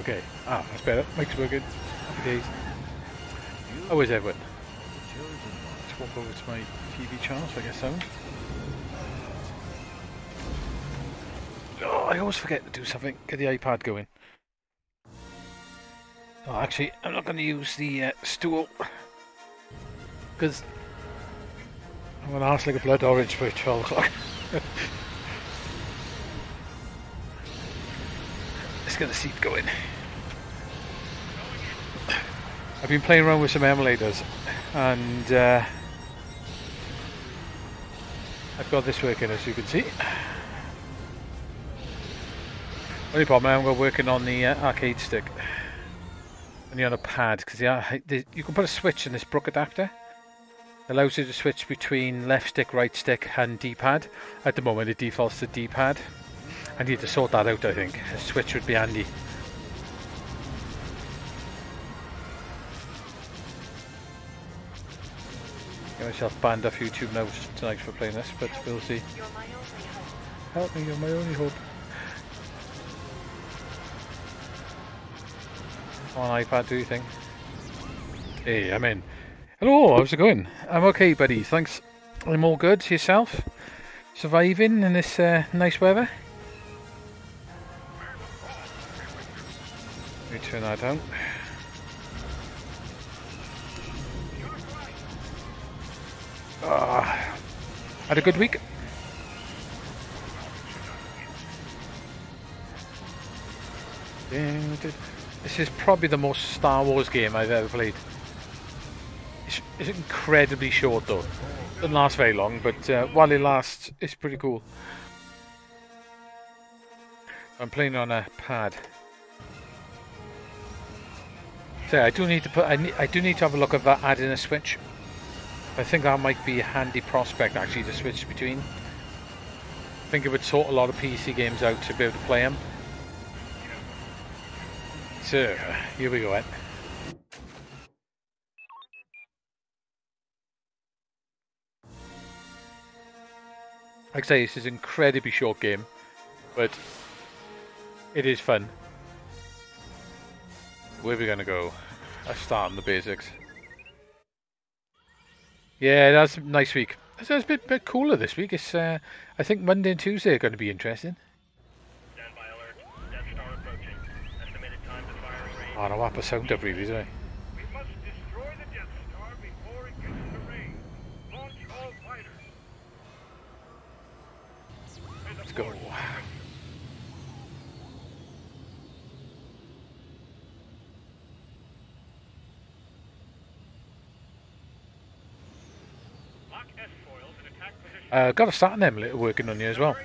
Okay. Ah, that's better. Mike's working. Happy days. How is everyone? Let's walk over to my TV channel so I get sound. Oh, I always forget to do something. Get the iPad going. Oh, actually, I'm not going to use the uh, stool because I'm going to ask like a blood orange for 12 o'clock. get the seat going. I've been playing around with some emulators and uh, I've got this working as you can see. Only problem I'm working on the uh, arcade stick. Only on a pad because yeah, you can put a switch in this Brook adapter. It allows you to switch between left stick, right stick, and D-pad. At the moment, it defaults to D-pad. I need to sort that out. I think a switch would be handy. Get myself banned off YouTube now tonight for playing this, but we'll see. Help me, you're my only hope. On iPad, do you think? Hey, I'm in. Hello, how's it going? I'm okay, buddy. Thanks. I'm all good. Yourself? Surviving in this uh, nice weather? Turn that down. Ah, had a good week. This is probably the most Star Wars game I've ever played. It's, it's incredibly short though. It doesn't last very long, but uh, while it lasts, it's pretty cool. I'm playing on a pad. So I do need to put. I, need, I do need to have a look at that adding a switch. I think that might be a handy prospect actually to switch between. I think it would sort a lot of PC games out to be able to play them. So, here we go. Ed. Like I say, this is an incredibly short game, but it is fun. Where are we going to go? Let's start on the basics. Yeah, that's a nice week. It's a bit, bit cooler this week. It's, uh, I think Monday and Tuesday are going to be interesting. No, up a sound up really, don't I? Let's go. Uh, got a on them working on you as well.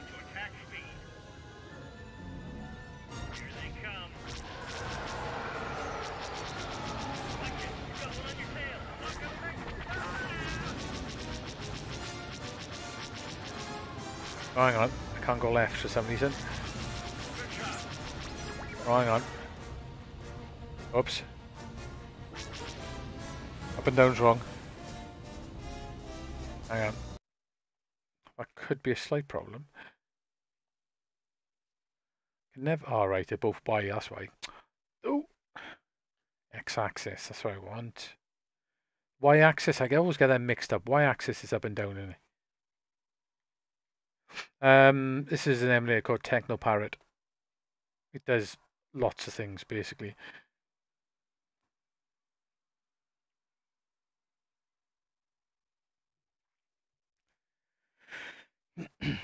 Oh, hang on, I can't go left for some reason. Oh, hang on. Oops. Up and down's wrong. Hang on. That could be a slight problem. Never. All oh, right, they're both by. That's why. Oh, x-axis. That's what I want. Y-axis. I always get them mixed up. Y-axis is up and down, isn't it? Um, this is an emulator called TeknoParrot. It does lots of things, basically. It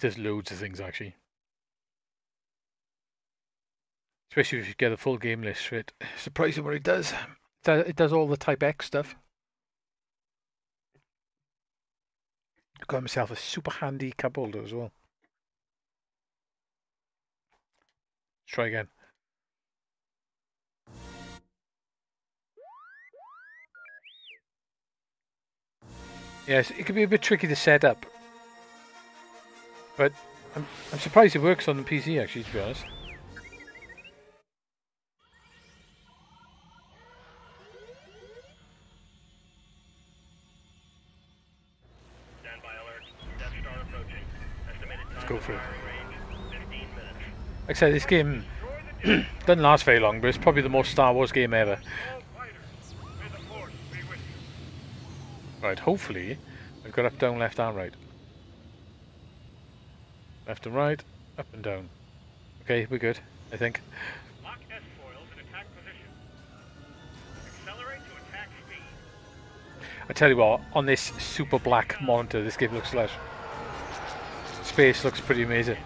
does loads of things actually. Especially if you get a full game list for it. Surprising what it does. It does all the Type X stuff. I got myself a super handy cup holder as well. Let's try again. Yes, it can be a bit tricky to set up. But I'm, I'm surprised it works on the PC actually, to be honest. Let's go for it. Like I said, this game doesn't last very long, but it's probably the most Star Wars game ever. Right, hopefully, we've got up, down, left, and right. Left and right, up and down. Okay, we're good, I think. Lock S foils in attack position. Accelerate to attack speed. I tell you what, on this super black monitor, this game looks lush. Space looks pretty amazing.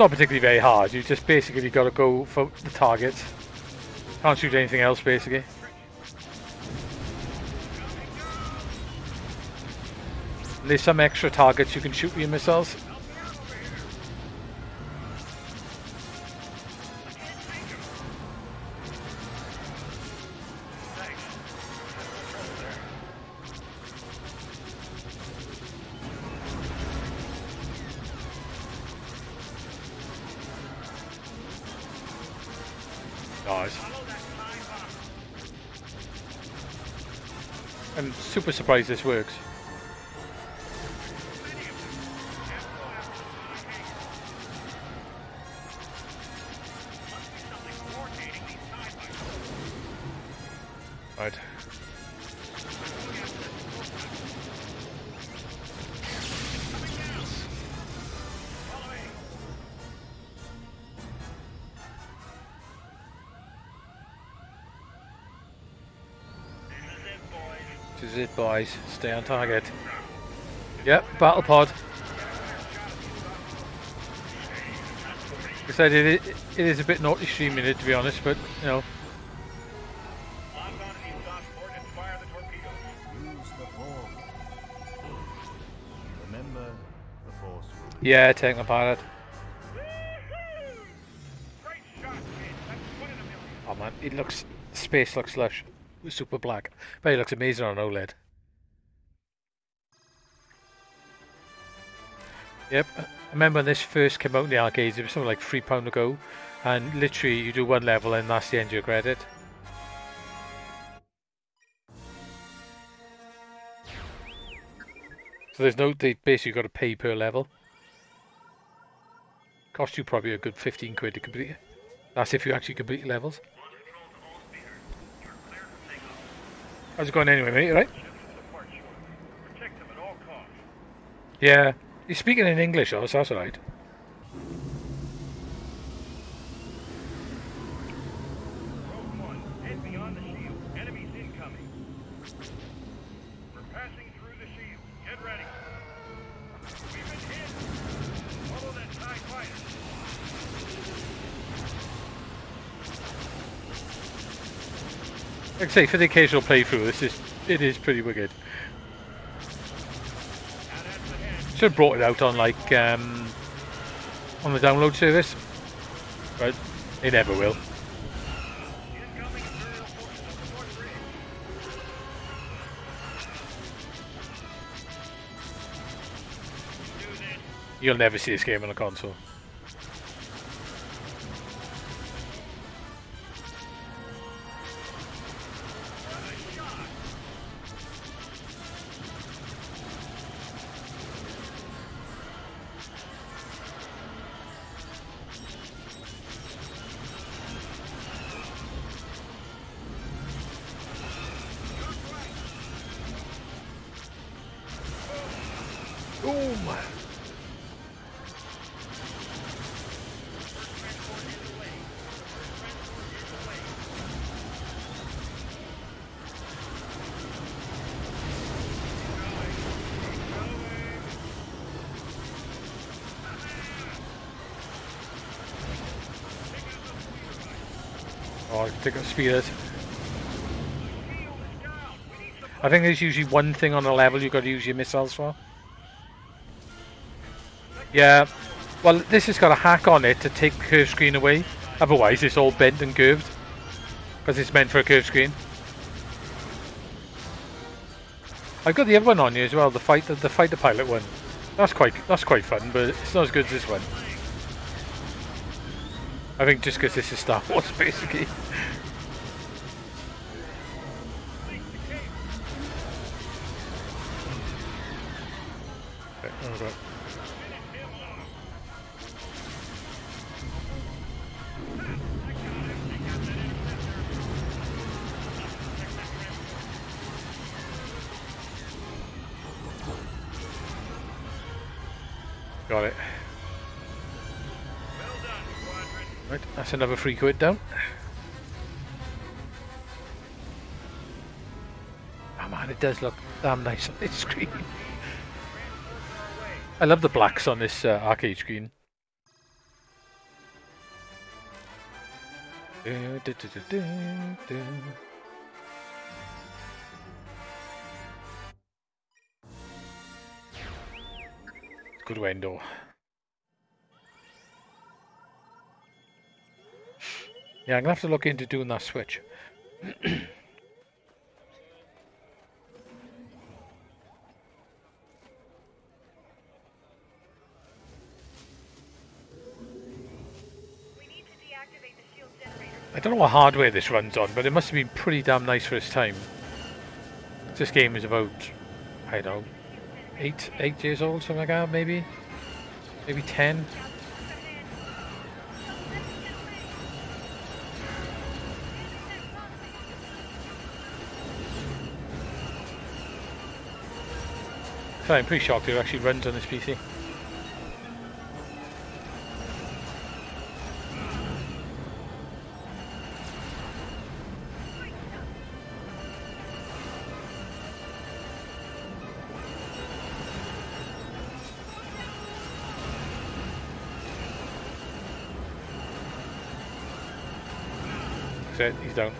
Not particularly very hard, you just basically got to go for the targets. Can't shoot anything else, basically. There's some extra targets you can shoot with your missiles. Surprised this works. Stay on target. Yep, battle pod. I said, it, it is a bit naughty streaming it, to be honest, but, you know, the the the the yeah, taking a pilot. Oh man, it looks, space looks lush. Super black. But it looks amazing on OLED. Yep, I remember when this first came out in the arcades, it was something like £3 to go. And literally, you do one level and that's the end of your credit. So there's no, they basically got to pay per level. Cost you probably a good 15 quid to complete it. That's if you actually complete levels. How's it going anyway, mate? Right? Support you. Protect them at all costs. Yeah. You're speaking in English, though, so that's alright. Like I say, for the occasional playthrough, this is it is pretty wicked. Should have brought it out on like um, on the download service, but it never will. Incoming Imperial forces on the north ridge. Do this. You'll never see this game on a console. I think there's usually one thing on a level you've got to use your missiles for. Yeah. Well, this has got a hack on it to take curve screen away. Otherwise, it's all bent and curved. Because it's meant for a curved screen. I've got the other one on you as well, the fight the fighter pilot one. That's quite that's quite fun, but it's not as good as this one. I think just because this is Star Wars, basically. That's another free quid down. Oh man, it does look damn nice on this screen. I love the blacks on this uh, arcade screen. Good window. Yeah, I'm gonna have to look into doing that switch. We need to deactivate the shield generator. I don't know what hardware this runs on, but it must have been pretty damn nice for its time. This game is about, I don't know, eight eight years old, something like that, maybe, maybe ten. I'm pretty shocked it actually runs on this PC. He's down.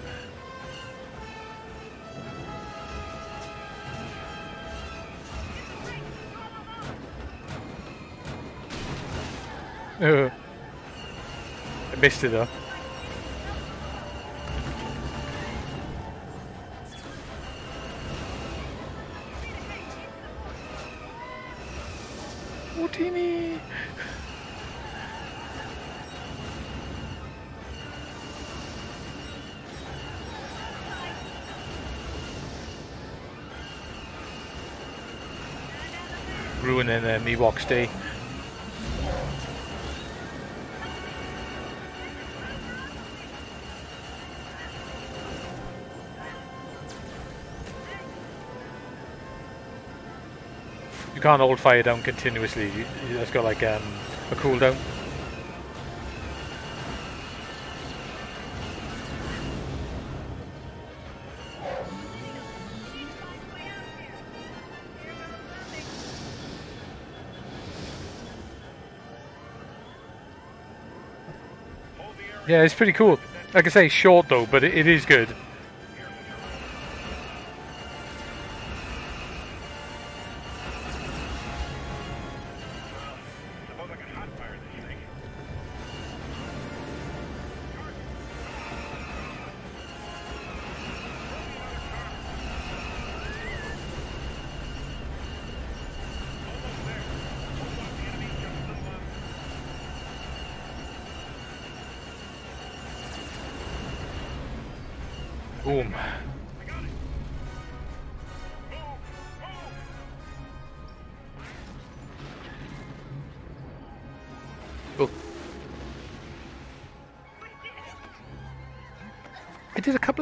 I missed it though. Houdini! Ruining uh, Miwok's day. You can't hold fire down continuously. It's got like um, a cooldown. Yeah, it's pretty cool. Like I say, short though, but it, it is good.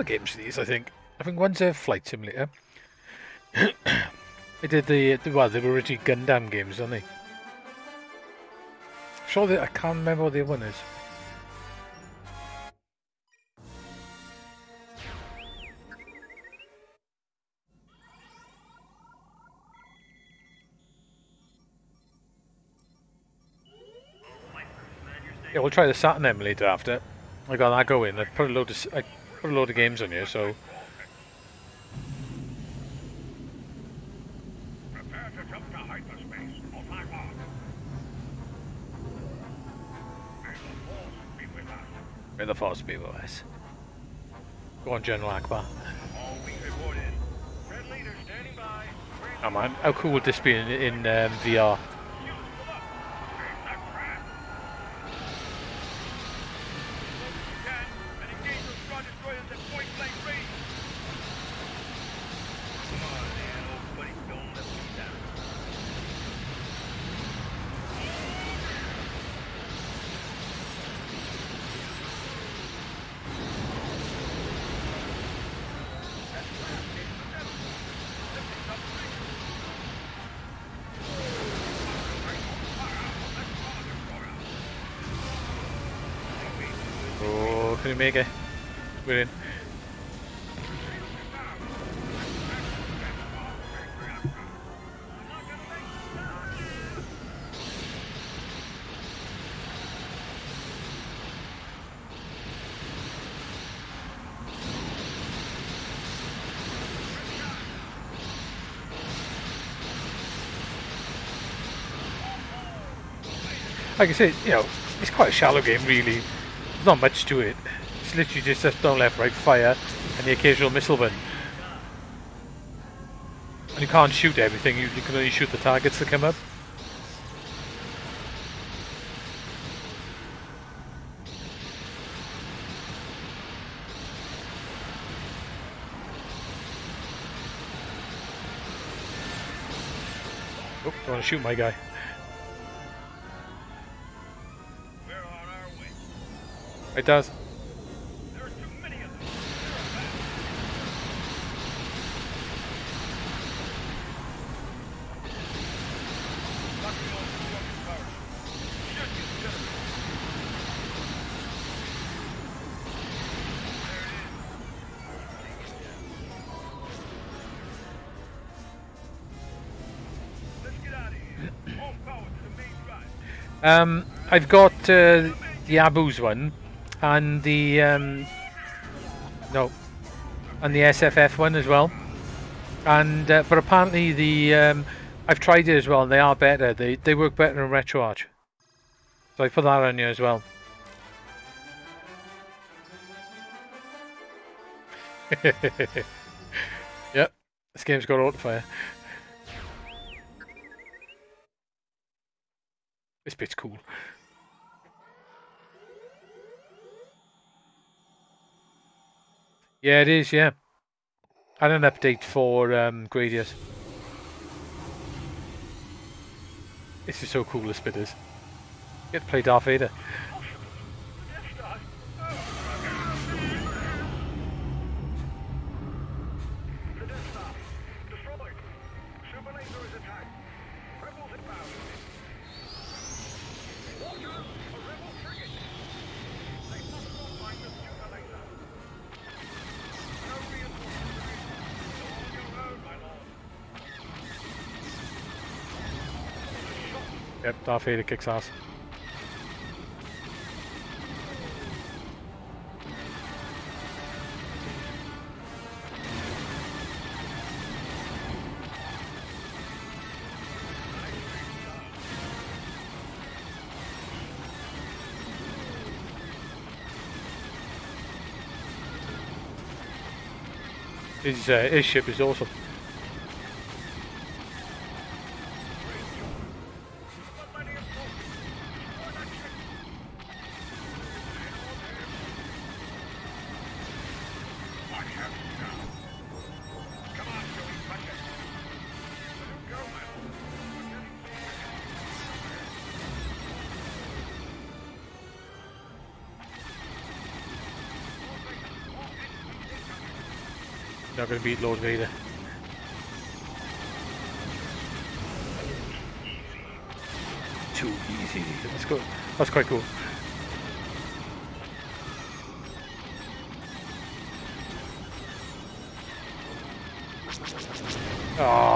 Games of these, I think. I think one's a flight simulator. I did the, the well, they were originally Gundam games, aren't they? Sure, that I can't remember what the other one is. Yeah, we'll try the Saturn emulator after. I got that going. I put a load of I put a load of games on here, so Prepare to jump to hyperspace. On my mark. May the force be with us. the force be with. Go on, General Ackbar. All wing reported. Red leader standing by. Green Oh man, how cool would this be in, in um, VR? It? We're in. Like I said, you know, it's quite a shallow game really. There's not much to it. It's literally just up, down, left, right, fire, and the occasional missile button. And you can't shoot everything, you, you can only shoot the targets that come up. Oh, don't want to shoot my guy. It does. Um, I've got uh, the Abus one, and the um, no, and the SFF one as well. And uh, but apparently the um, I've tried it as well, and they are better. They they work better than RetroArch. So I put that on you as well. yep, this game's got autofire. Bit's cool. Yeah, it is, yeah. And an update for um, Gradius. This is so cool, bit is. Get to play Darth Vader. Yep, Darth Vader kicks ass. His, uh, his ship is awesome. Beat Lord Vader. Too easy. That's good. That's quite cool. Ah.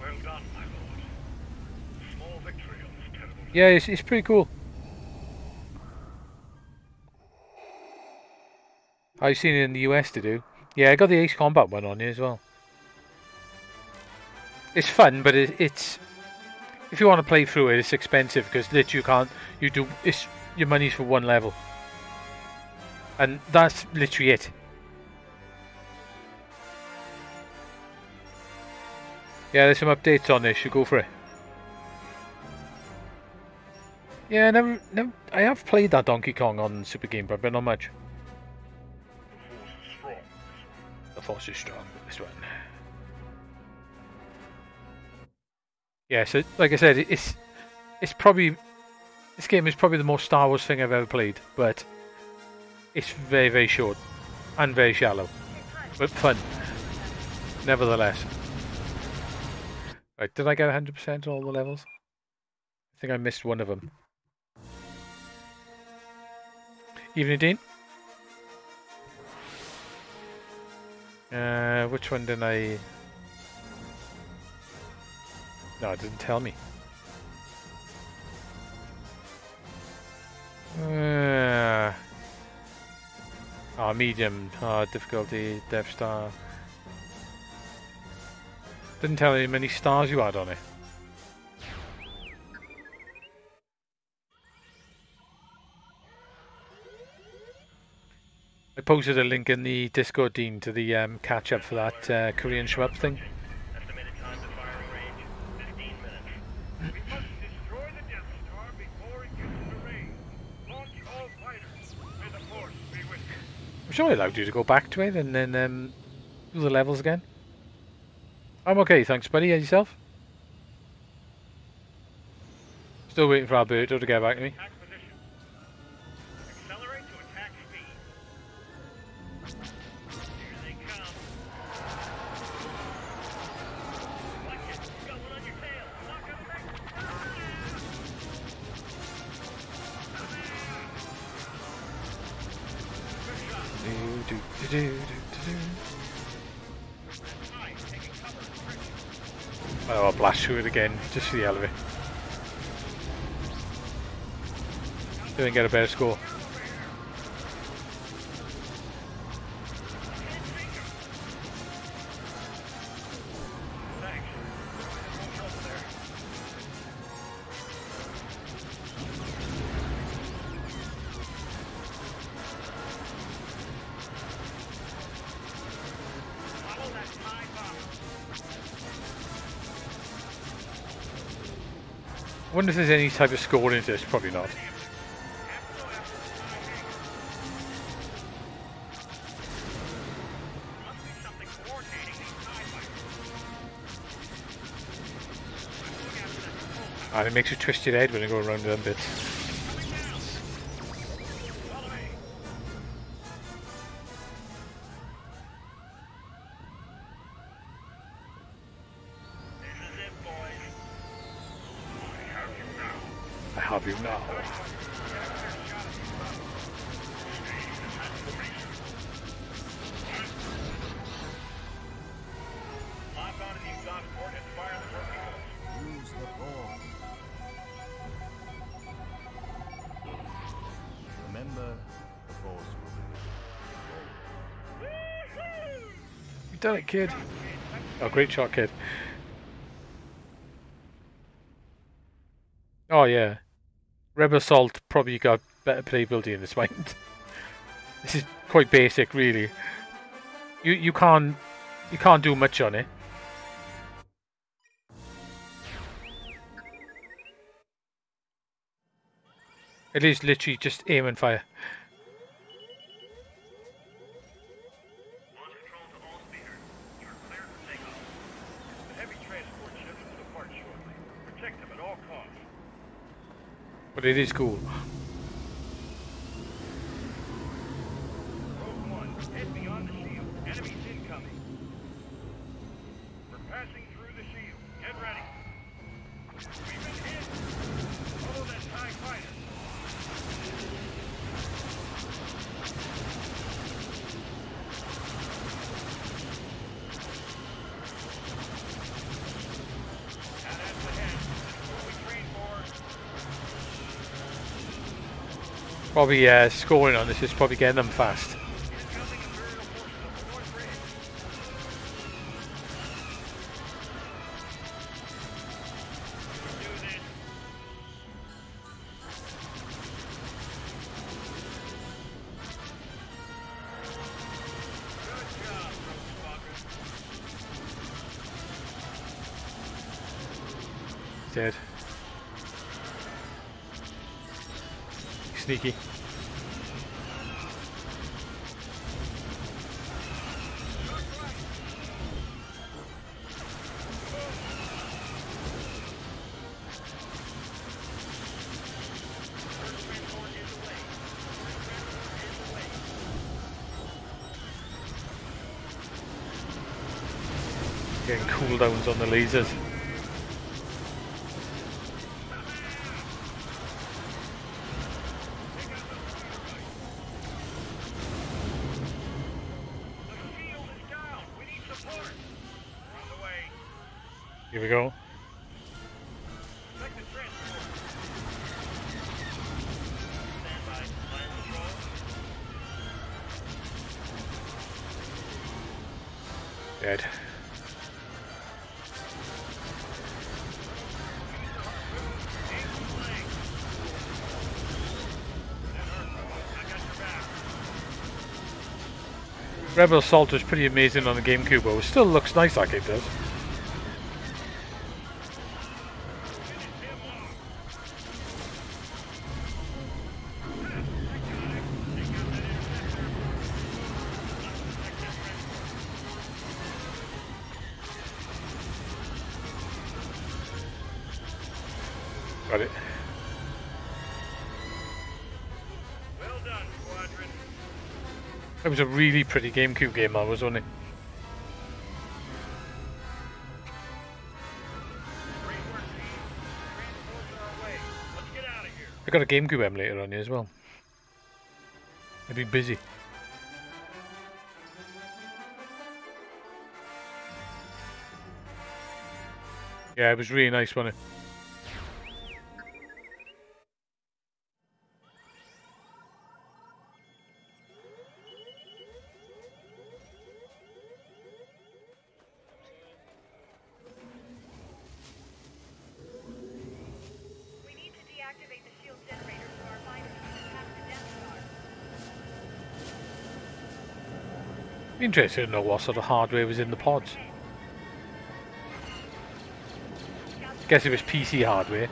Well done, my lord. Small victory, Yeah, it's, it's pretty cool. I've seen it in the US to do. Yeah, I got the Ace Combat one on here as well. It's fun, but it, it's if you want to play through it, it's expensive because literally you can't. You do it's your money's for one level, and that's literally it. Yeah, there's some updates on this. You go for it. Yeah, never, never. I have played that Donkey Kong on Super Game Boy, but not much. The force is strong. This one. Yeah, so like I said, it's it's probably this game is probably the most Star Wars thing I've ever played, but it's very very short and very shallow, but fun nevertheless. Did I get 100% on all the levels? I think I missed one of them. Evening, Dean. Uh, which one did I... No, it didn't tell me. Uh, oh, medium. Uh, difficulty, Death Star. Didn't tell you how many stars you had on it. I posted a link in the Discord, Dean, to the um, catch up for that uh, Korean shmup thing. Estimated time to firing range, 15 minutes. We must destroy the Death Star before it gets into range. Launch all fighters. May the force be with you. I'm sure I allowed you to go back to it and then um, do the levels again. I'm okay, thanks, buddy. And yourself? Still waiting for Alberto to get back to me. Through it again, just for the hell of it. Didn't get a better score. Wonder if there's any type of scoring to this. Probably not. And it makes you twist your head when you go around them bits. It, kid. Oh, great shot, kid. Oh yeah, Rebel Assault probably got better playability in this one. this is quite basic, really. You you can't you can't do much on it. It is literally just aim and fire. Launch control to all speeders. You're clear for takeoff. The heavy transport ships will depart shortly. Protect them at all costs. It is cool. Rogue One, head beyond the shield. Enemies incoming. We're passing through the shield. Get ready. We've been hit. Follow that TIE fighter. And that's ahead. This is what we trained for. Probably uh, scoring on this is probably getting them fast. Getting cooldowns on the lasers. Rebel Assault was pretty amazing on the GameCube, but it still looks nice like it does. Was a really pretty GameCube game, I was, wasn't it? I got a GameCube emulator on here as well. I've been busy. Yeah, it was really nice, wasn't it? Interested to know what sort of hardware was in the pods. Guess it was PC hardware.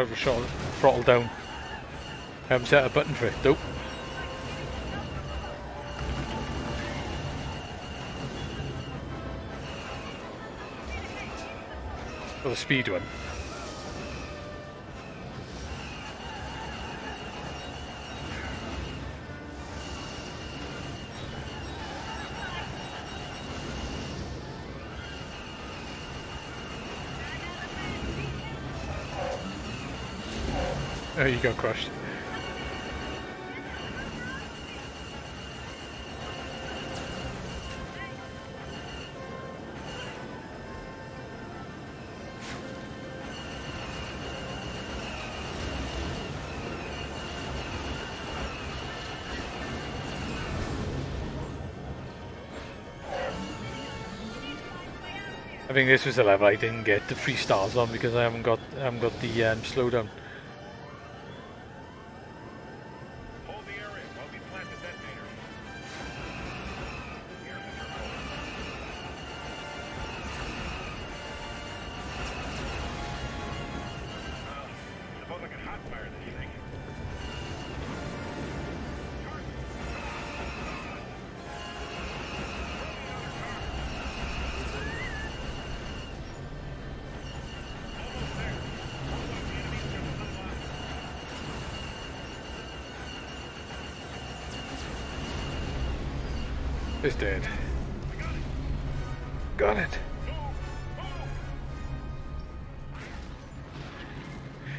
A shot, throttle down. I haven't set a button for it. Nope. For the speed one. Oh, you got crushed. I think this was the level I didn't get the three stars on because I haven't got I haven't got the um, slowdown. Dead. Got it.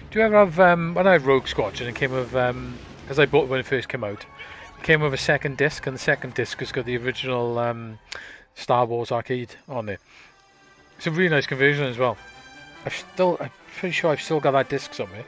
Do you ever have um, when I had Rogue Squadron? It came with um, as I bought it when it first came out. It came with a second disc, and the second disc has got the original um, Star Wars arcade on it. It's a really nice conversion as well. I've still, I'm pretty sure I've still got that disc somewhere.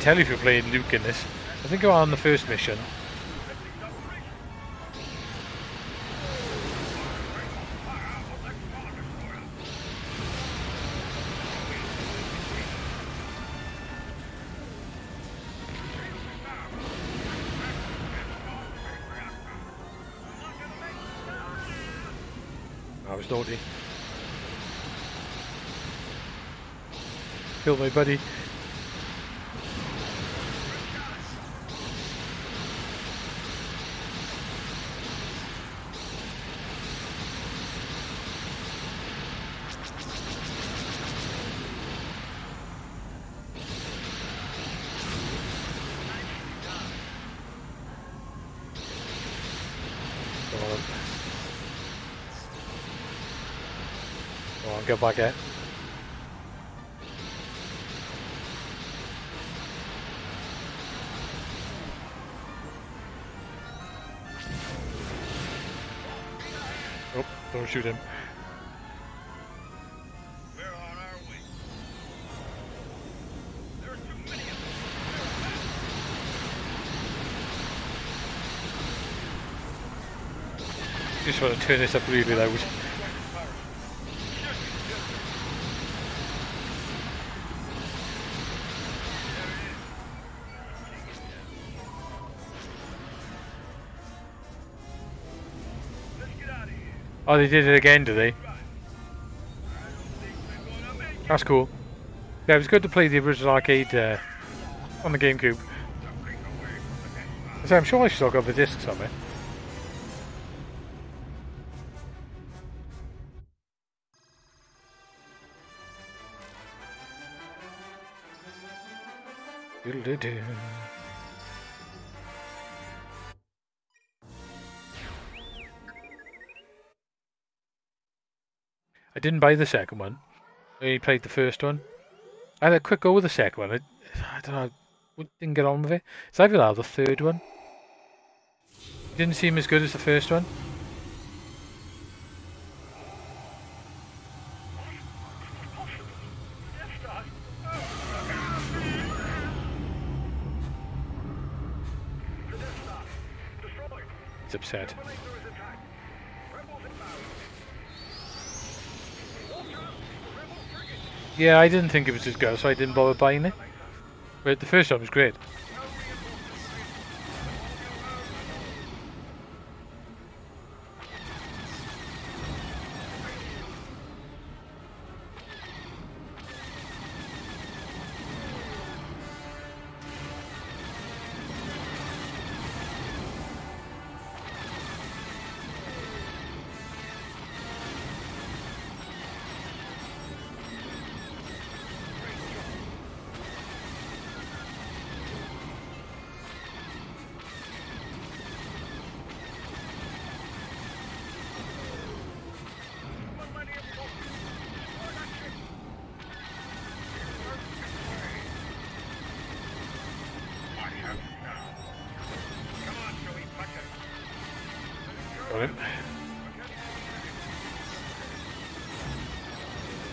Tell you if you're playing Luke in this. I think you're on the first mission. I was naughty. Killed my buddy. Come on, get. Oh, don't shoot him. We're on our way. There are too many of them. Just want to turn this up really loud. Oh, they did it again, did they? It. That's cool. Yeah, it was good to play the original arcade uh, on the GameCube. So I'm sure I still got the disc somewhere. Doodle-doo-doo. I didn't buy the second one. I only played the first one. I had a quick go with the second one. I, I don't know. I Didn't get on with it. Either that or the third one. Didn't seem as good as the first one. It's upset. Yeah, I didn't think it was as good, so I didn't bother buying it. But the first one was great.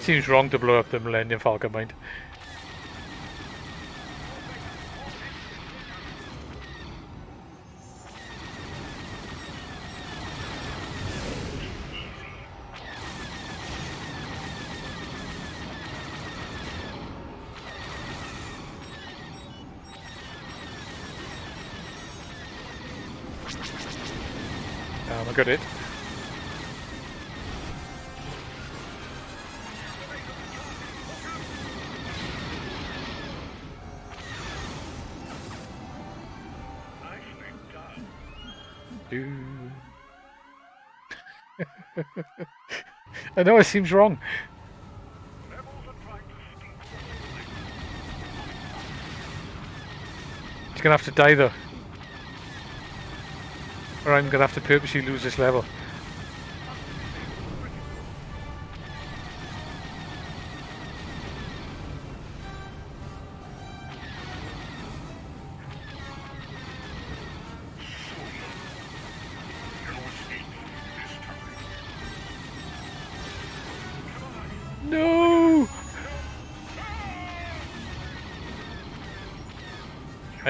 Seems wrong to blow up the Millennium Falcon mind. Um, I got it. I know it seems wrong. He's gonna have to die though. Or I'm gonna have to purposely lose this level.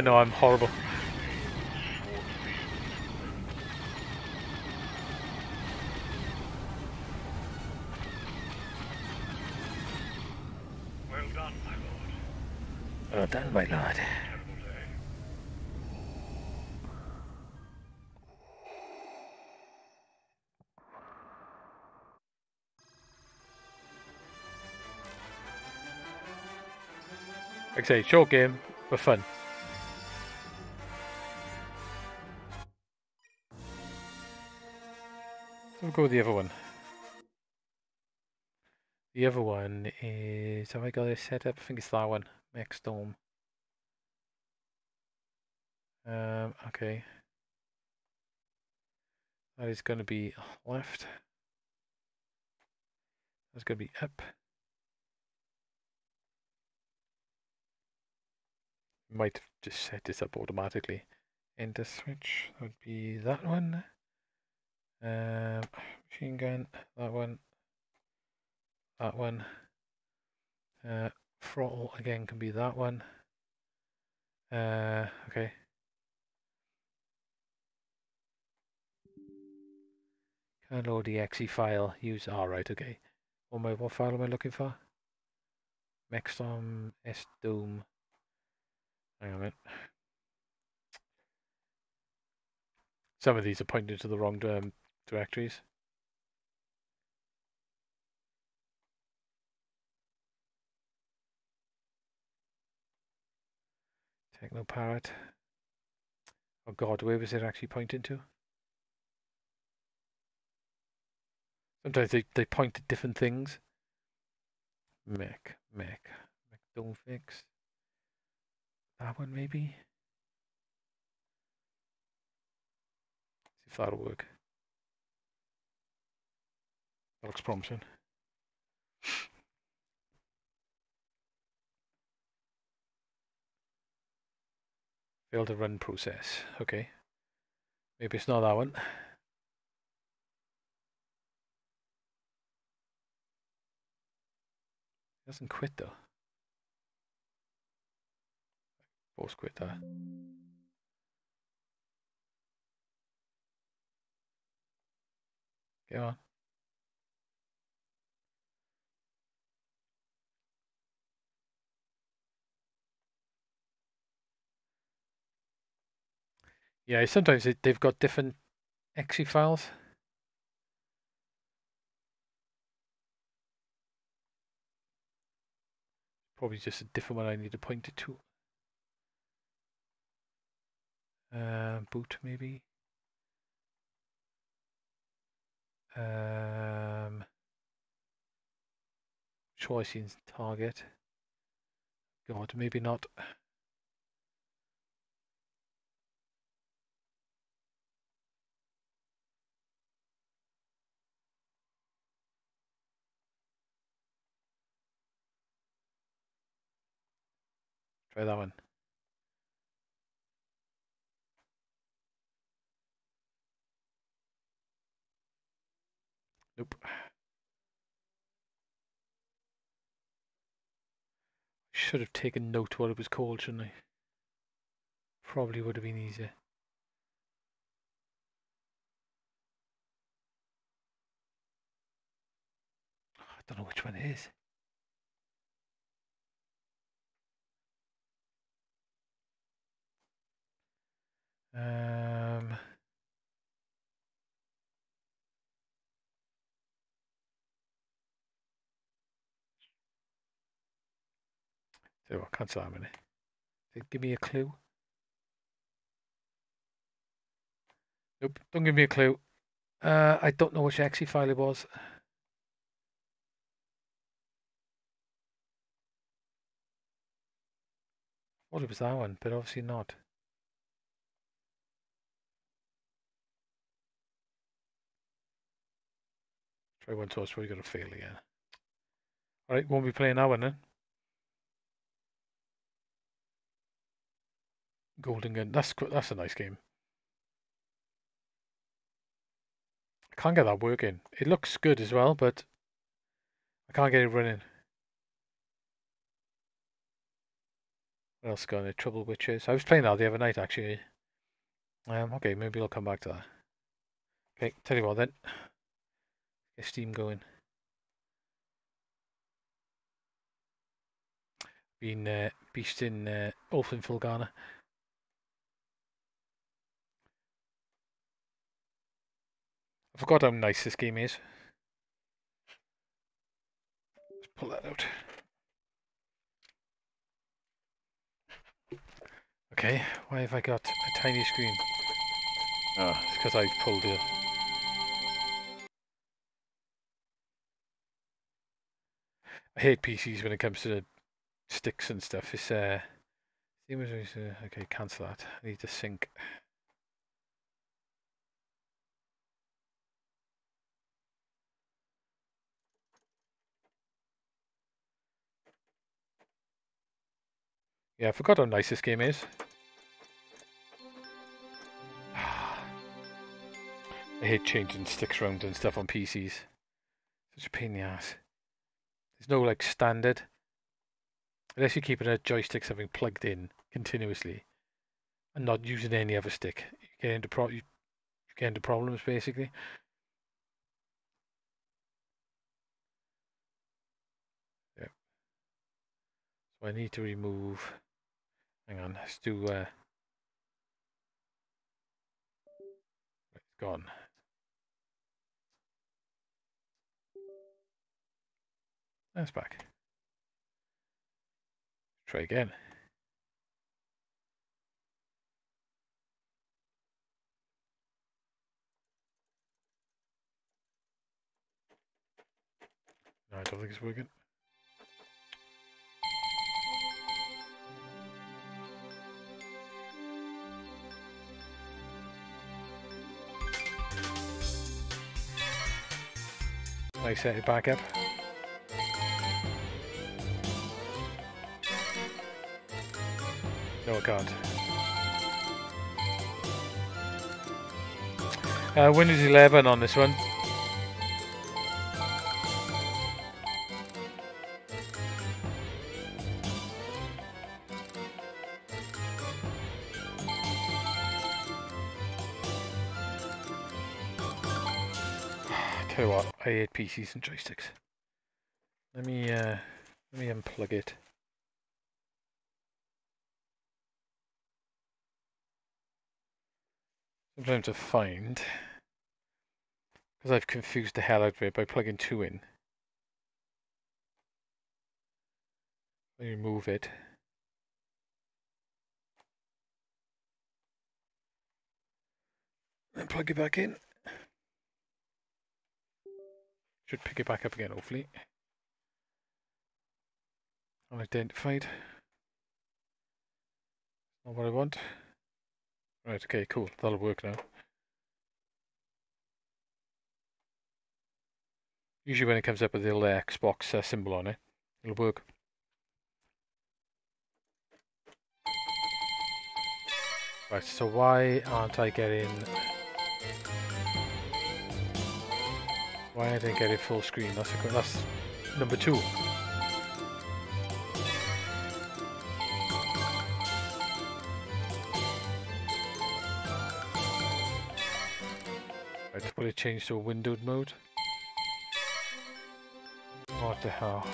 Know I'm horrible. Well done, my lord. Well done, my lord. Like I say, short game, but fun. Go with the other one. The other one is, have I got it set up? I think it's that one, Mech Storm. Um, okay. That is going to be left. That's going to be up. Might just set this up automatically. Enter switch would be that one. Um, machine gun, that one. That one. Uh, throttle again can be that one. Uh, okay. Can load the exe file. Use. Alright, okay. What, I, what file am I looking for? Mexstorm S Doom. Hang on a minute. Some of these are pointing to the wrong um, directories. TeknoParrot. Oh god, where was it actually pointing to? Sometimes they, they point to different things. Mech, mech, mech don't fix. That one maybe? See if that'll work. Looks promising. Failed to run process. Okay. Maybe it's not that one. It doesn't quit though. Force quit that. Go on. Yeah, sometimes it, they've got different exe files. Probably just a different one I need to point it to. Uh, boot maybe. Um, choice in target. God, maybe not. Try that one. Nope. Should have taken note what it was called, shouldn't I? Probably would have been easier. I don't know which one it is. Um, so I can't say how many. Give me a clue. Nope, don't give me a clue. Uh, I don't know which exe file it was. It was that one, but obviously not. Try one toss, we got to fail again. Alright, won't be playing that one then. Golden Gun, that's that's a nice game. I can't get that working. It looks good as well, but I can't get it running. What else got it? Trouble Witches. I was playing that the other night actually. Um, okay, maybe I'll come back to that. Okay, tell you what then. Get Steam going. Been uh, beasting uh, Ulfin Fulgana. I forgot how nice this game is. Let's pull that out. Okay, why have I got a tiny screen? Ah, It's because I pulled it. I hate PCs when it comes to sticks and stuff. It's uh, always, uh, okay, cancel that. I need to sync. Yeah, I forgot how nice this game is. I hate changing sticks around and stuff on PCs. Such a pain in the ass. There's no like standard. Unless you're keeping a joystick something plugged in continuously and not using any other stick. You get into pro you, you get into problems basically. Yeah. So I need to remove hang on, let's do uh it's gone. That's back. Try again. No, I don't think it's working. I set it back up. No, I can't. Uh, Windows 11 on this one. Tell you what, I hate PCs and joysticks. Let me uh, let me unplug it. Sometimes I find because I've confused the hell out of it by plugging two in. Let me remove it. And plug it back in. Should pick it back up again, hopefully. Unidentified. Not what I want. Right, okay, cool. That'll work now. Usually when it comes up with the little Xbox uh, symbol on it, it'll work. Right, so why aren't I getting... Why I didn't get it full screen? That's a, that's number two. Will it change to a windowed mode? What the hell?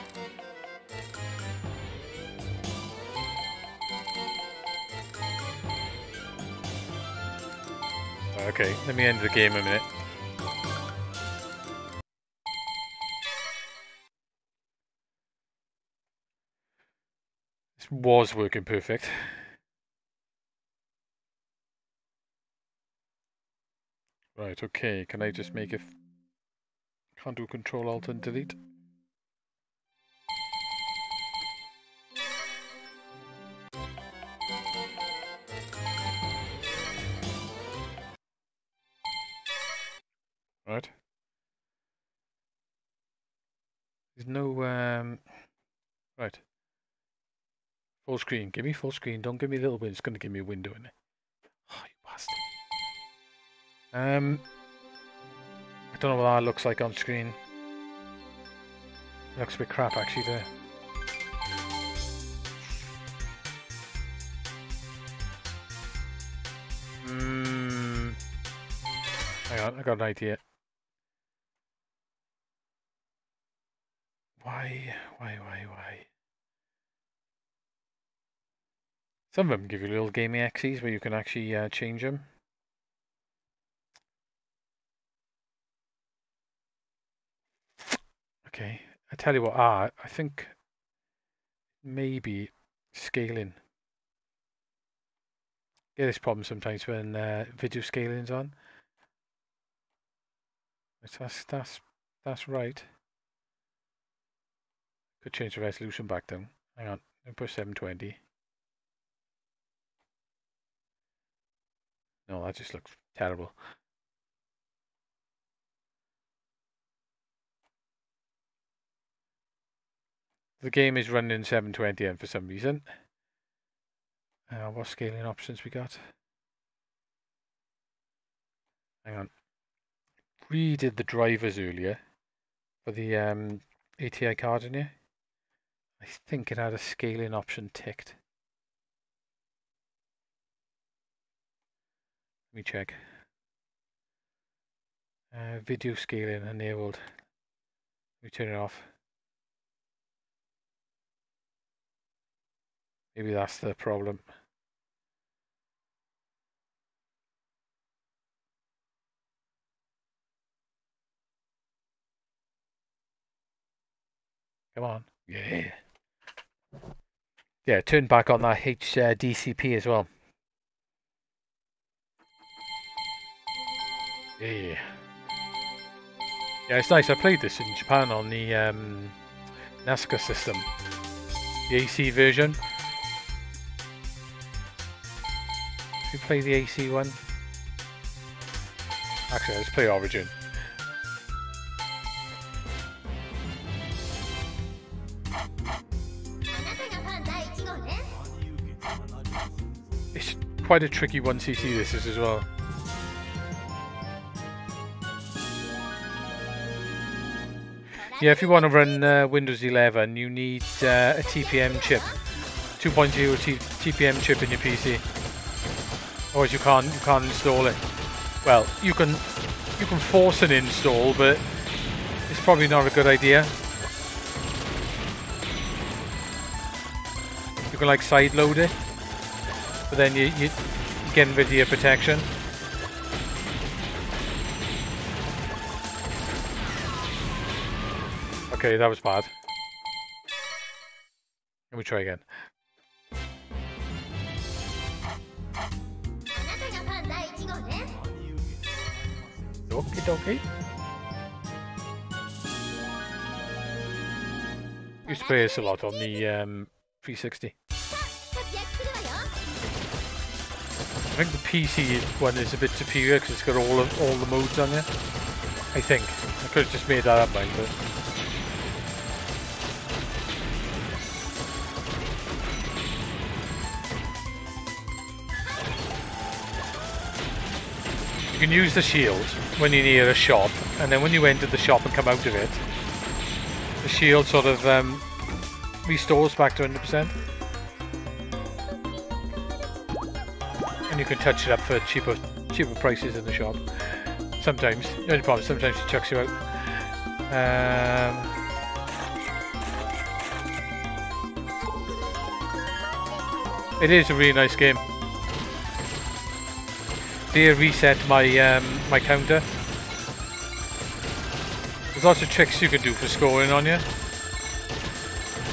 Okay, let me end the game a minute. This was working perfect. Right, okay, can I just make it... Can't do Control Alt and Delete? Right. There's no, um... Right. Full screen. Give me full screen. Don't give me a little bit. It's going to give me a window in it. Um, I don't know what that looks like on screen. It looks a bit crap actually there. Hmm. Hang on, I got an idea. Why, why, why, why? Some of them give you little gaming axes where you can actually uh, change them. Okay, I tell you what, ah, I think maybe scaling. Get this problem sometimes when uh, video scaling's on. That's that's that's right. Could change the resolution back down. Hang on, me push 720. No, that just looks terrible. The game is running in 720 and for some reason. Uh, what scaling options we got? Hang on. Redid the drivers earlier for the um, ATI card in here. I think it had a scaling option ticked. Let me check. Uh, video scaling enabled. Me turn it off. Maybe that's the problem. Come on. Yeah. Yeah, turn back on that HDCP as well. Yeah. Yeah, it's nice. I played this in Japan on the um, NESiCA system. The AC version. Should we play the AC one? Actually, let's play Origin. It's quite a tricky 1cc this is as well. Yeah, if you want to run uh, Windows 11, you need uh, a TPM chip, 2.0 T TPM chip in your PC. Otherwise, you can't you can't install it. Well, you can you can force an install, but it's probably not a good idea. You can like side load it, but then you you get rid of your protection. Okay, that was bad. Let me try again. Okie dokie. Play this a lot on the um, 360. I think the PC one is a bit superior because it's got all of all the modes on there. I think. I could have just made that up, mine, but. You can use the shield when you're near a shop, and then when you enter the shop and come out of it, the shield sort of um, restores back to 100%. And you can touch it up for cheaper cheaper prices in the shop. Sometimes. The only problem sometimes it chucks you out. Um, it is a really nice game. Dear reset my um, my counter. There's lots of tricks you can do for scoring on you.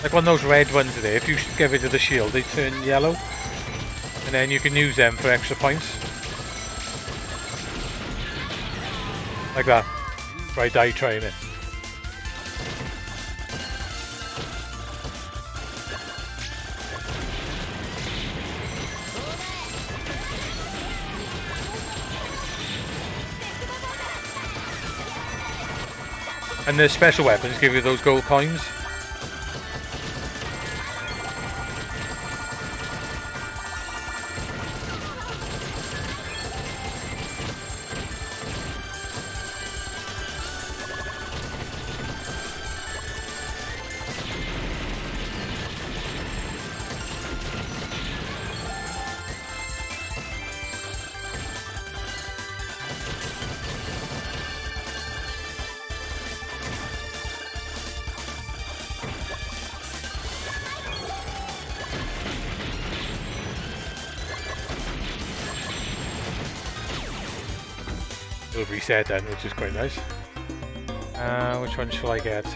Like one of those red ones there, if you get rid of the shield, they turn yellow. And then you can use them for extra points. Like that. I die trying And the special weapons give you those gold coins. It'll then, which is quite nice. Uh, which one shall I get?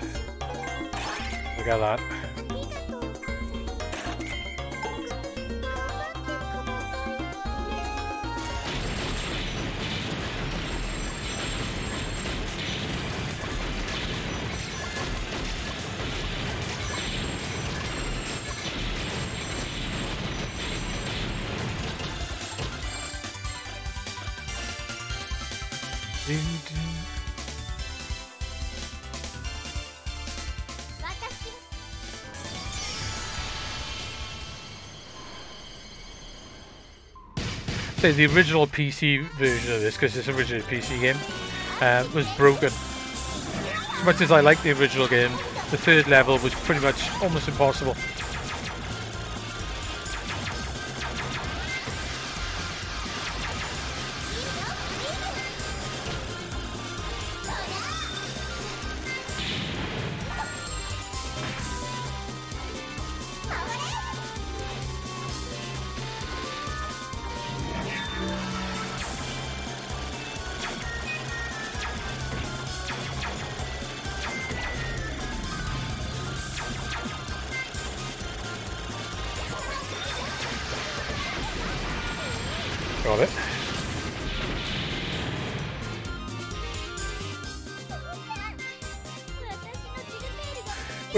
I got that. So the original PC version of this, because it's originally a PC game, uh, was broken. As much as I like the original game, the third level was pretty much almost impossible.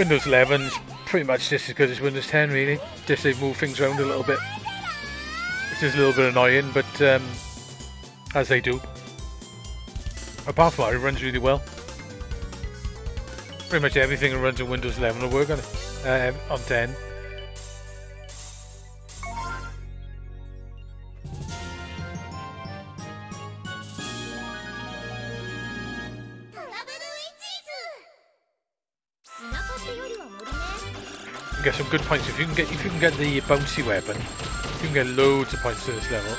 Windows 11 is pretty much just as good as Windows 10 really. Just they move things around a little bit. Which is a little bit annoying, but um, as they do. Apart from that, it runs really well. Pretty much everything that runs on Windows 11 will work on it. Uh, on 10. Get some good points if you can get if you can get the bouncy weapon. You can get loads of points to this level.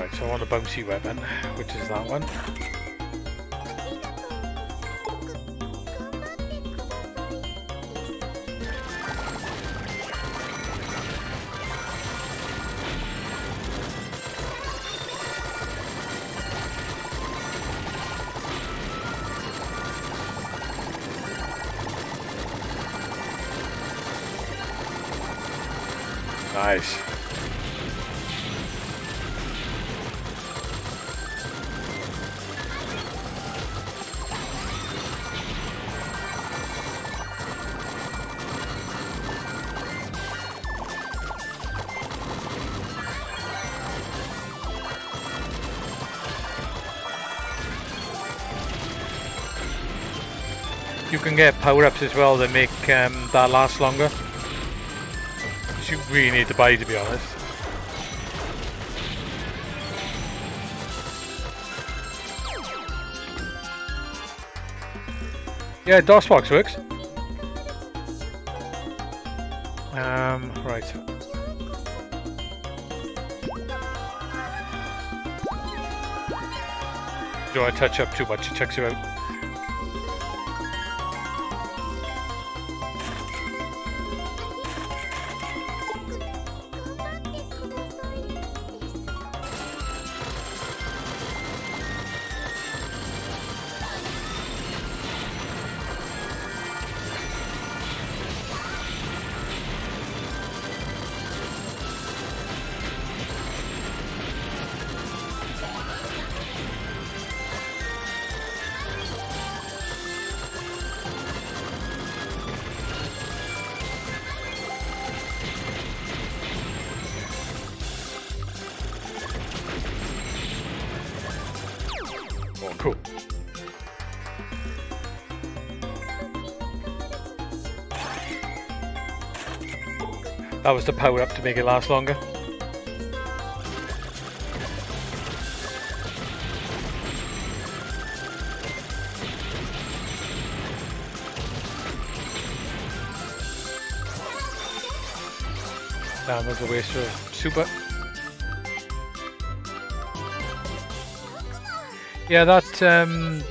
Right, so I want a bouncy weapon, which is that one. Get power-ups as well that make um, that last longer. Which you really need to buy, to be honest. Yeah, DOSBox works. Um, right. Don't want to touch up too much, it checks you out. Was the power up to make it last longer. That was a waste of super. Yeah, that um,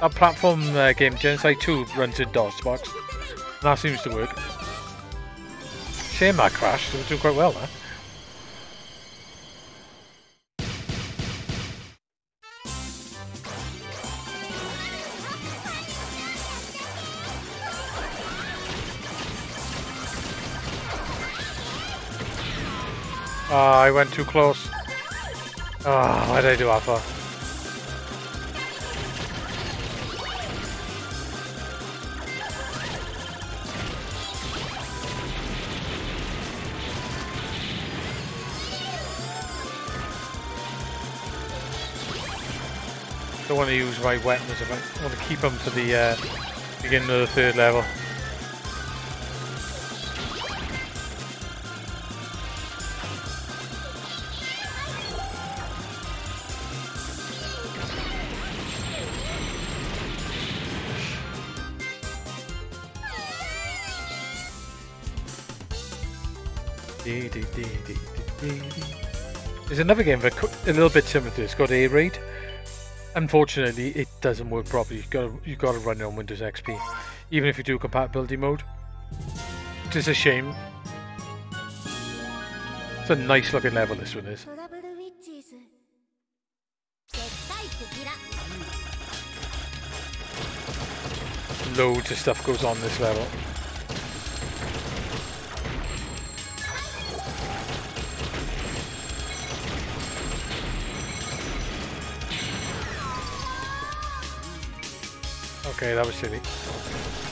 that platform uh, game Genocide 2 runs in DOSBox. And that seems to work. Shame that crashed, it was doing quite well there. Ah, I went too close. Ah, why did I do that want to use my weapons I want to keep them to the uh, beginning of the third level. There's another game that a little bit similar to this called A Raid. Unfortunately, it doesn't work properly. You've got to, you've got to run it on Windows XP, even if you do compatibility mode. it is a shame. It's a nice looking level this one is. Loads of stuff goes on this level. Okay, that was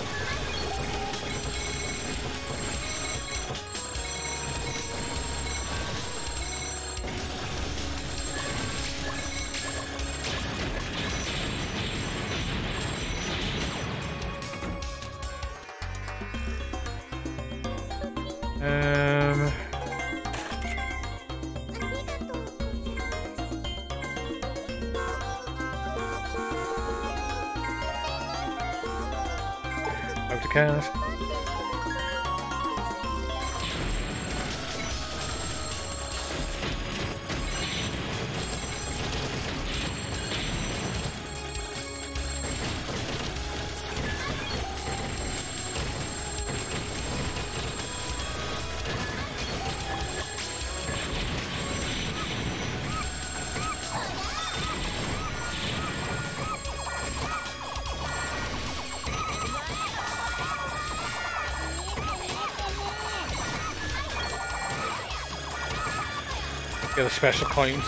special coins.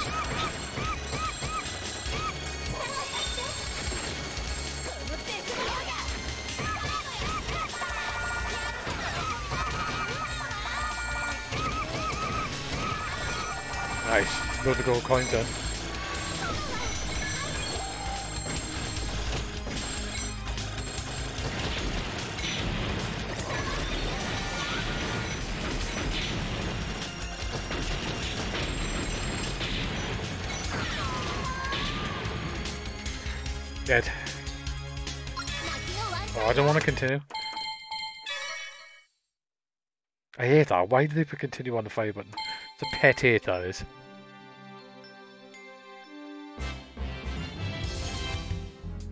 Nice. The gold coins in. continue. I hate that. Why do they put continue on the fire button? It's a pet hate that is.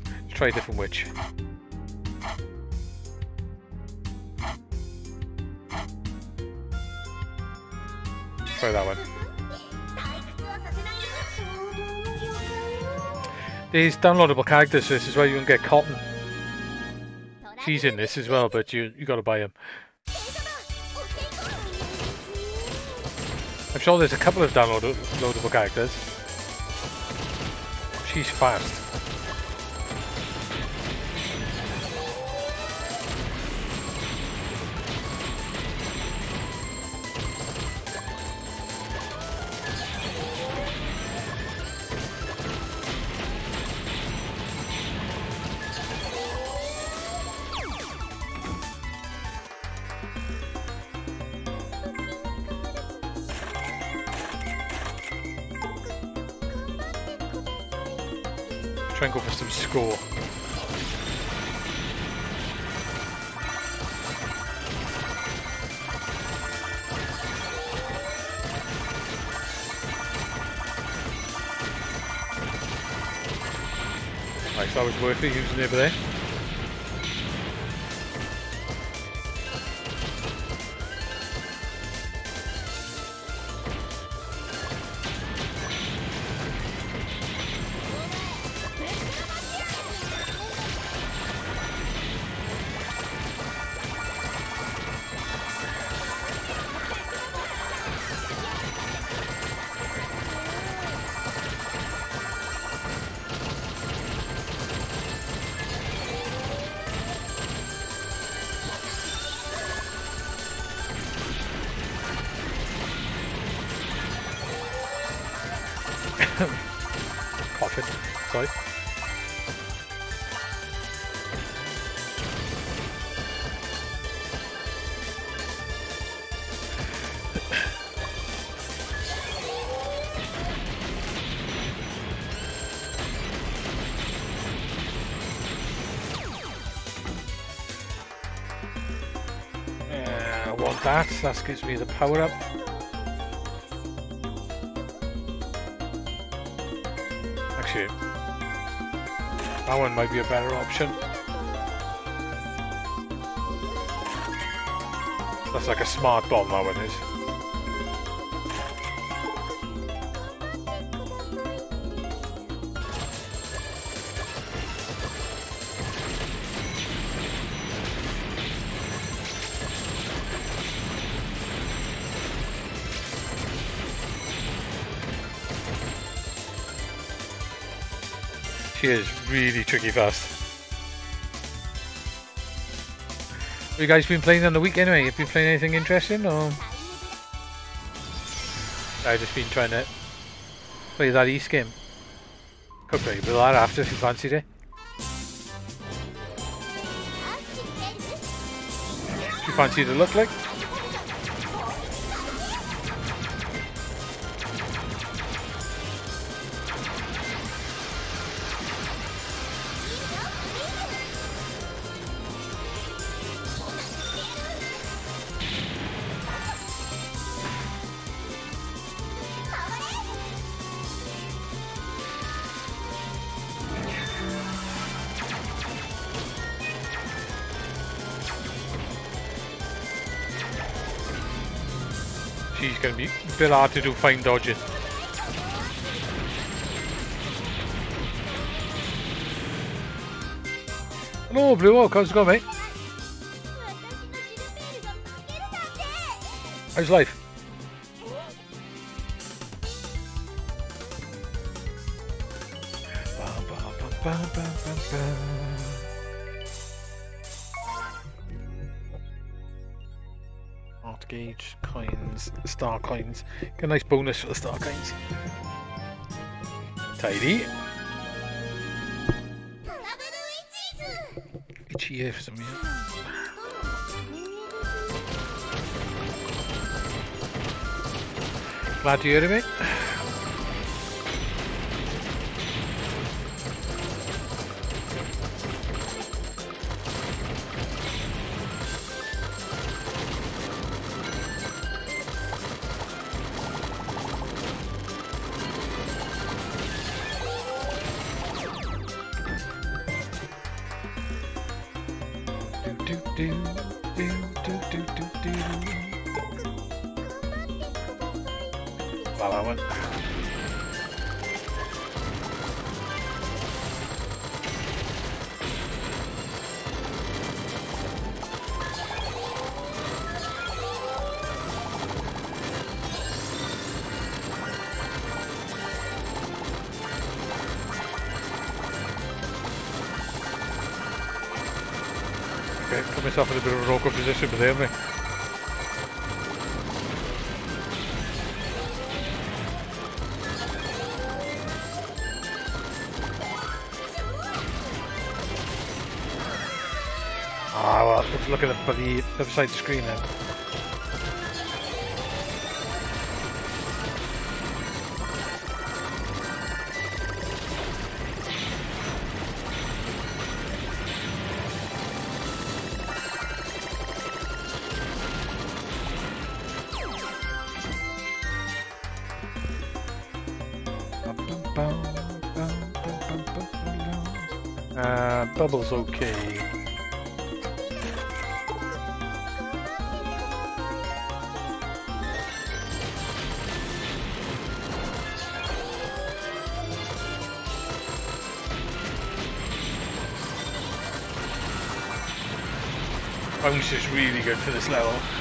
Let's try a different witch. Try that one. These downloadable characters, so this is where you can get cotton. She's in this as well, but you you gotta buy them. I'm sure there's a couple of downloadable characters. She's fast. Over there. That. That gives me the power up. Actually, that one might be a better option. That's like a smart bomb, that one is. Is really tricky fast. Have you guys been playing on the week anyway? Have you been playing anything interesting or? I've just been trying to play that East game. Could play bit that after if you fancied it. You fancy the look like? Bit hard to do fine dodging. Hello, Blue Walk. How's it going, mate? How's life? Titan's. Got a nice bonus for the Star Kinds. Tidy. Itchy here for some reason. Glad to hear of it. Myself in a bit of a awkward position with him. Ah, well, let's look at the bloody other side of the screen then. Good for this level.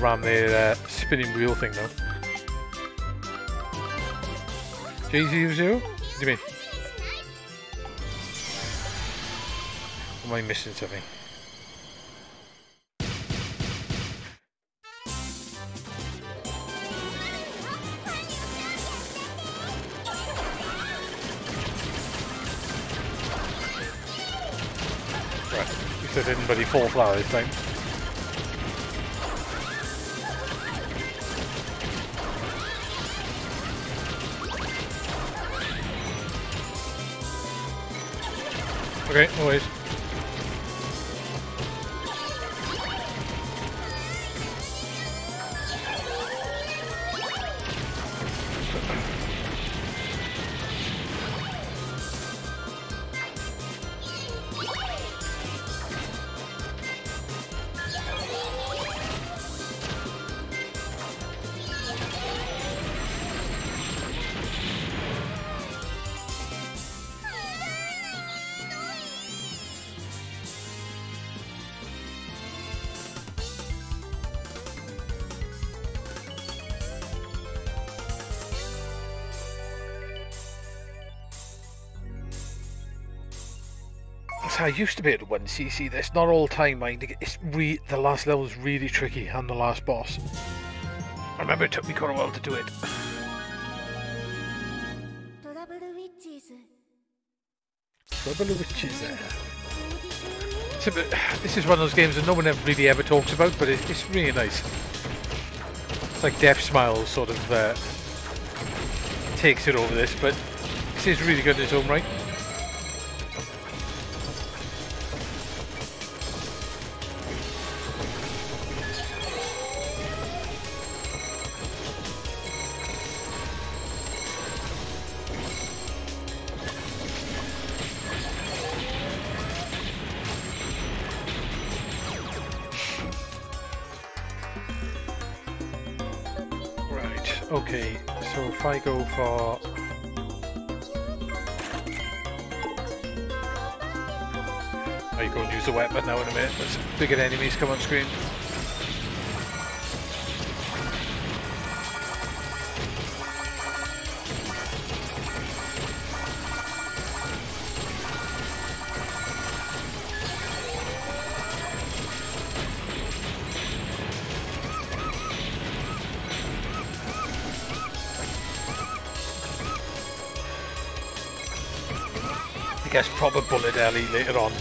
Ram the uh, spinning wheel thing though. J00? What do you mean? Am I missing something? Right, you said anybody fall flower this Okay, no used to be able to 1CC this, not all time, mind. It's re the last level is really tricky and the last boss. I remember it took me quite a while to do it. Trouble Witches. Trouble witches. this is one of those games that no one ever really ever talks about, but it, it's really nice. It's like Death Smile sort of uh, takes it over this, but this is really good in its own right. I go for... I go and use the weapon now in a minute, there's bigger enemies come on screen. Proper later on.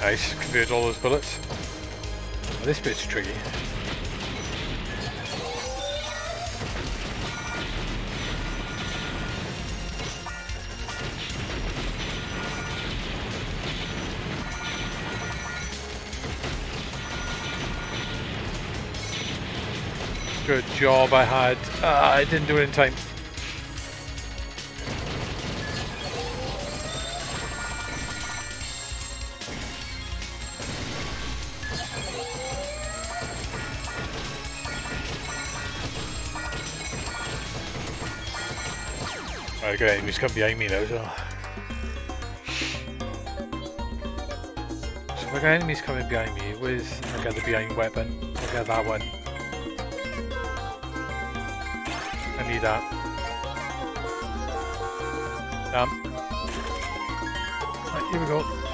Nice, convert all those bullets. This bit's tricky. Job I had. Ah, I didn't do it in time. Right, good enemies come behind me now well. So if I got enemies coming behind me with I got the behind weapon, I got that one. Need that. Damn. Right, here we go.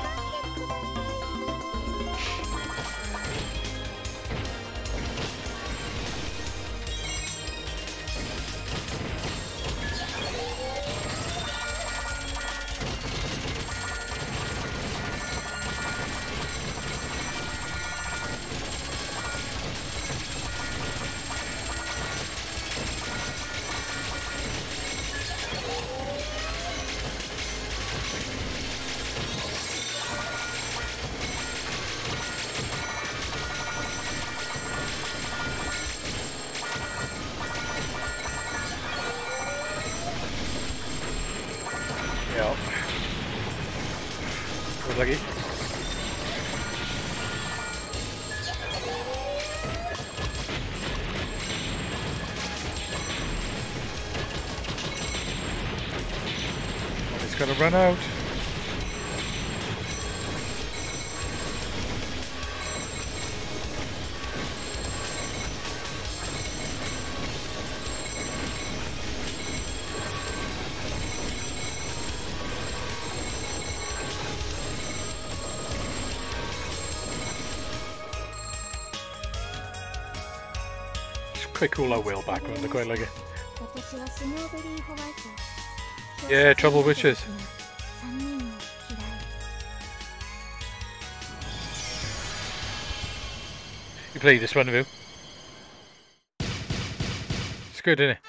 quick all our wheel background, on quite like it. Yeah, trouble witches. You play this one, of you? It's good, isn't it?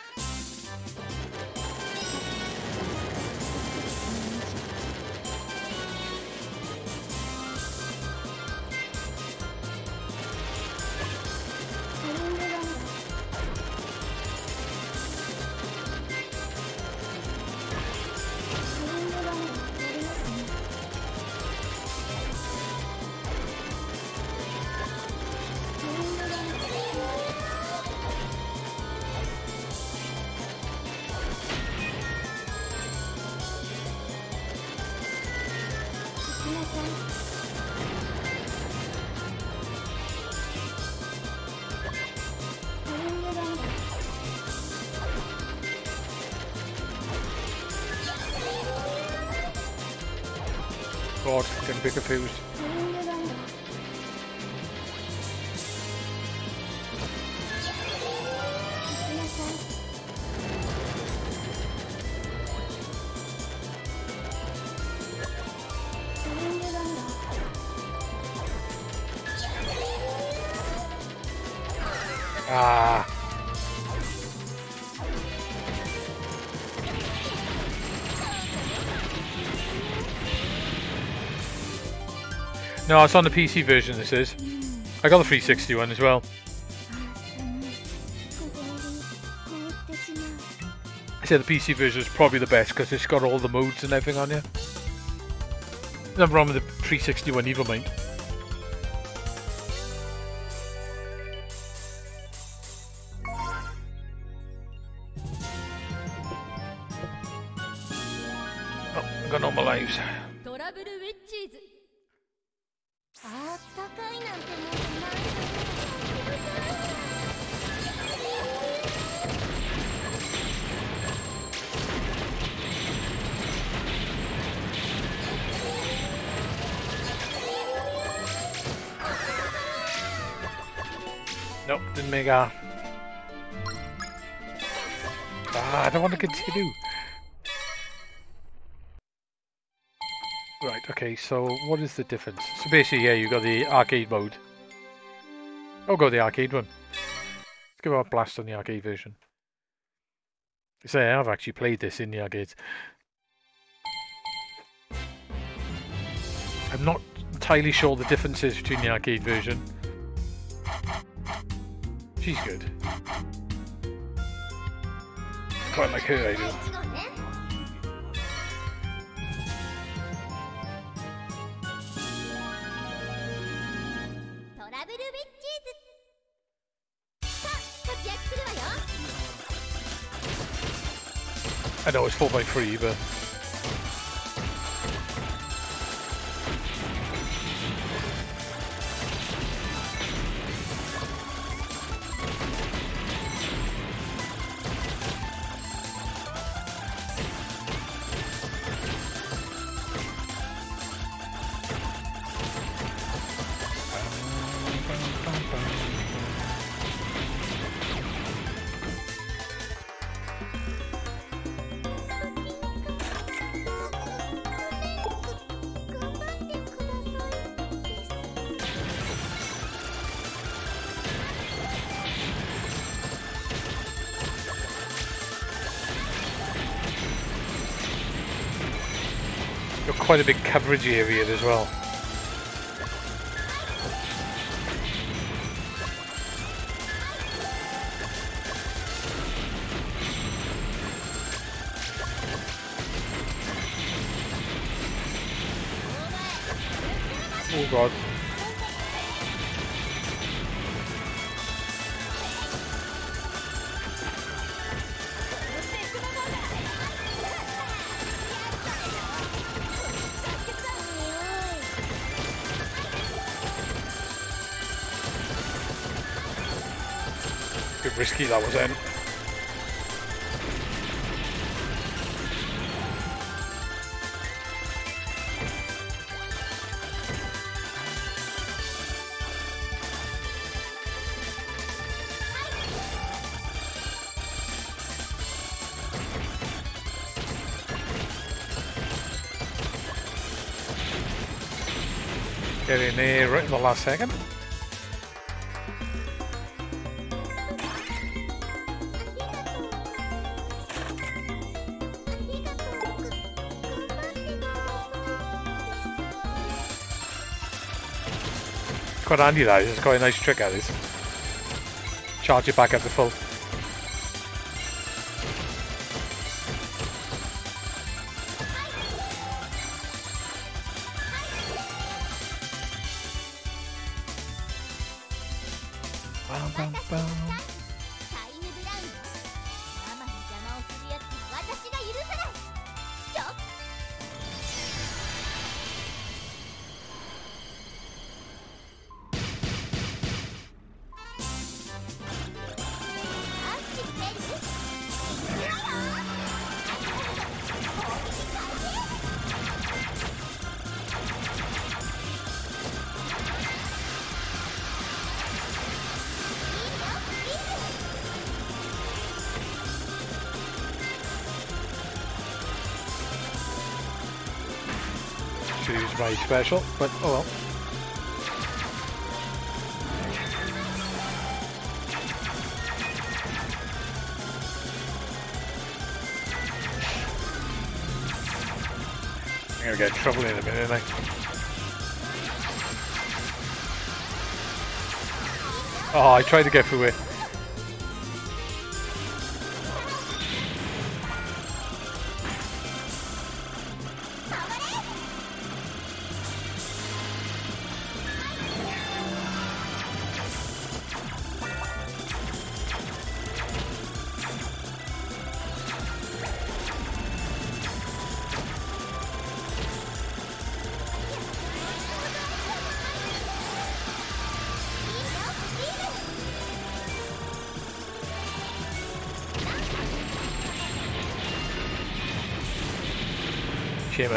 No, it's on the PC version this is. I got the 360 one as well. I said the PC version is probably the best because it's got all the modes and everything on here. Nothing wrong with the 360 one, never mind. To continue. Right, okay, so what is the difference? So basically, yeah, you got the arcade mode. I'll go the arcade one. Let's give it a blast on the arcade version. Say I have actually played this in the arcades. I'm not entirely sure the differences between the arcade version. She's good quite like her. I know it's 4x3, but coverage area as well. Last second. Quite handy is, it's quite a nice trick that is. Charge it back up to full. Special, but oh well. I'm gonna get trouble in a minute, I Oh, I tried to get through it.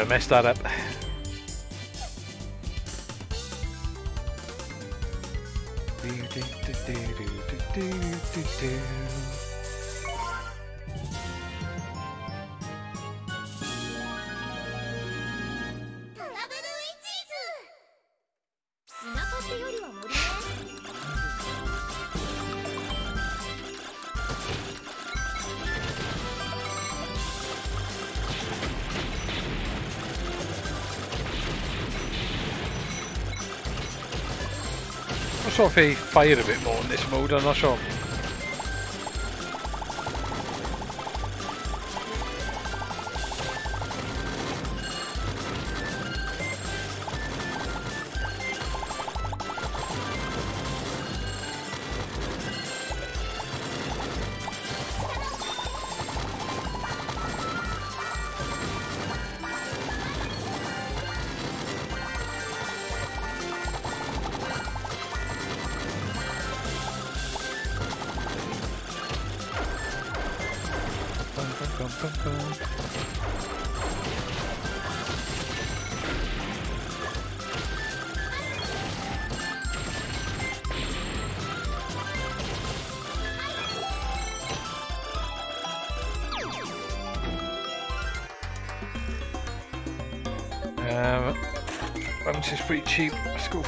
Messed that up. He fired a bit more in this mode, I'm not sure.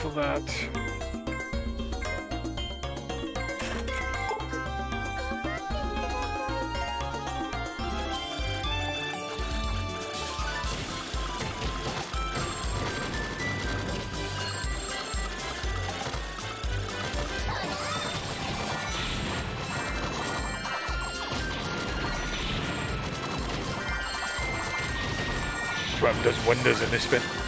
For that. Swam does wonders in this bit.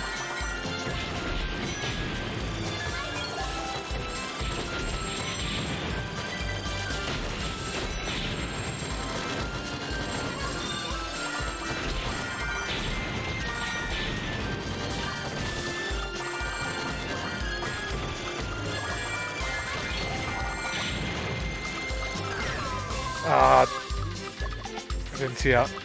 That. Got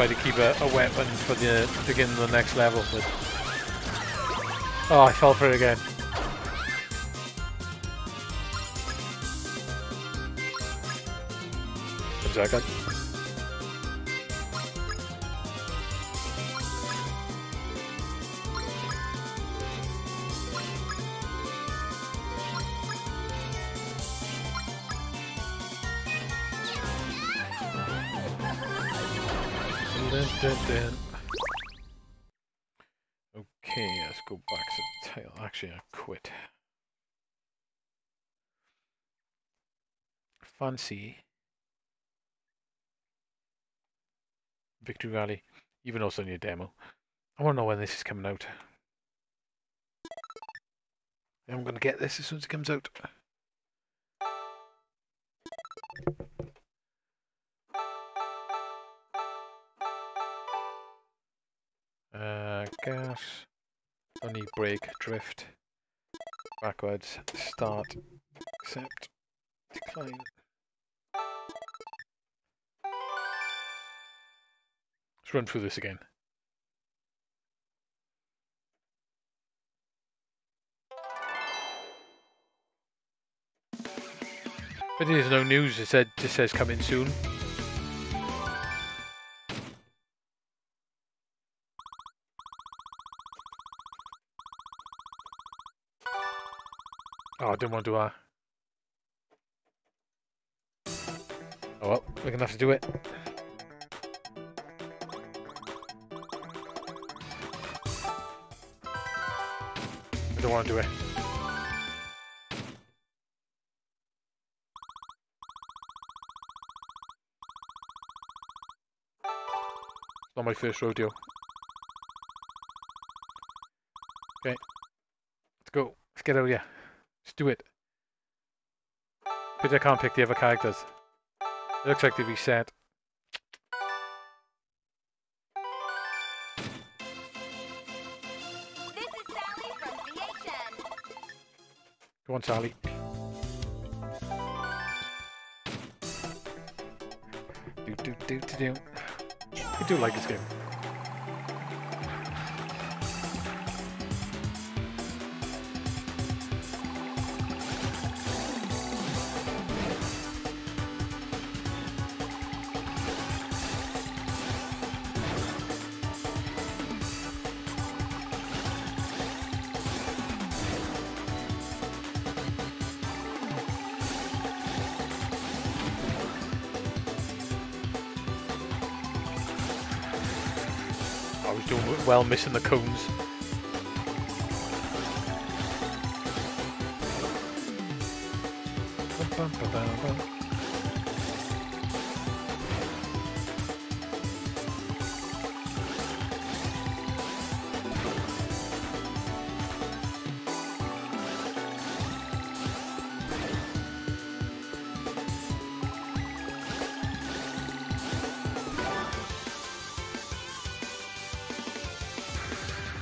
Tried to keep a, a weapon for the beginning of the next level, but oh, I fell for it again. One Fancy. Victory Rally, even though it's only a demo. I want to know when this is coming out. I'm going to get this as soon as it comes out. Uh, gas, need brake, drift, backwards, start, accept, decline. Let's run through this again. But there's no news, it said just says coming soon. Oh, I didn't want to do that. Oh well, we're gonna have to do it. Don't want to do it. It's not my first rodeo. Okay. Let's go. Let's get out of here. Let's do it. But I can't pick the other characters. It looks like they reset. On. Do do do do do. I do like this game. I was doing well missing the cones.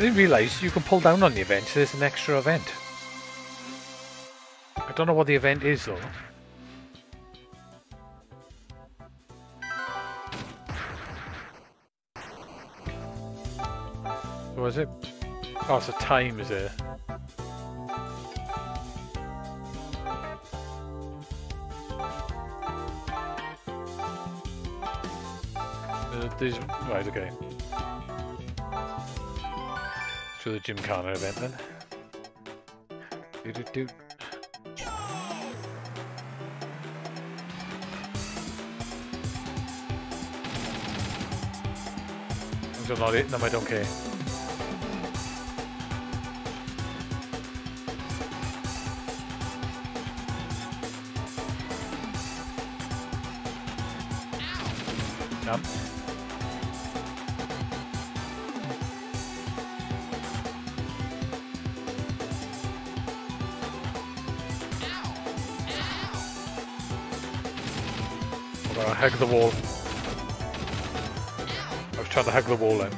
Didn't realise you can pull down on the event, so there's an extra event. I don't know what the event is though. Was it? Oh, it's a time, is it? Uh, right, okay. To the Gymkhana event then. Do do do. Not hitting them, I don't care. Hug the wall. I was trying to hug the wall then.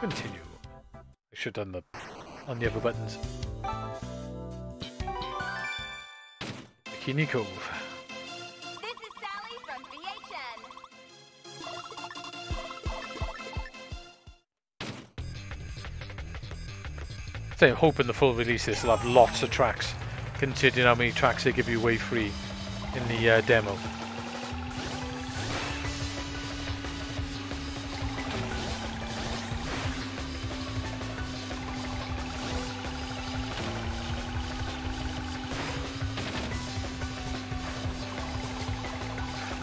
Continue. I should have done the on the other buttons. Bikini I'm hoping the full release this will have lots of tracks, considering how many tracks they give you way free in the uh, demo.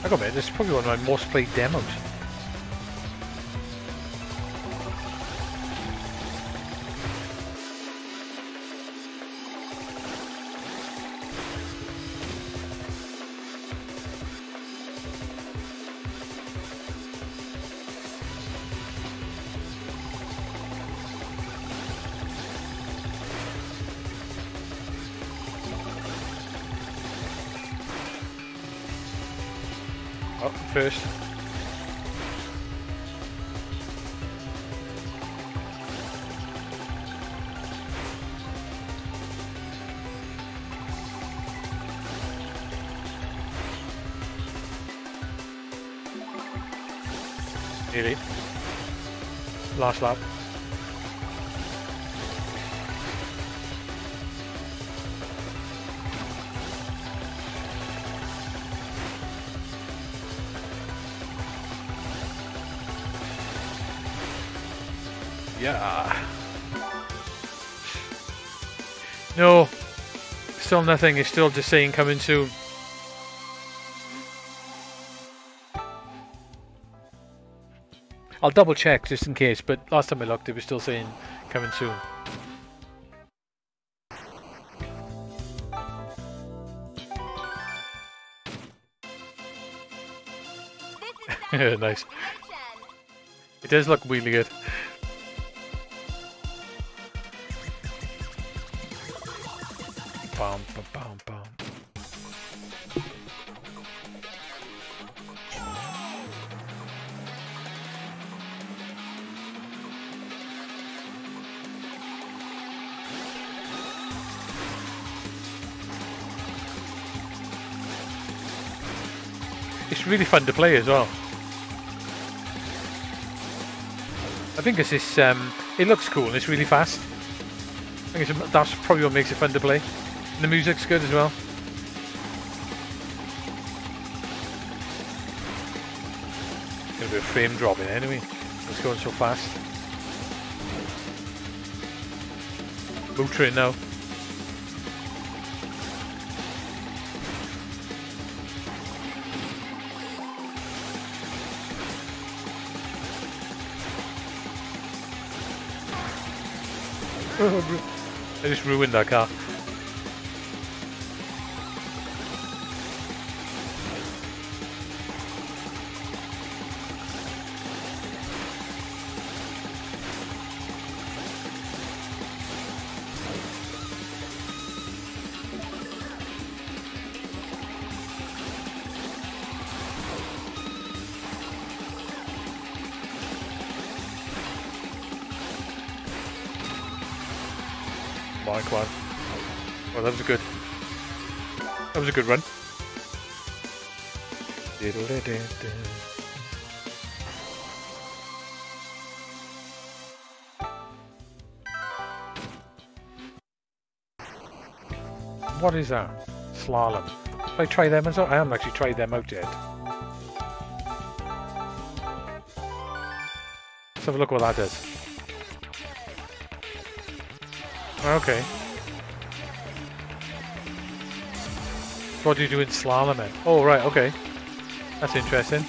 I got this is probably one of my most played demos. nothing is still just saying coming soon. I'll double check just in case, but last time I looked it was still saying coming soon. nice. It does look really good. Fun to play as well. I think it's this. Um, it looks cool and it's really fast. I think that's probably what makes it fun to play. And the music's good as well. Gonna be a frame dropping anyway. It's going so fast. Motoring now. I just ruined that car. Good run. Diddle-da-da-da. What is that? Slalom. I try them as well? I haven't actually tried them out yet. Let's have a look what that does. Okay. What do you do in slalom then? Oh, right, okay. That's interesting.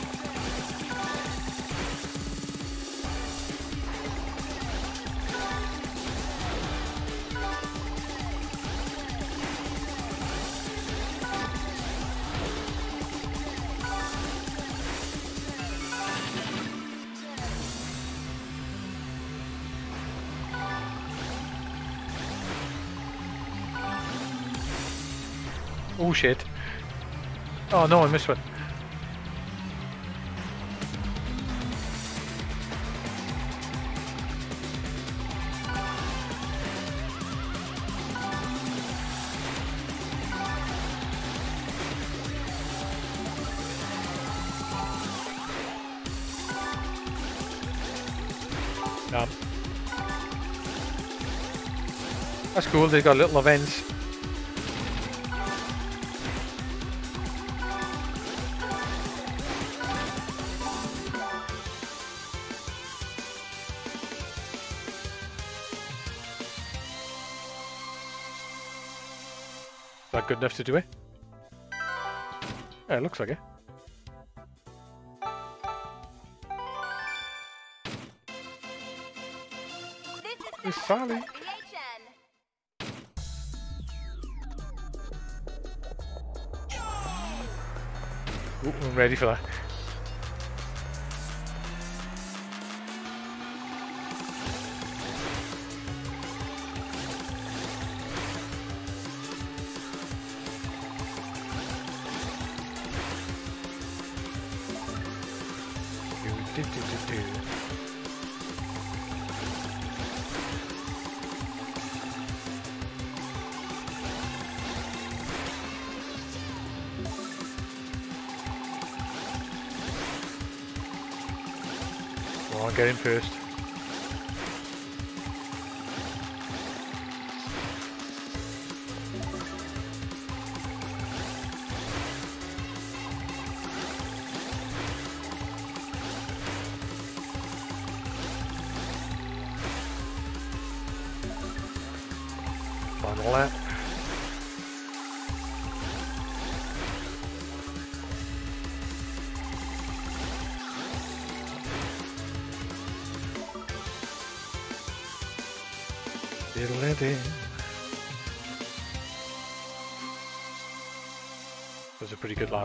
Oh no, I missed one. That's cool, they've got little events. Good enough to do it? Yeah, it looks like it. It's Sally. Ooh, I'm ready for that. First.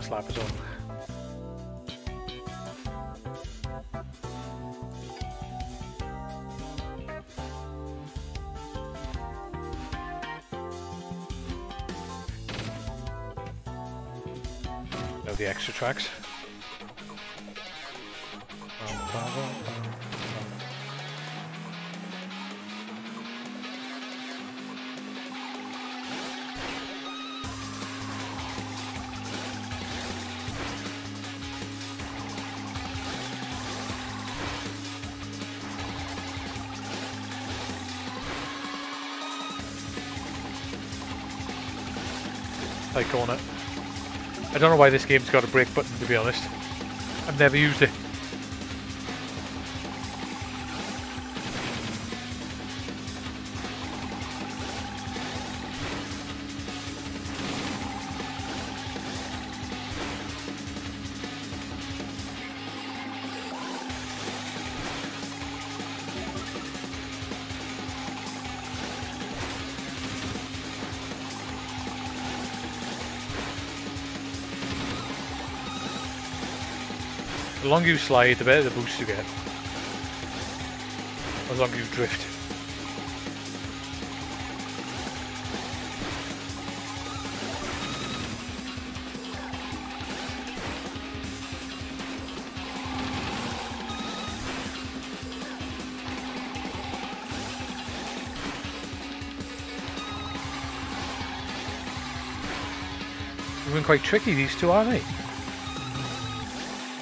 power slap as well. Know the extra tracks. Like corner. I don't know why this game's got a brake button to be honest. I've never used it. The longer you slide, the better the boost you get. As long as you drift. Moving quite tricky, these two, aren't they?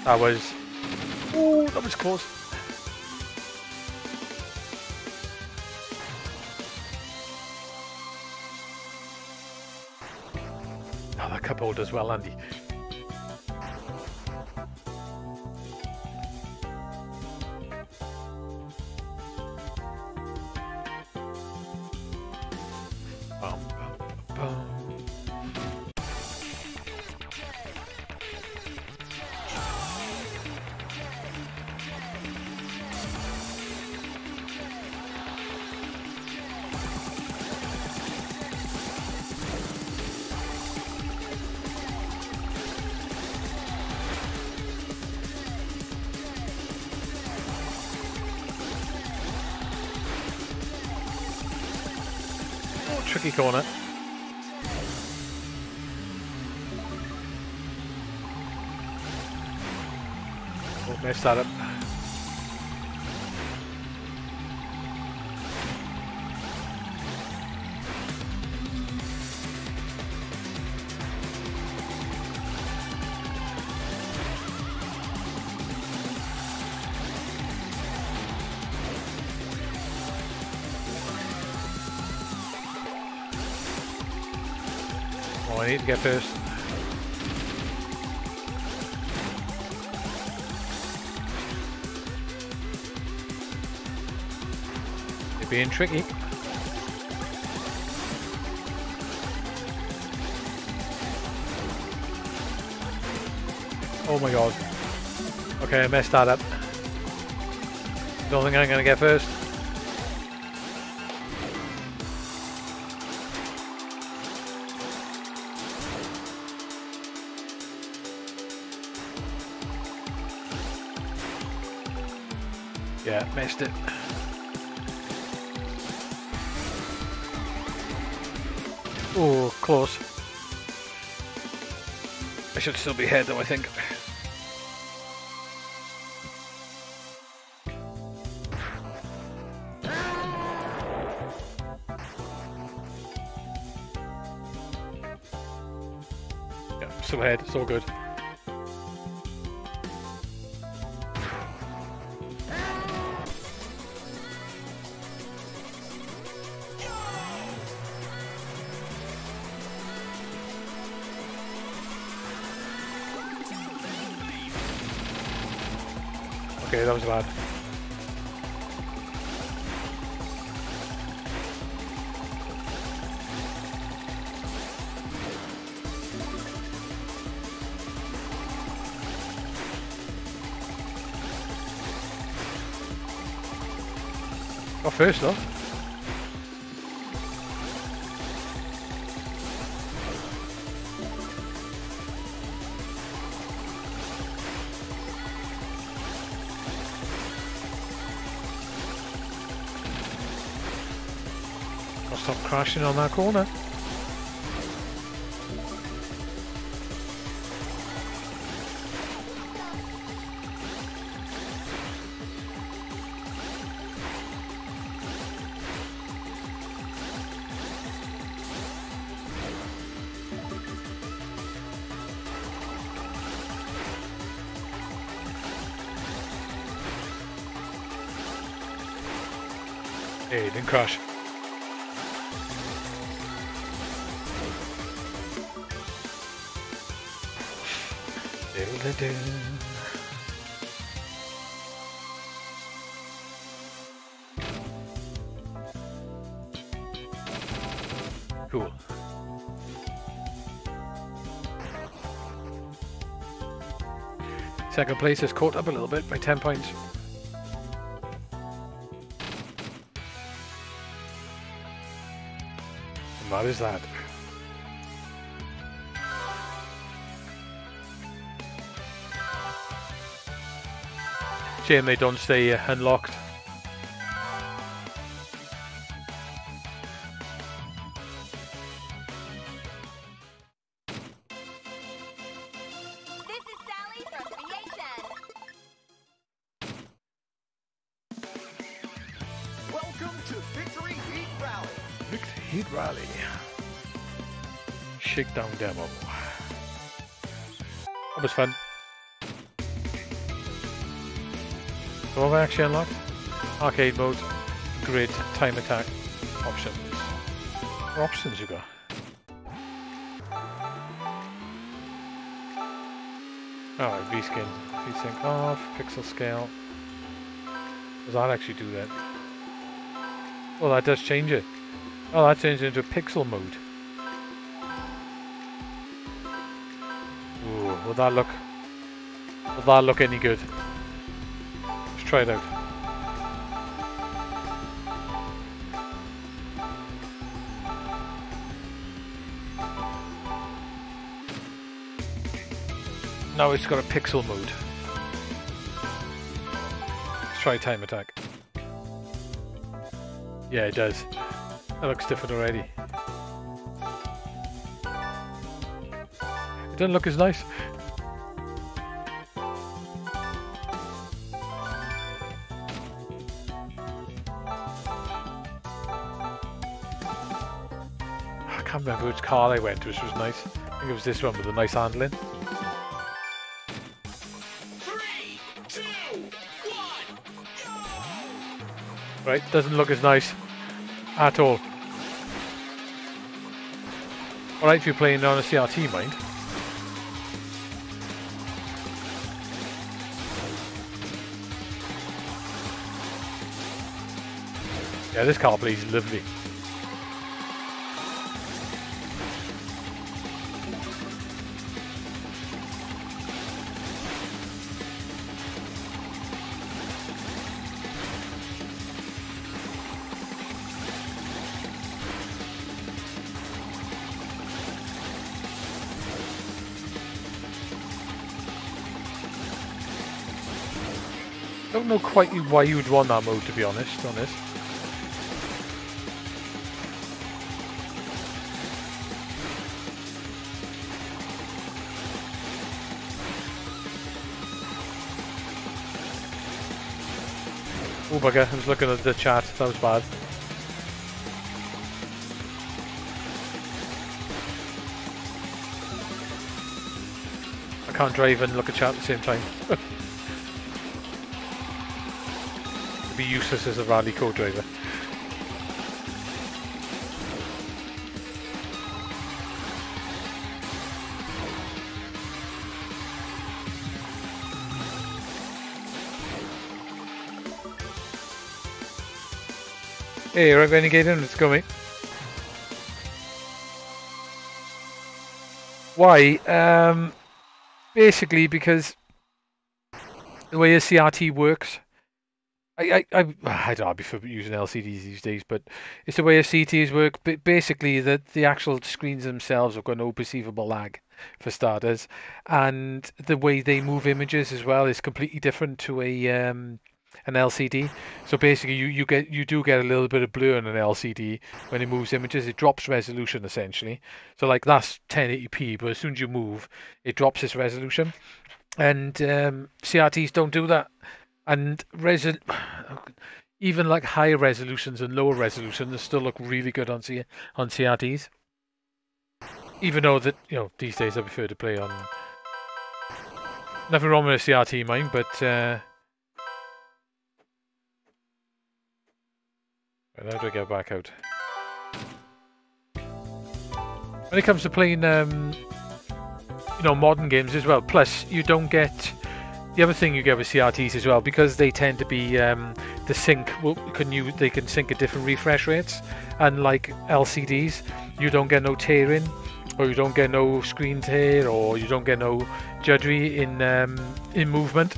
That was... Oh, that was close. Another cup holder as well, Andy. Corner. Oh, messed that up. You're tricky. Oh my god. Okay, I messed that up. Don't think I'm gonna get first. Should still be ahead though, I think. Yeah, still ahead, it's all good. First though. I'll stop crashing on that corner. Cool. Second place is caught up a little bit by 10 points. That is that. Shame they don't stay unlocked. So what have I actually unlocked? Arcade mode, grid, time attack, options. What options you got? Alright, V-skin. V-sync off, pixel scale. Does that actually do that? Well, that does change it. Oh, that turns into pixel mode. Ooh, will that look... Will that look any good? Try it out. Now it's got a pixel mode. Let's try time attack. Yeah, it does. That looks different already. It doesn't look as nice. Can't remember which car I went to, which was nice. I think it was this one with the nice handling. Right, doesn't look as nice at all. Alright if you're playing on a CRT mind. Yeah, this car plays lovely. I don't know quite why you would want that mode to be honest Honest. Oh bugger, I was looking at the chat, that was bad. I can't drive and look at chat at the same time. be useless as a rally co-driver. Hey, right, Renegade let's go, mate. Why? Um, basically because the way a CRT works, I, I, I, don't know, I'd using LCDs these days, but it's the way CTs work. But basically, the, the actual screens themselves have got no perceivable lag, for starters, and the way they move images as well is completely different to a um, an LCD. So basically, you, you get you do get a little bit of blur on an LCD when it moves images. It drops resolution essentially. So like that's 1080p, but as soon as you move, it drops its resolution. And um, CRTs don't do that. And even like higher resolutions and lower resolutions still look really good on C on CRTs. Even though that you know these days I prefer to play on. Nothing wrong with a CRT mine, but. Uh, how do I get back out? When it comes to playing, um, you know, modern games as well, plus you don't get the other thing you get with CRTs as well because they tend to be um, the sync. Well, can you they can sync at different refresh rates, and like LCDs, you don't get no tearing, or you don't get no screen tear, or you don't get no juddery in um, in movement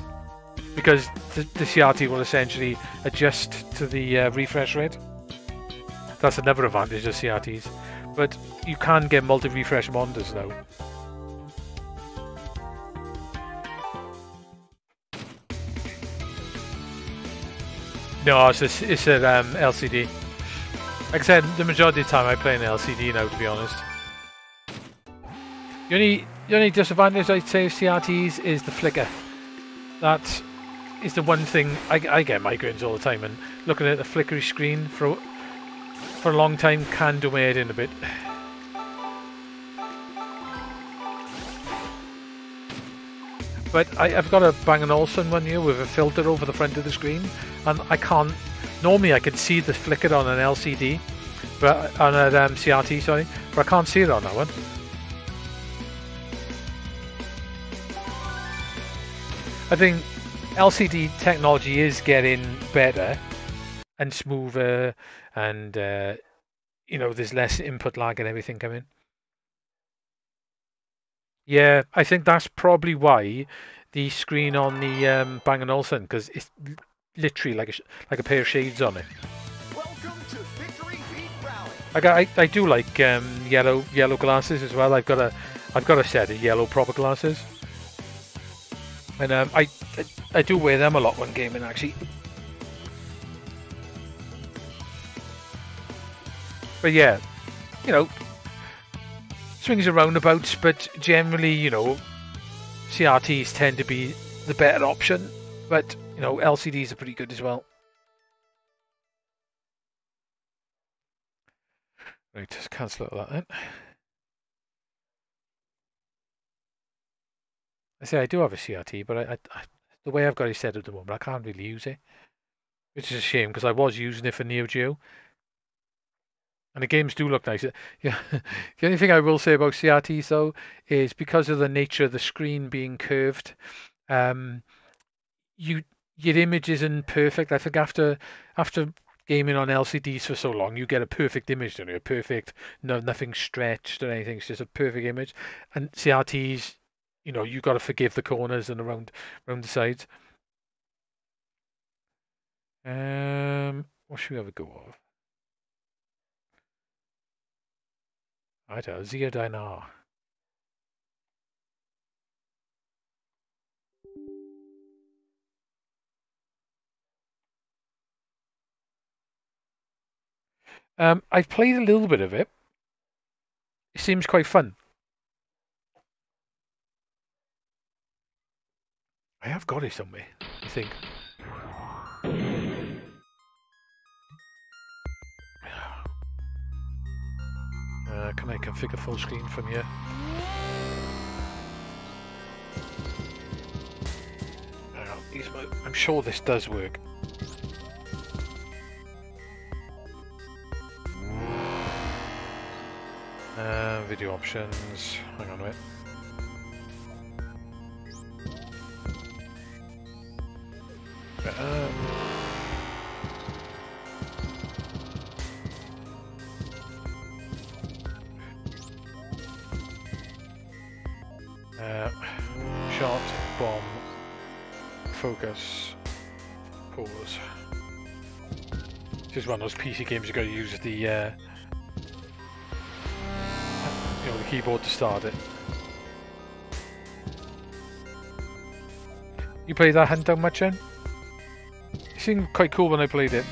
because the, the CRT will essentially adjust to the uh, refresh rate. That's another advantage of CRTs. But you can get multi-refresh monitors now. No, it's a, it's um, LCD. Like I said, the majority of the time I play an LCD now, to be honest. The only, the only disadvantage I'd say of CRTs is the flicker. That is the one thing I, I get migraines all the time, and looking at the flickery screen for for a long time can do my head in a bit. But I, have got a Bang & Olufsen one here with a filter over the front of the screen, and I can't. Normally, I can see the flicker on an LCD, but on a um, CRT, sorry, but I can't see it on that one. I think LCD technology is getting better and smoother, and uh, you know, there's less input lag and everything coming. Yeah, I think that's probably why the screen on the um, Bang & Olufsen, because it's literally like a sh- like a pair of shades on it. Welcome to Victory Rally. I, got, I, I do like um, yellow yellow glasses as well. I've got a I've got a set of yellow proper glasses, and um, I, I I do wear them a lot when gaming actually. But yeah, you know, swings and roundabouts, but generally, you know, CRTs tend to be the better option. But you know, LCDs are pretty good as well. Right, just cancel out that then. I say I do have a CRT, but I, I, the way I've got it set up at the moment, I can't really use it, which is a shame because I was using it for Neo Geo, and the games do look nice. Yeah, the only thing I will say about CRTs though is because of the nature of the screen being curved, um, you your image isn't perfect. I think after after gaming on LCDs for so long, you get a perfect image, don't you? A perfect, no nothing stretched or anything. It's just a perfect image. And CRTs, you know, you got to forgive the corners and around around the sides. Um, what should we have a go of? Don't know, Zia Dinar. Um, I've played a little bit of it. It seems quite fun. I have got it somewhere, I think. Uh, can I configure full screen from here? I'm sure this does work. Uh, video options. Hang on a minute. Um, focus, pause. This is one of those PC games you got to use the uh, you know the keyboard to start it. You played that hunt down much then? It seemed quite cool when I played it.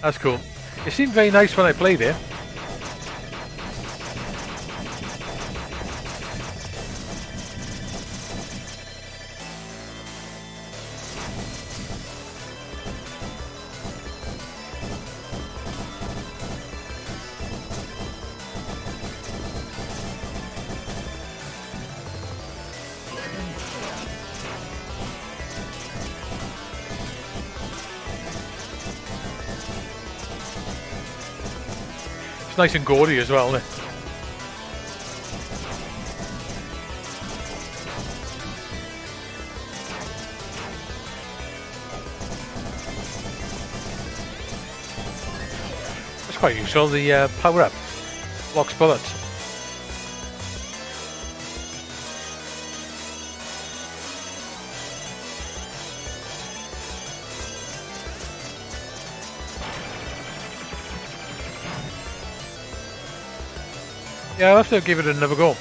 That's cool. It seemed very nice when I played it. Nice and gaudy as well? It's quite useful, the uh, power up. Blocks bullets. Yeah, I'll have to give it another go.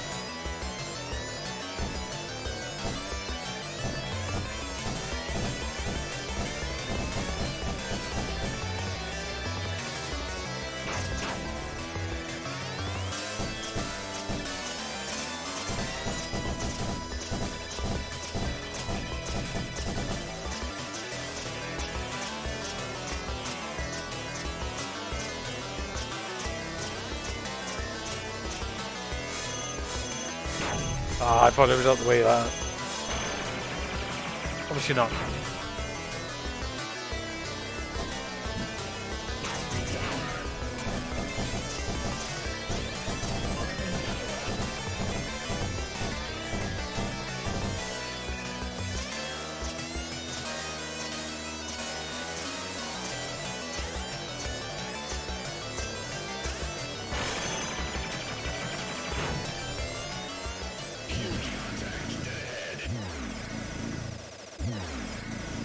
Obviously not.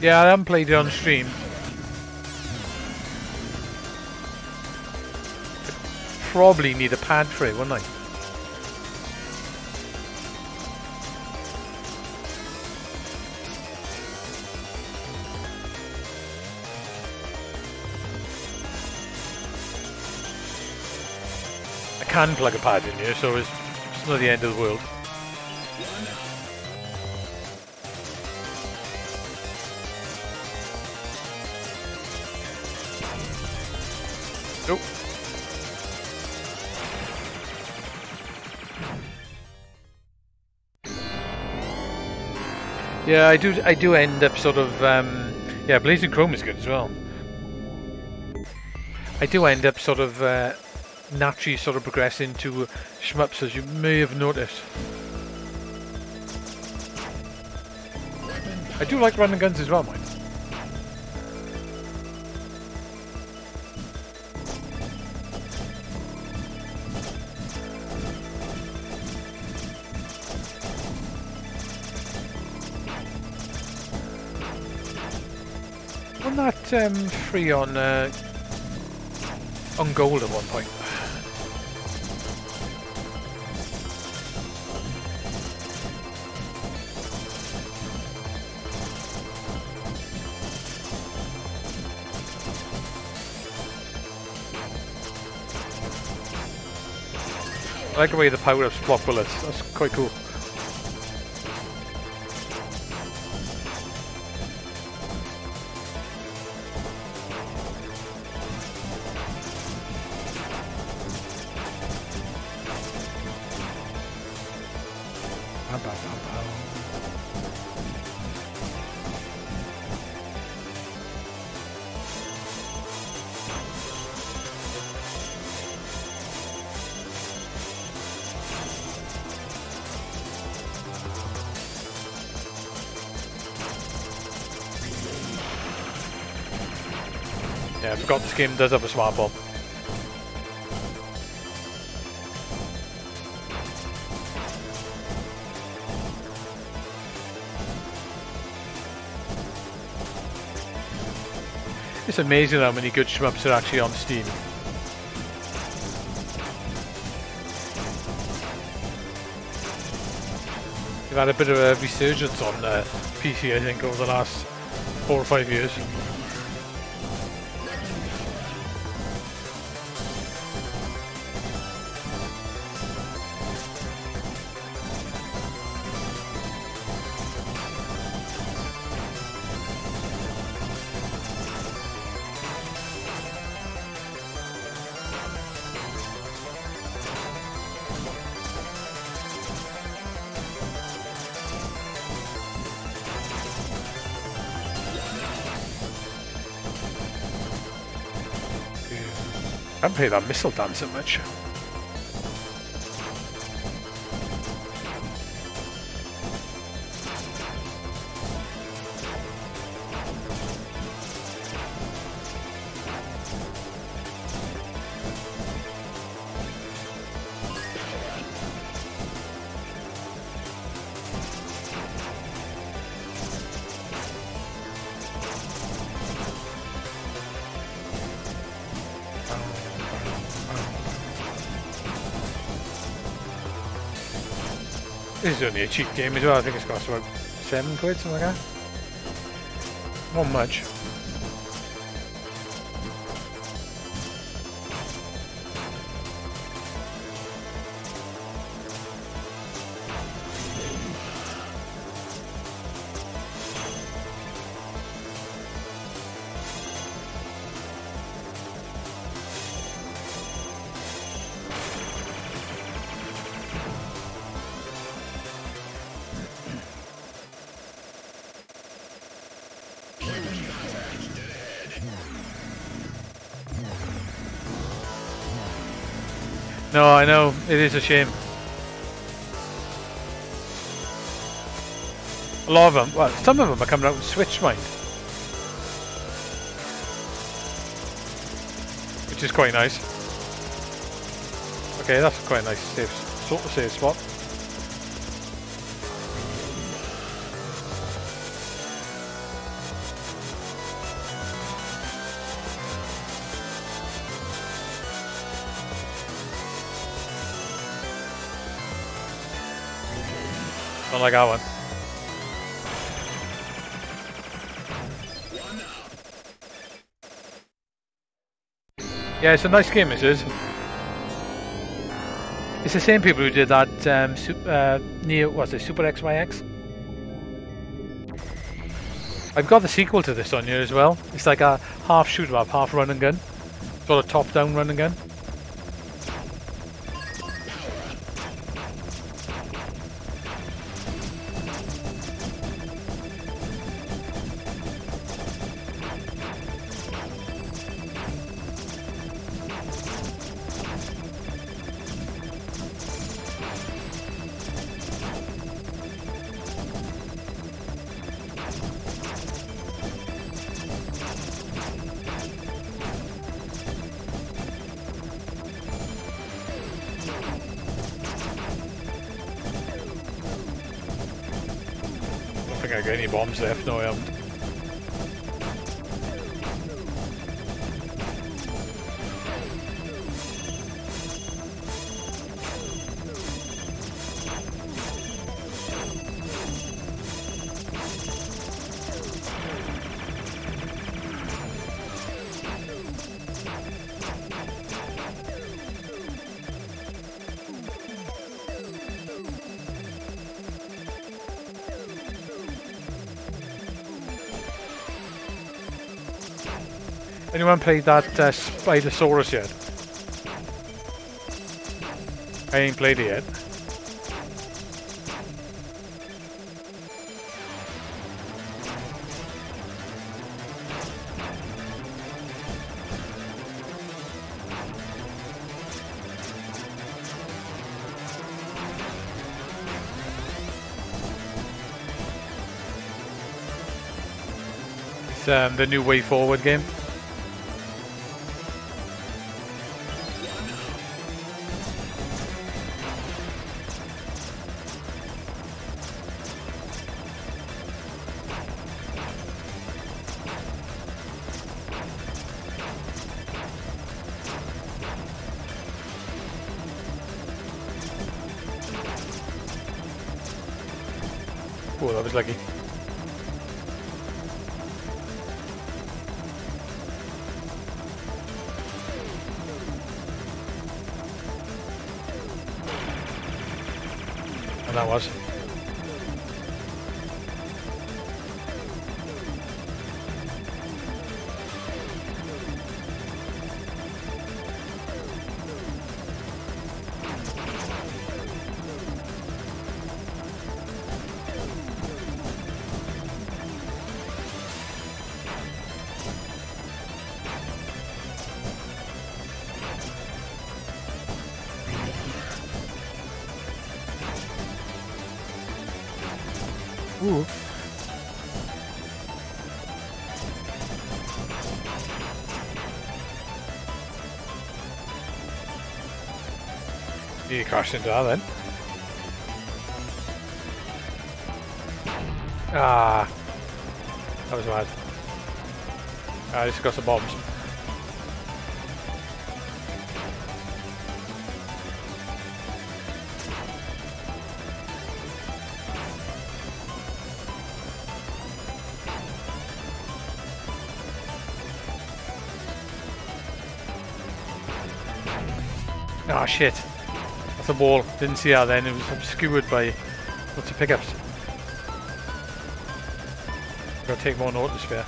Yeah, I haven't played it on stream. Probably need a pad for it, wouldn't I? I can plug a pad in here, so it's, it's not the end of the world. Yeah, I do. I do end up sort of. Um, yeah, Blazing Chrome is good as well. I do end up sort of uh, naturally sort of progressing to shmups, as you may have noticed. I do like running guns as well, mind. Um, free on uh, on gold at one point? I like the way the power ups block bullets. That's quite cool. This game does have a smart bomb. It's amazing how many good shmups are actually on Steam. They've had a bit of a resurgence on uh, PC, I think, over the last four or five years. Haven't played that missile dancer much. Is only a cheap game as well. I think it's cost about seven quid, something like that. Not much. No, I know. It is a shame. A lot of them, well, some of them are coming out with Switch mind. Which is quite nice. Okay, that's quite a nice safe, sort of safe spot. Don't like one. Yeah, it's a nice game, it is. It's the same people who did that um, Sup- uh, what's it, Super XYX? I've got the sequel to this on here as well. It's like a half shoot 'em up, half run and gun. Sort of top down run and gun. Played that uh, Spidersaurs yet? I ain't played it yet. Um, the new WayForward game. Into that then. Ah, that was mad. I just got some bombs. Ah shit. That's a wall. Didn't see that then. It was obscured by lots of pickups. Gotta take more notice there.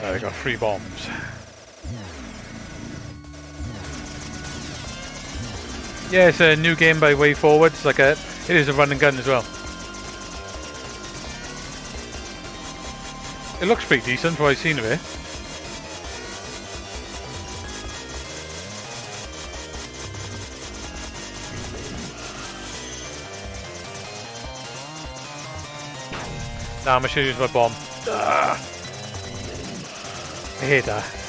They got three bombs. Yeah, it's a new game by WayForward. It's like a, it is a run and gun as well. It looks pretty decent what I've seen of it. Nah, I'm gonna use my bomb. Ah. I hate that.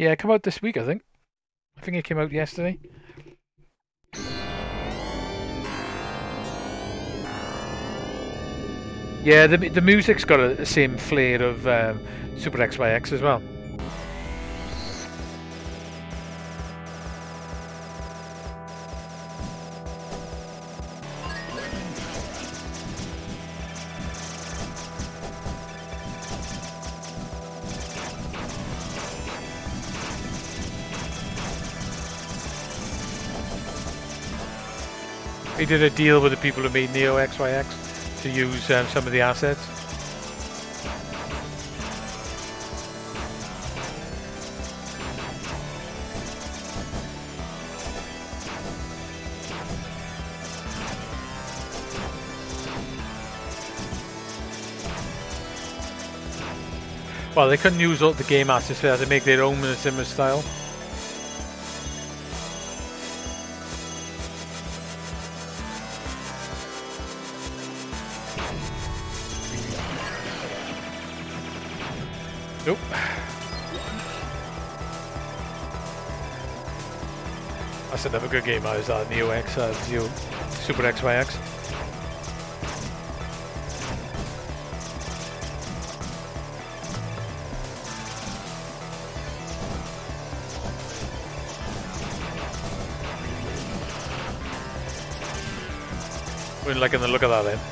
Yeah, come out this week, I think. I think it came out yesterday. Yeah, the the music's got a, the same flair of um, Super XYX as well. Did a deal with the people who made Neo XYX to use um, some of the assets. Well, they couldn't use all the game assets, so they had to make their own in a similar style. Game. I was uh, Neo X, uh, Neo Super XYX. We're liking the look of that then.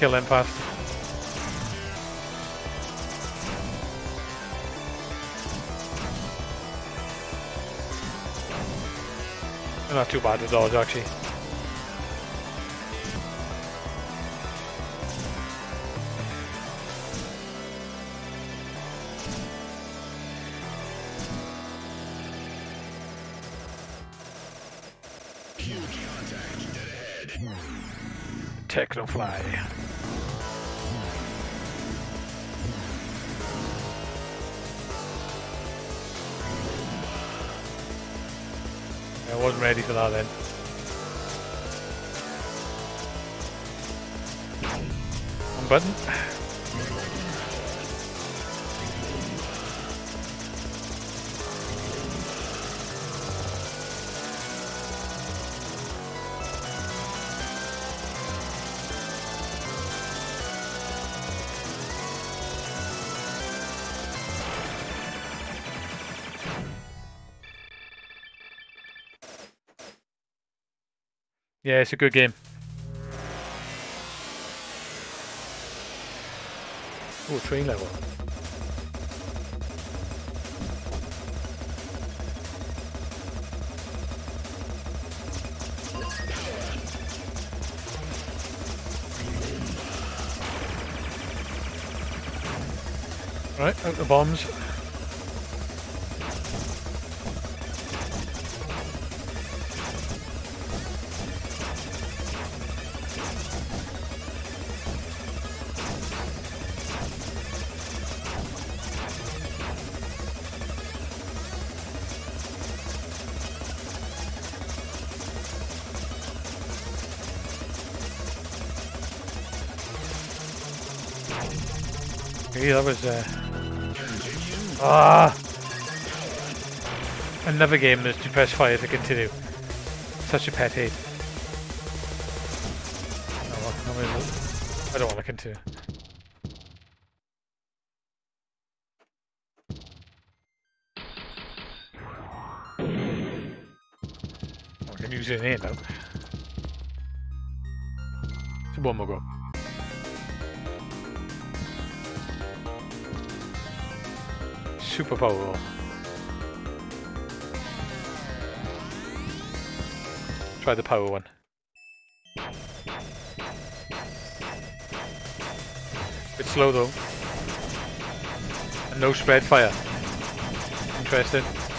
Kill him fast. Not too bad with those actually. For that then. Button. Yeah, it's a good game. Oh, train level. Right, out the bombs. Ah! Another game that's to press fire to continue. Such a pet hate. I don't want to continue. I can use it in here now. One more go. Super power. Try the power one. Bit slow though. And no spread fire. Interesting.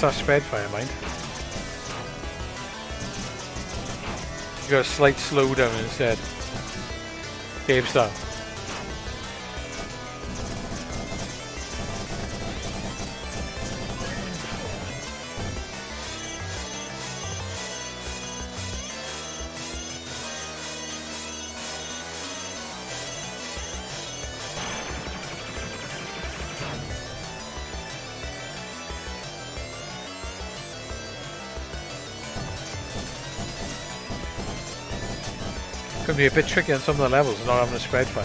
Gonna miss that spread fire, mind. You got a slight slowdown instead. Cave style. Be a bit tricky on some of the levels, not having a spread fire.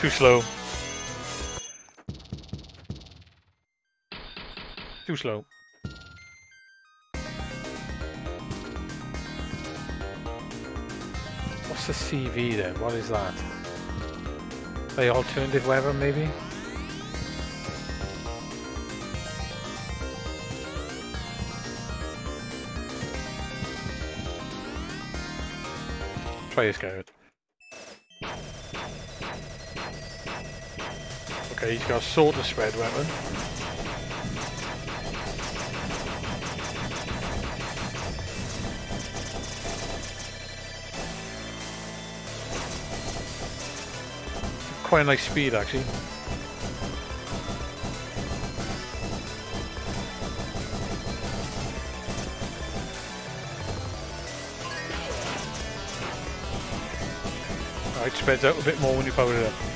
Too slow. The CV then? What is that? The alternative weapon maybe? Try this guy. Okay, he's got a sort of spread weapon. Quite a nice speed actually. Right, spreads out a bit more when you power it up.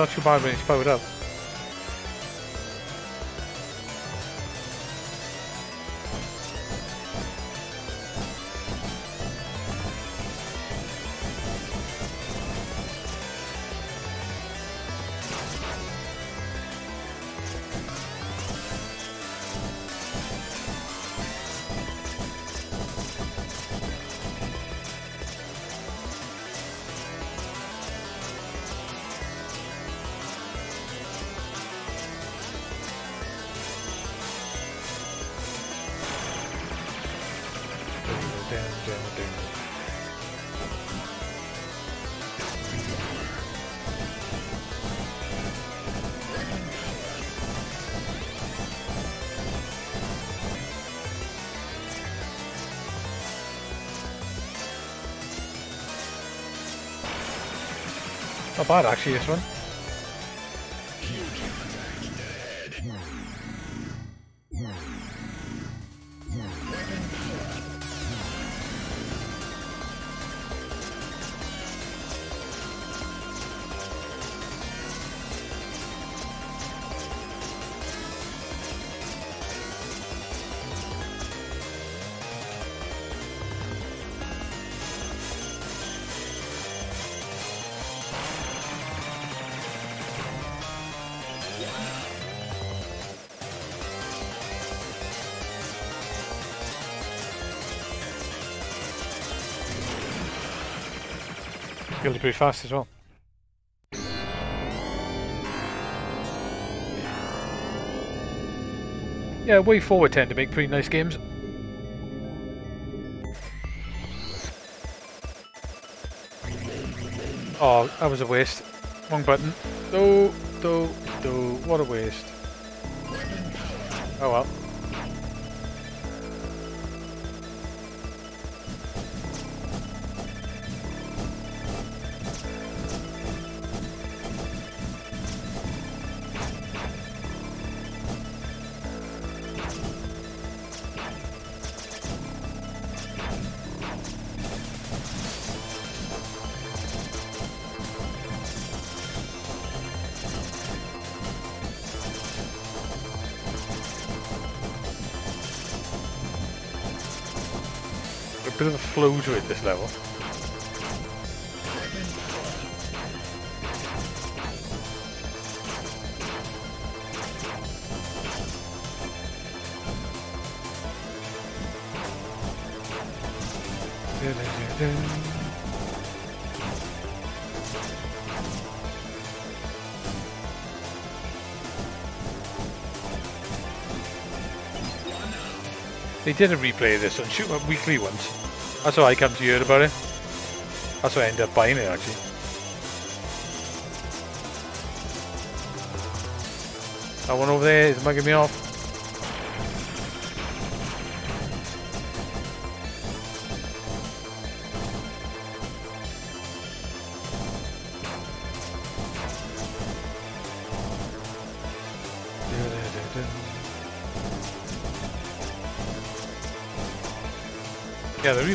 Thought you bad when it's powered up. Bad actually this one. Pretty fast as well. Yeah, WayForward tend to make pretty nice games. Oh, that was a waste. Wrong button. No, no, no. What a waste. Oh well. To it this level. They did a replay of this on Shoot Up Weekly once. That's how I come to hear about it. That's why I ended up buying it actually. That one over there is mugging me off.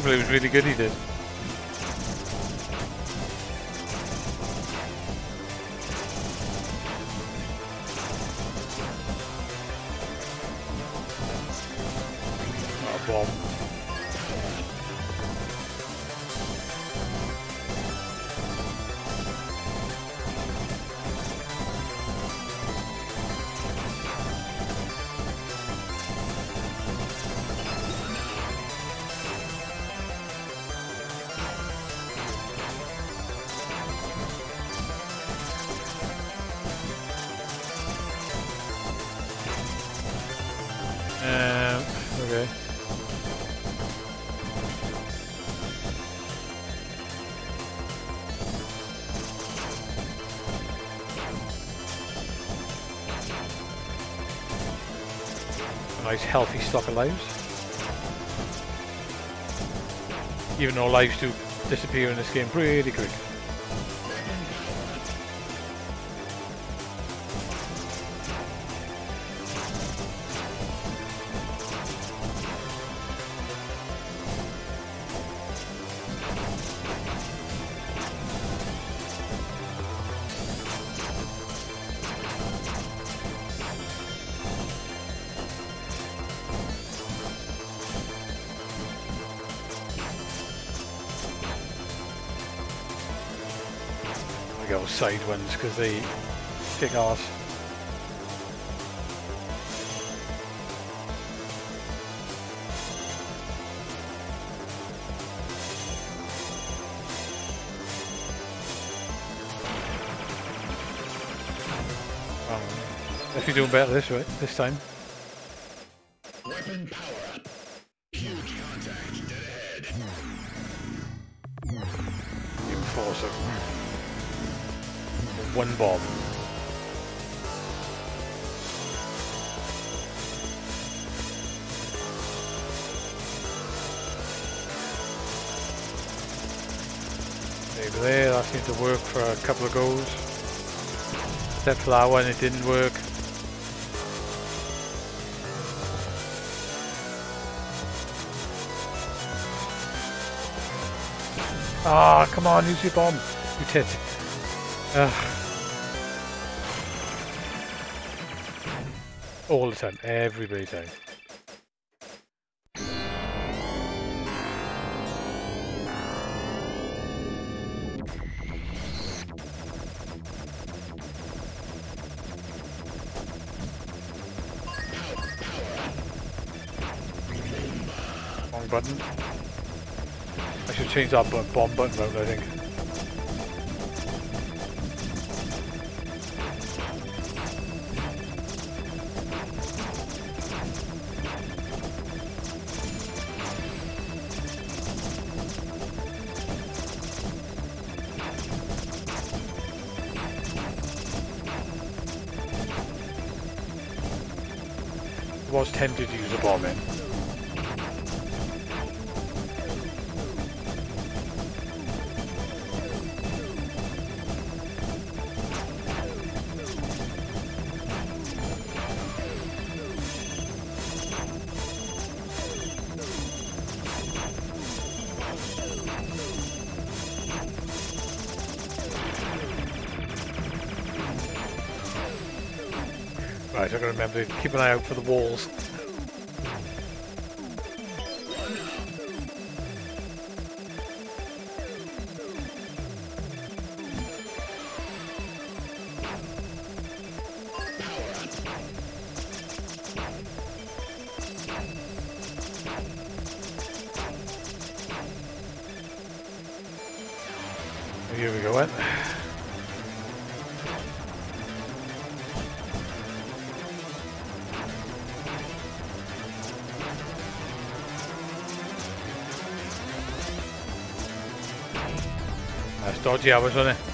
The was really good, he did. Healthy stock of lives. Even though lives do disappear in this game pretty quick. Side ones because they kick ass. Um, if you're doing better this way, this time. Couple of goals. That one, it didn't work. Ah, come on, use your bomb. You tit. Ugh. All the time, everybody time. Button. I should change that bomb button out, I think. Was tempted to use a bomb in. Remember keep an eye out for the walls. That's dodgy hours,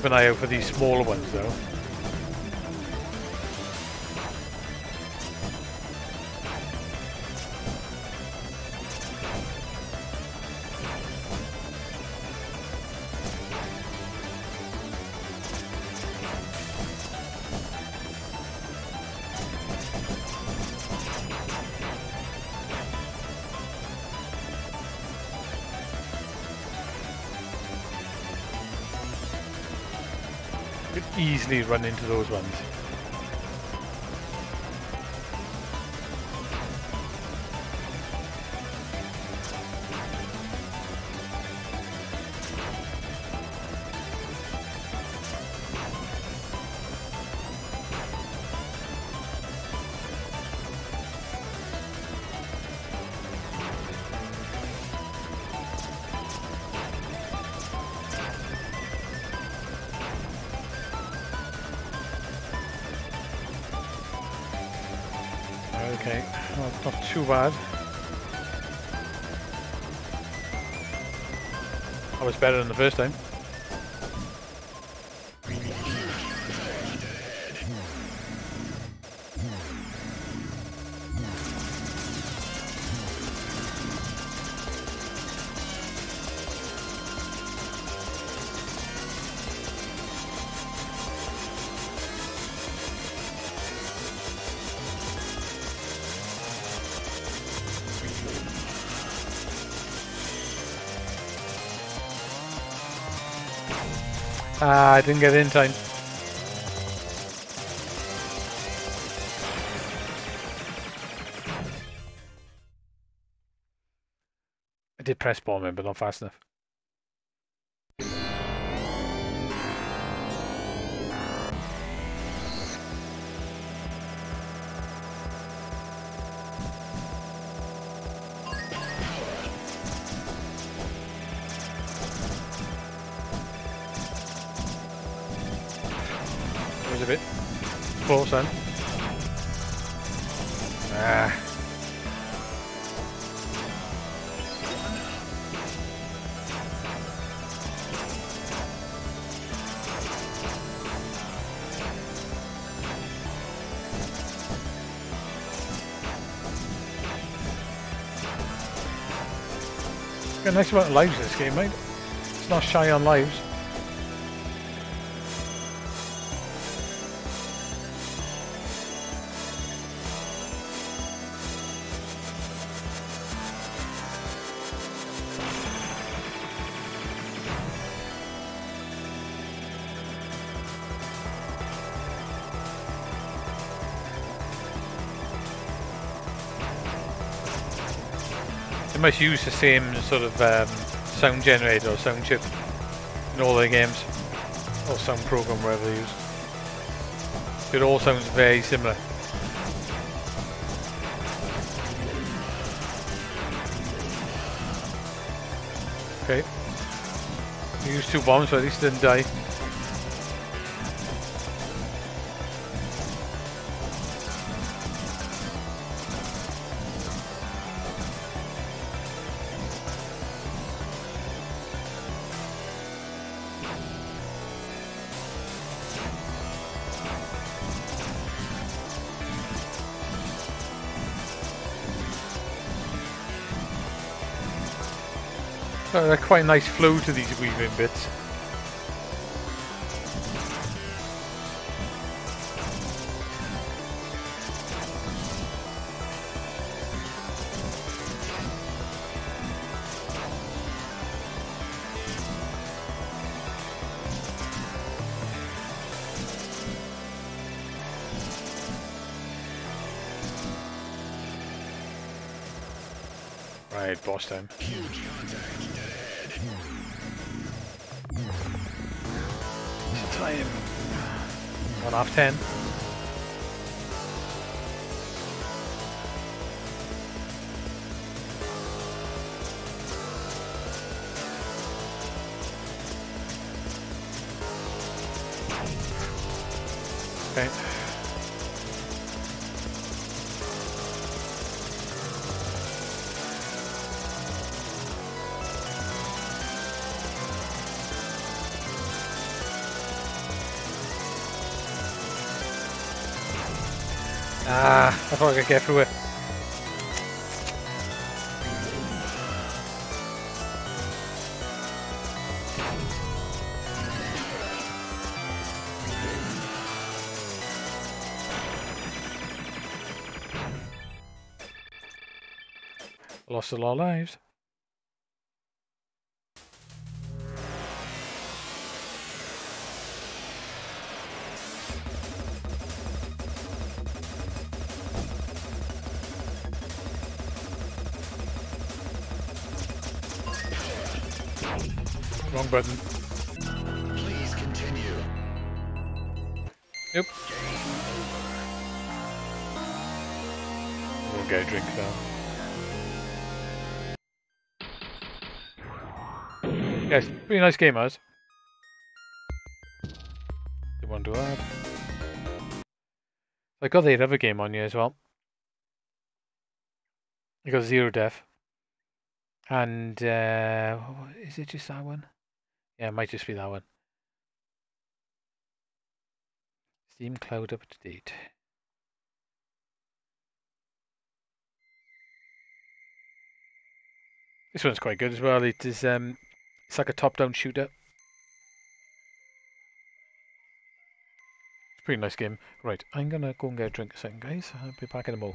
keep an eye out for these smaller ones though. Easily run into those ones. Bad. I was better than the first time. I didn't get in time. I did press bombing, but not fast enough. Got a nice amount of lives this game, mate. It's not shy on lives. Must use the same sort of um, sound generator or sound chip in all their games, or sound program, wherever they use. It all sounds very similar. Okay. Used two bombs, so at least didn't die. Quite a nice flow to these weaving bits. 10. Through it. Lost a lot of lives. Pretty nice game. You want to add? I got the other game on you as well. I got Zero Death. And uh, is it just that one? Yeah, it might just be that one. Steam Cloud up to date. This one's quite good as well. It is um, it's like a top-down shooter. It's a pretty nice game. Right, I'm gonna go and get a drink a second, guys. I'll be back in a mo.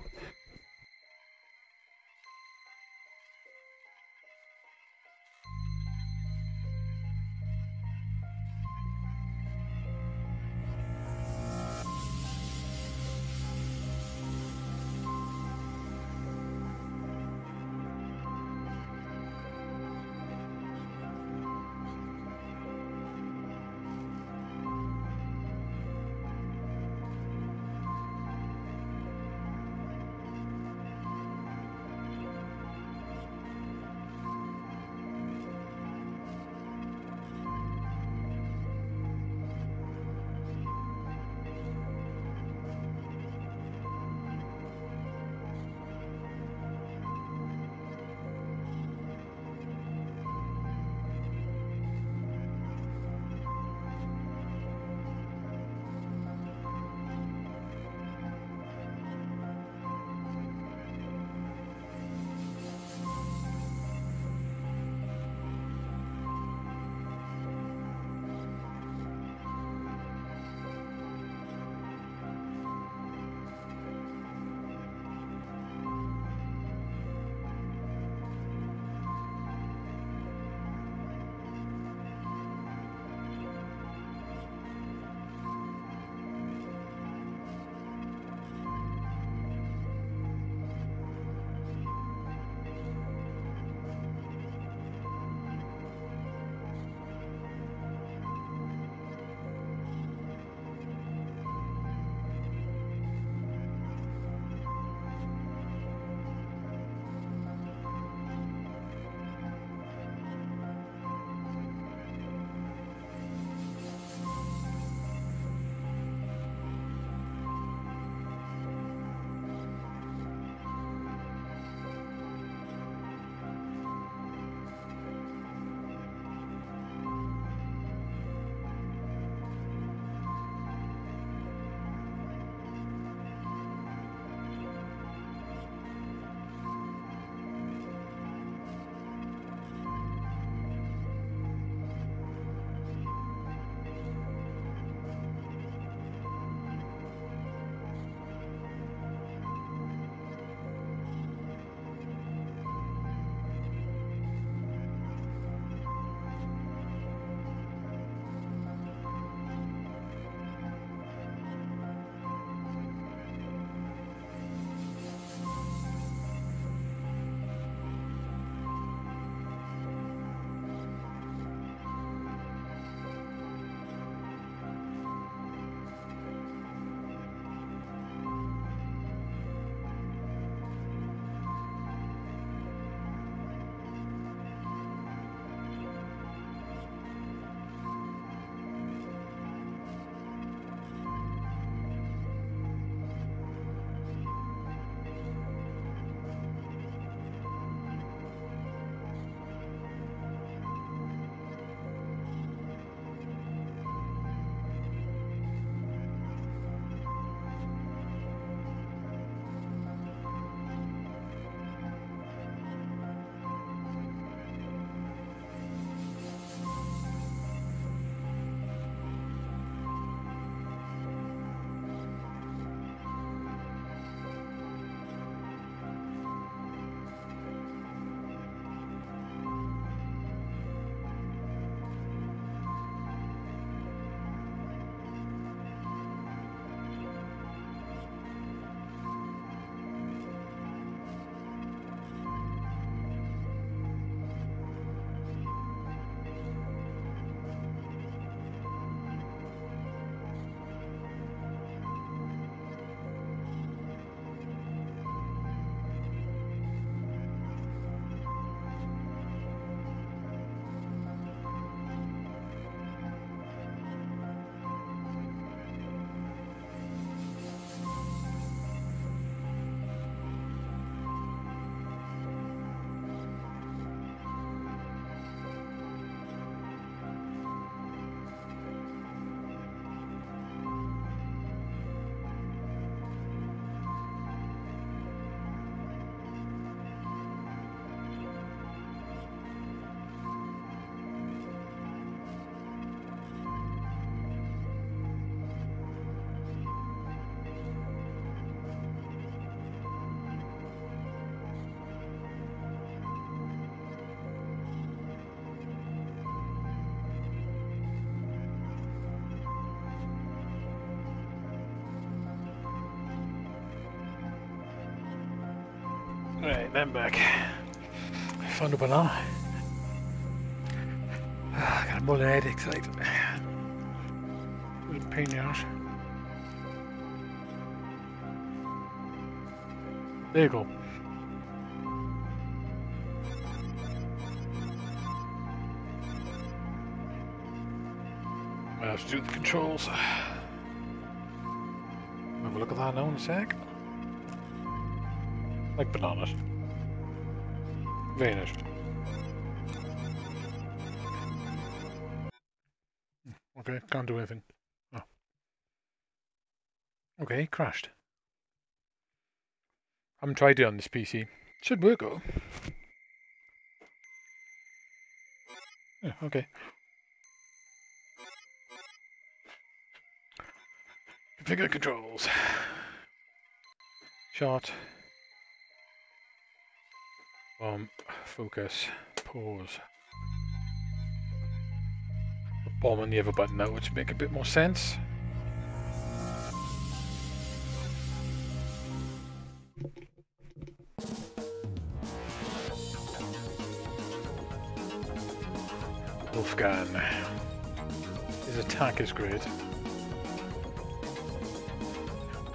Then back. Found a banana. Ah, I got a tonight. It was a pain in the arse. There you go. I have to do the controls. Have a look at that now in a sec. Like bananas. Vanished. Okay, can't do anything. Oh. Okay, crashed. I haven't tried it on this PC. Should work though. Yeah, okay. Configure controls. Shot. Um, focus. Pause. Bomb on the other button now, which make a bit more sense. Wolfgang. His attack is great.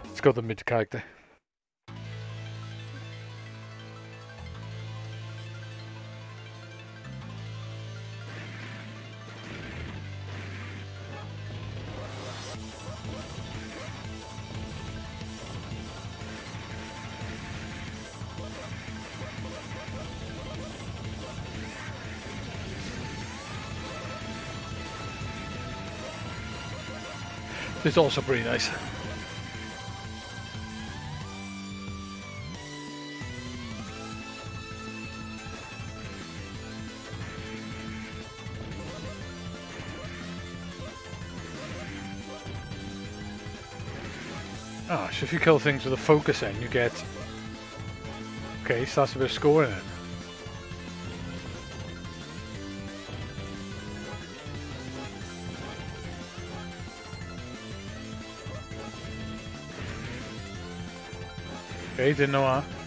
Let's go the mid character. It's also pretty nice. Ah, so if you kill things with a focus end, you get... Okay, so that's a bit of score in it. Okay, didn't know that.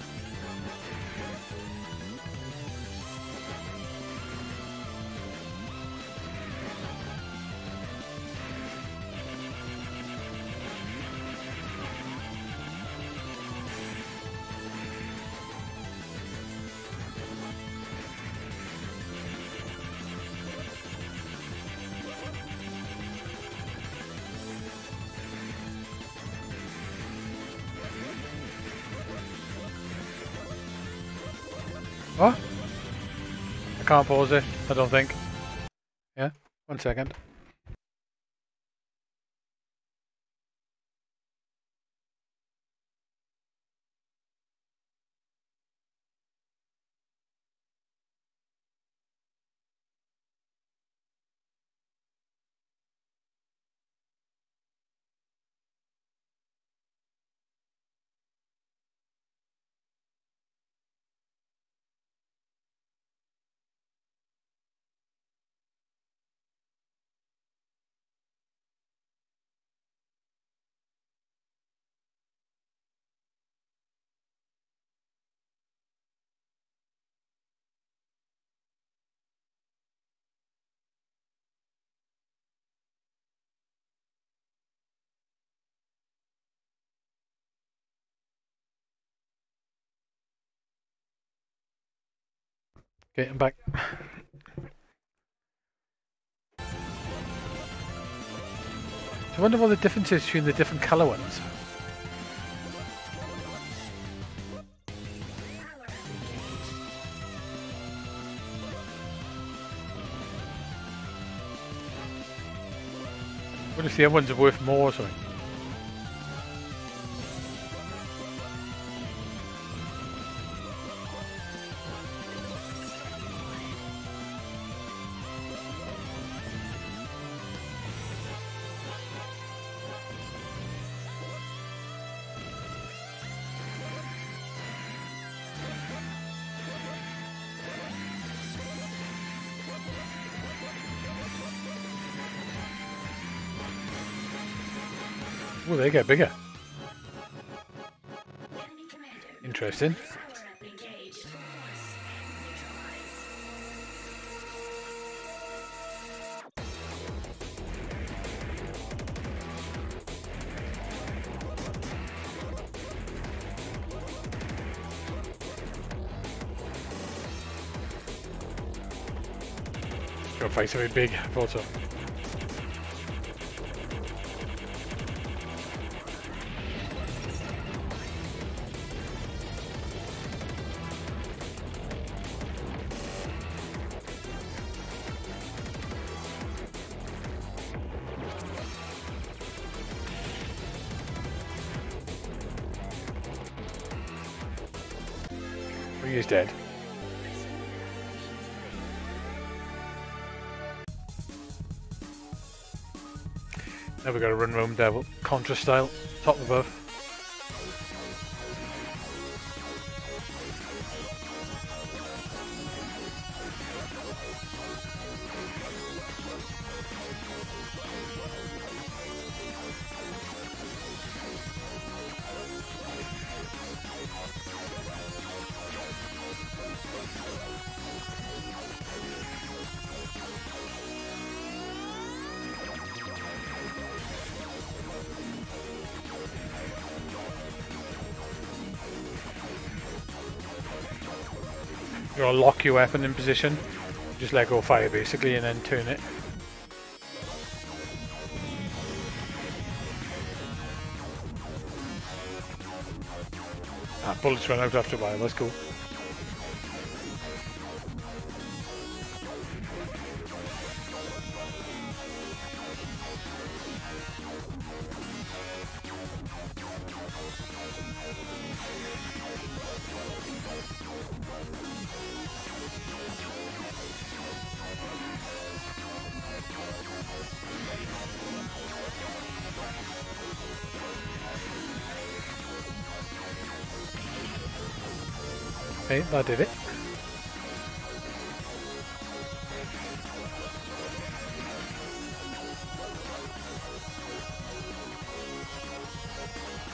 Can't pause it, I don't think. Yeah, one second. Okay, I'm back. I wonder what the difference is between the different colour ones. What if the other ones are worth more or something? bigger, bigger. Interesting. Your face very big, photo. Uh, we got to run roam devil contra style, top above. You your weapon in position, just let go fire basically, and then turn it. Ah, bullets run out after a while, that's cool. Okay, that did it.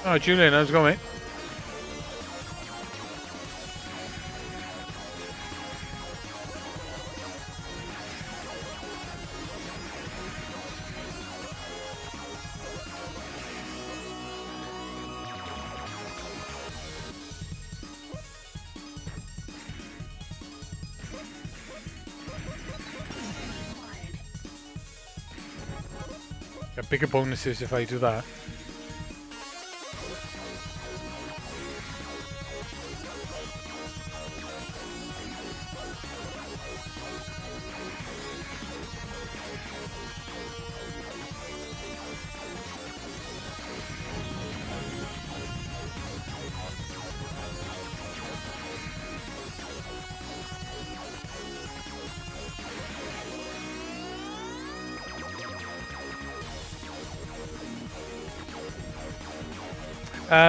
Oh, Julian, how's it going, mate? Bigger bonuses if I do that.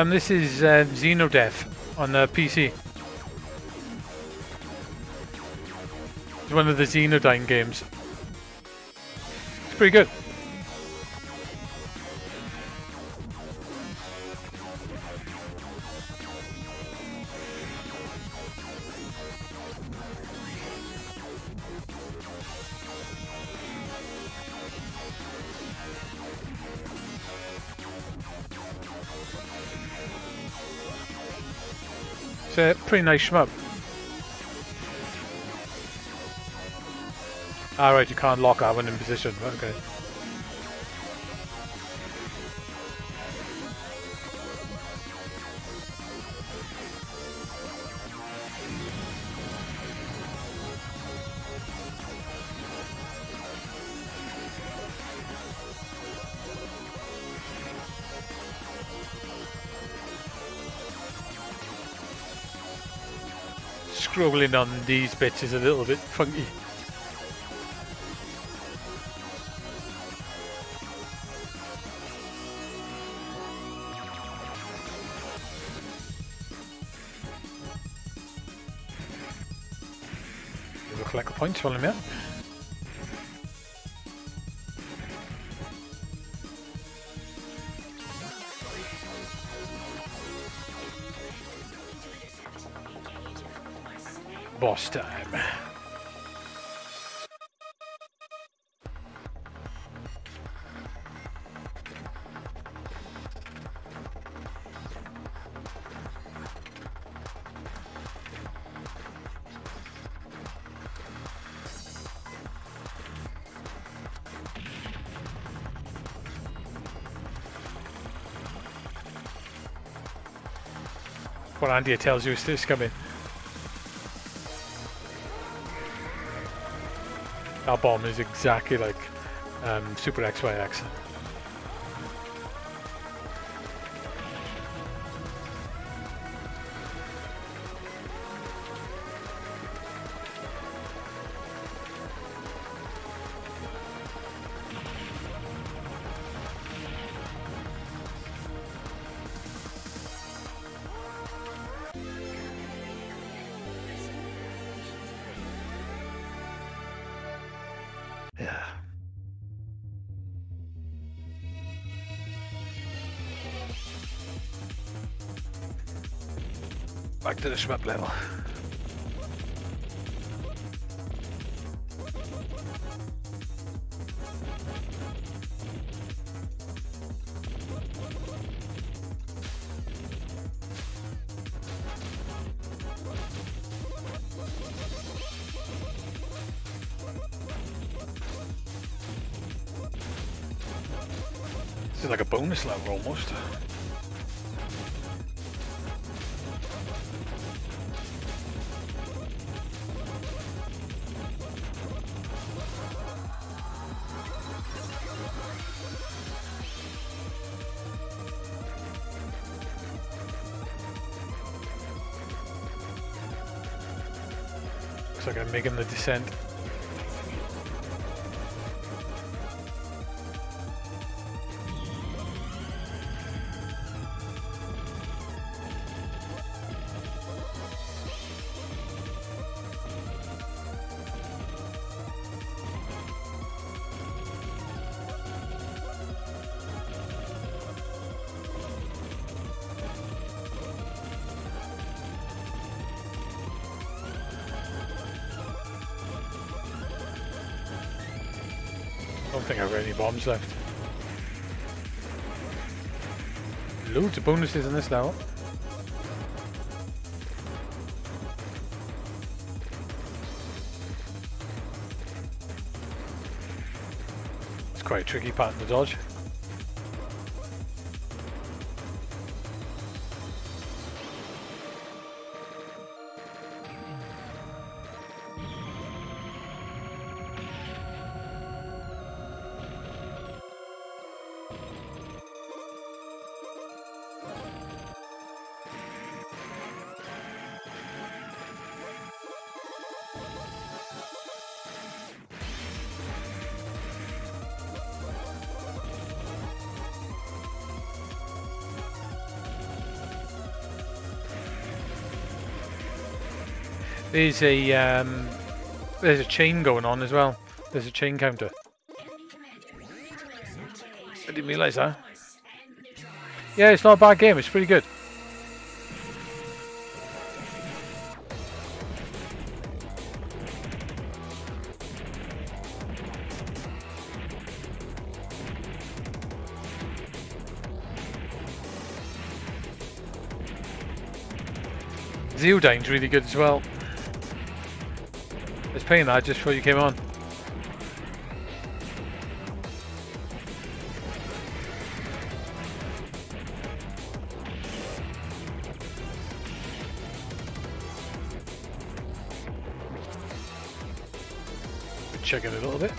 Um, this is uh, Xenodev on the PC. It's one of the Xenodyne games. It's pretty good. Pretty nice shmup. Ah, Alright, you can't lock that one in position. Okay. Scrolling on these bits is a little bit funky. Collect the points while I'm here. boss time. What Andy tells you is this coming. Our bomb is exactly like um, Super XYX. To level. Is like a bonus level almost. Making the descent. Left. Loads of bonuses in this level. It's quite a tricky pattern to dodge. There's a um, there's a chain going on as well. There's a chain counter. I didn't realise that. Yeah, it's not a bad game. It's pretty good. Zealdane's really good as well. I was playing just thought you came on. Check it a little bit.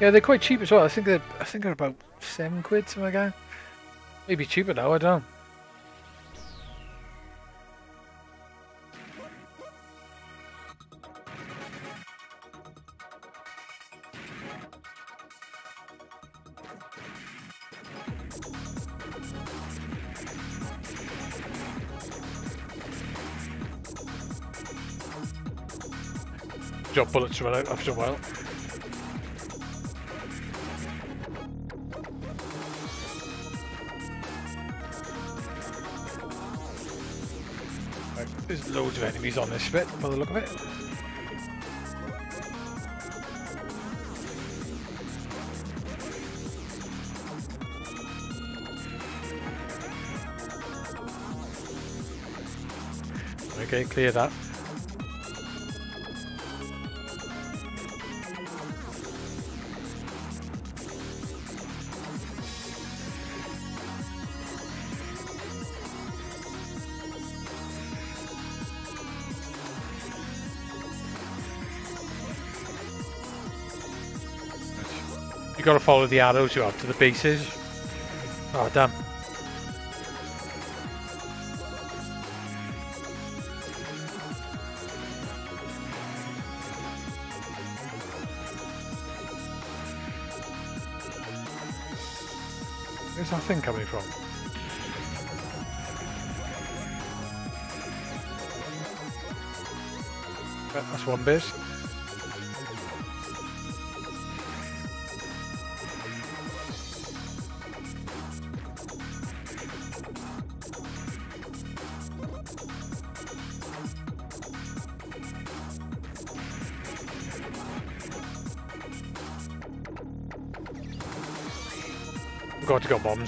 Yeah, they're quite cheap as well. I think they're I think they're about seven quid, something like that. Maybe cheaper now, I don't know. Bullets run out after a while. Right, there's loads of enemies on this bit, by the look of it. Okay, clear that. Got to follow the arrows you have to the bases. Oh damn! Where's that thing coming from? That's one base.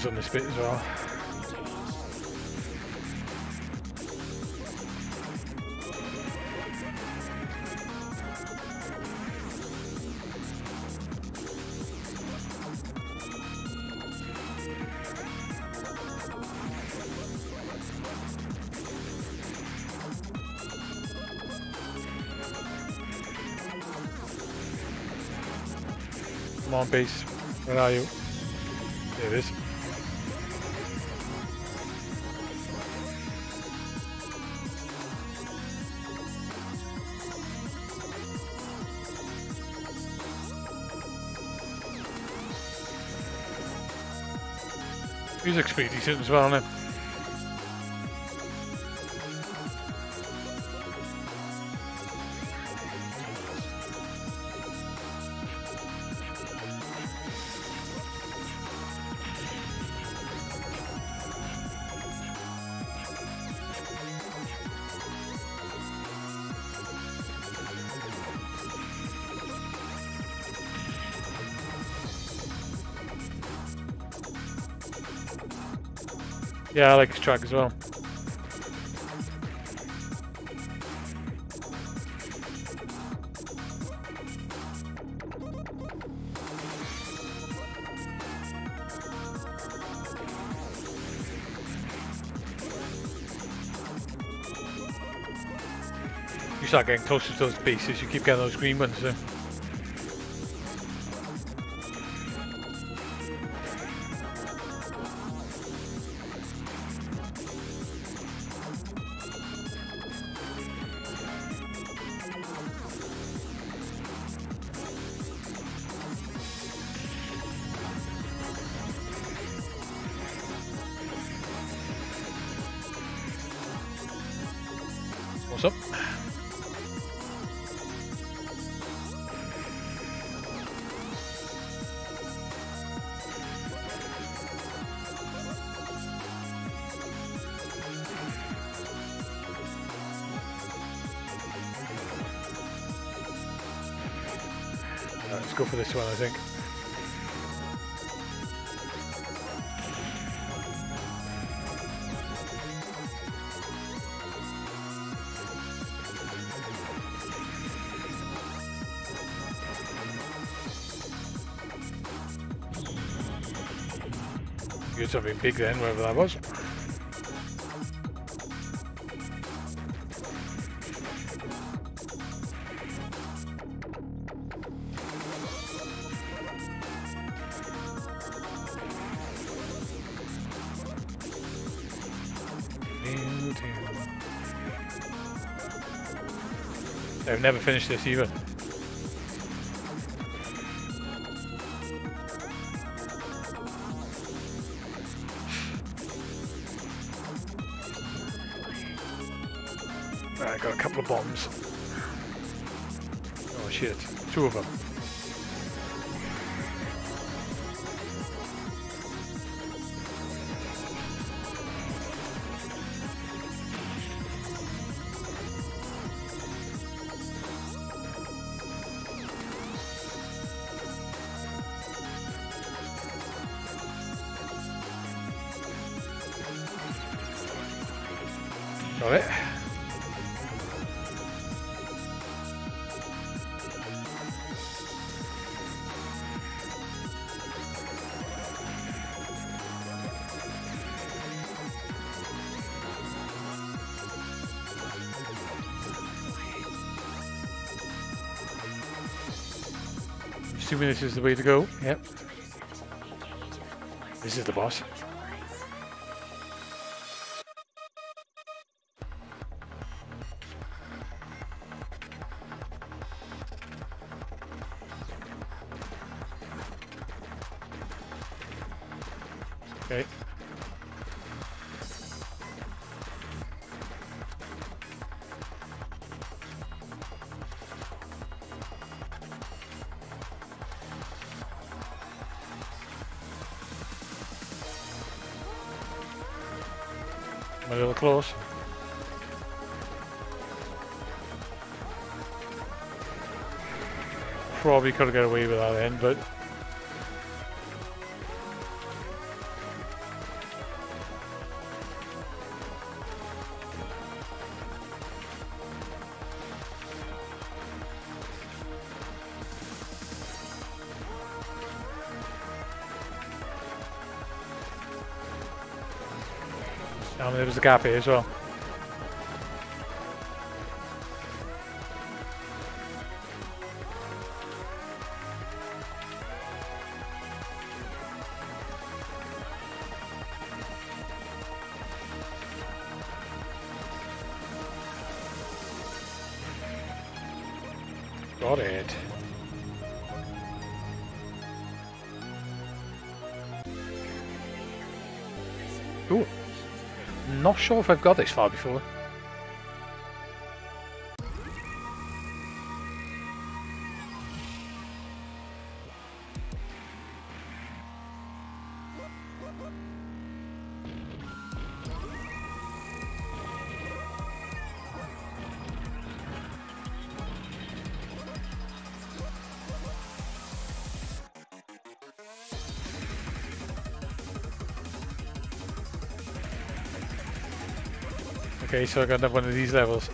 Bombs on this bit as well. Come on, base. Where are you? Music's pretty decent as well, isn't? Yeah, I like his track as well. You start getting closer to those bases, you keep getting those green ones. Get something big then, wherever that was. They've never finished this either. Shit, Two minutes is the way to go. Yep. This is the boss. Probably could have got away with that then, but um, there was a gap here as well. Sure if I've got this far before. Okay, so I got another one of these levels.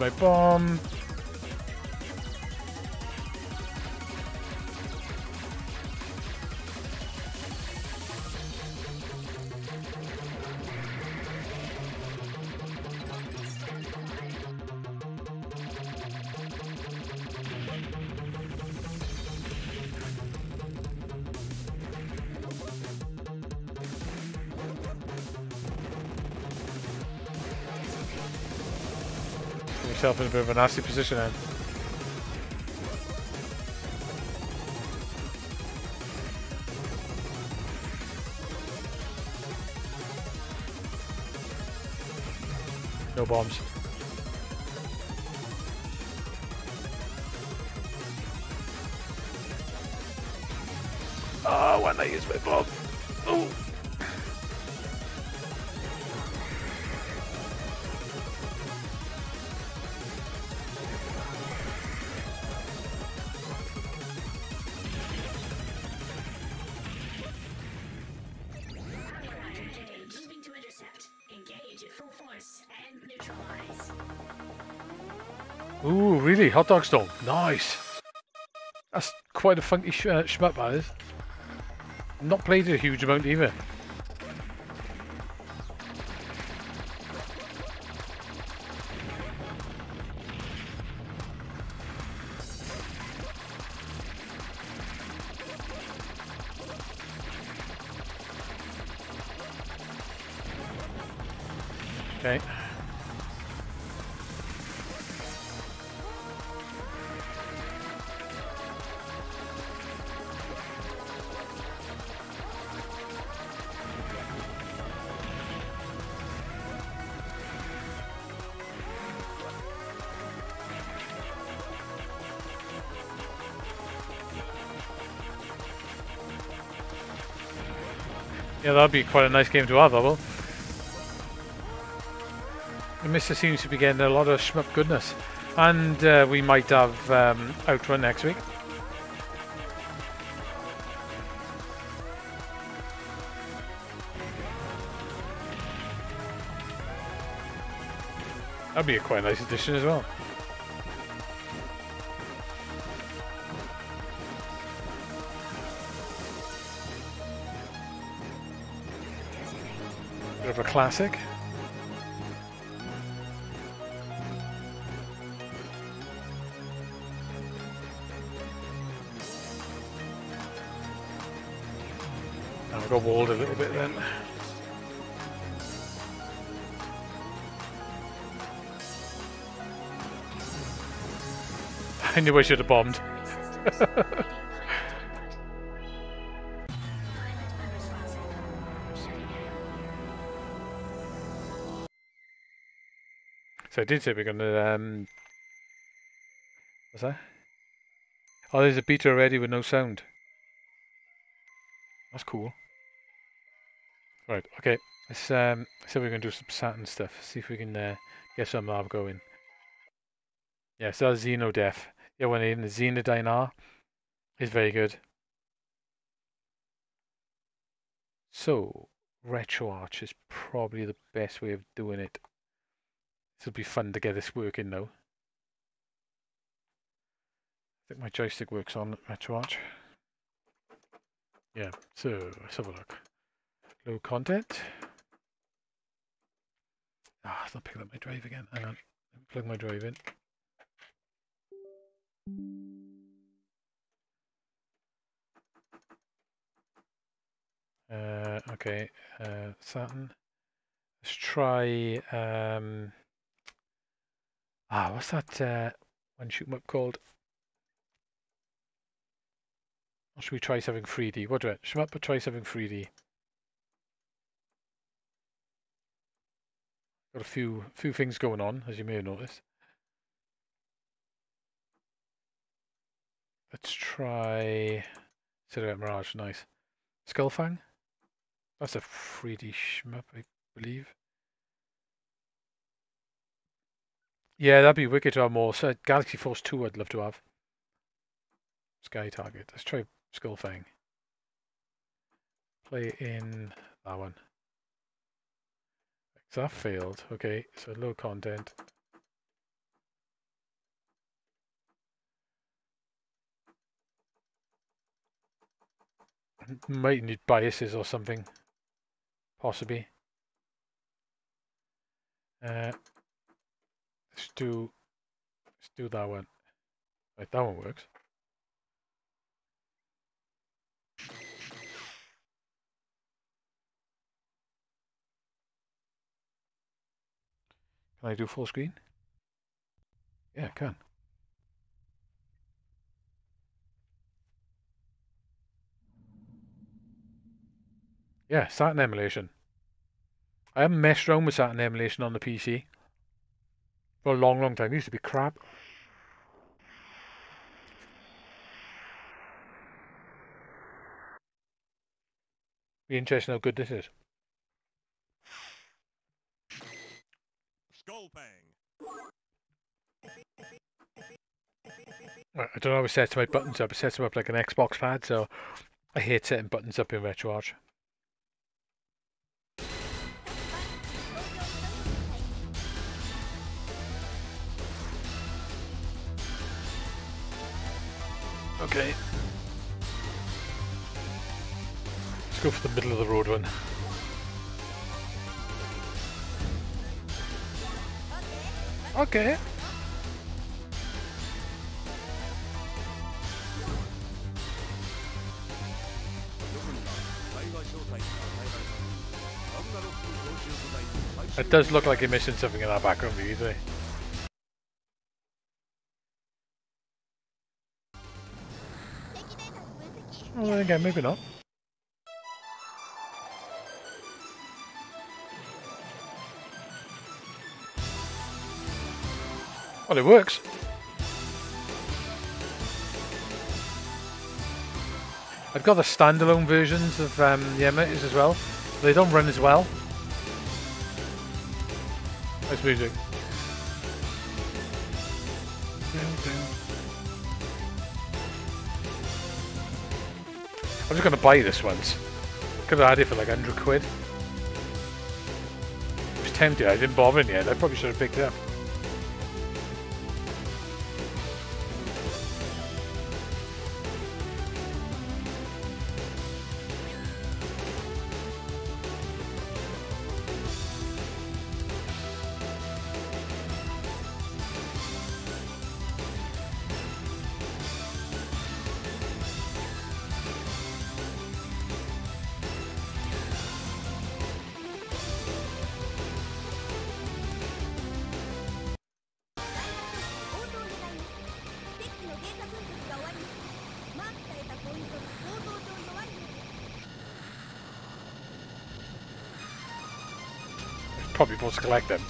My bomb. A bit of a nasty position then. No bombs. Hotdog Storm. Nice. That's quite a funky sh uh, shmup, that is. Not played a huge amount either. That'd be quite a nice game to have, that will. The MiSTer seems to be getting a lot of shmup goodness. And uh, we might have um, Outrun next week. That'd be a quite nice addition as well. Classic. Now got walled a little bit then. I knew I should have bombed. did say we're gonna um what's that? Oh there's a beta already with no sound. That's cool. Right, okay. Let's um so we're gonna do some Saturn stuff. See if we can uh, get some lab going. Yeah, so that's Xenodef. Yeah, when in the Xenodyne R is very good. So RetroArch is probably the best way of doing it. It'll be fun to get this working though. I think my joystick works on RetroArch. Yeah, so let's have a look. Low content. Ah, it's not picking up my drive again. Hang on. Let me plug my drive in. Uh, okay, uh, Saturn. Let's try. Um, ah, what's that uh, one shoot 'em up called? Or should we try something 3D? What do it? We up try something 3D? Got a few few things going on, as you may have noticed. Let's try Silhouette Mirage, nice. Skullfang? That's a 3D shmup, I believe. Yeah, that'd be wicked to have more. So Galaxy Force 2 I'd love to have. Sky Target. Let's try Skullfang. Play in that one. That failed. Okay, so low content. Might need BIOSes or something. Possibly. Uh, let's do let's do that one. Right, that one works. Can I do full screen? Yeah, I can. Yeah, Saturn emulation. I haven't messed around with Saturn emulation on the PC for a long, long time. It used to be crap. Be interesting how good this is. Right, I don't know how to set my buttons up. I set them up like an Xbox pad, so I hate setting buttons up in RetroArch. Okay. Let's go for the middle of the road one. Okay. It does look like you're missing something in that background view, doesn't it? Oh, again, maybe not. Well, it works. I've got the standalone versions of um, the emulators as well. They don't run as well. Nice music. I'm just going to buy this once. Could have had it for like 100 quid. It was tempting, I didn't bother in the. I probably should have picked it up. To collect them.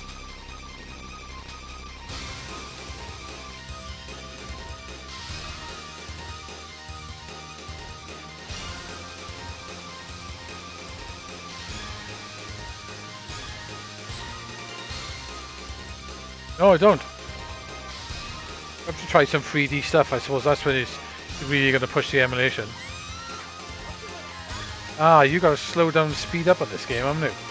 No, I don't. I have to try some 3D stuff. I suppose that's when it's really going to push the emulation. Ah, you got to slow down, speed up on this game, haven't you?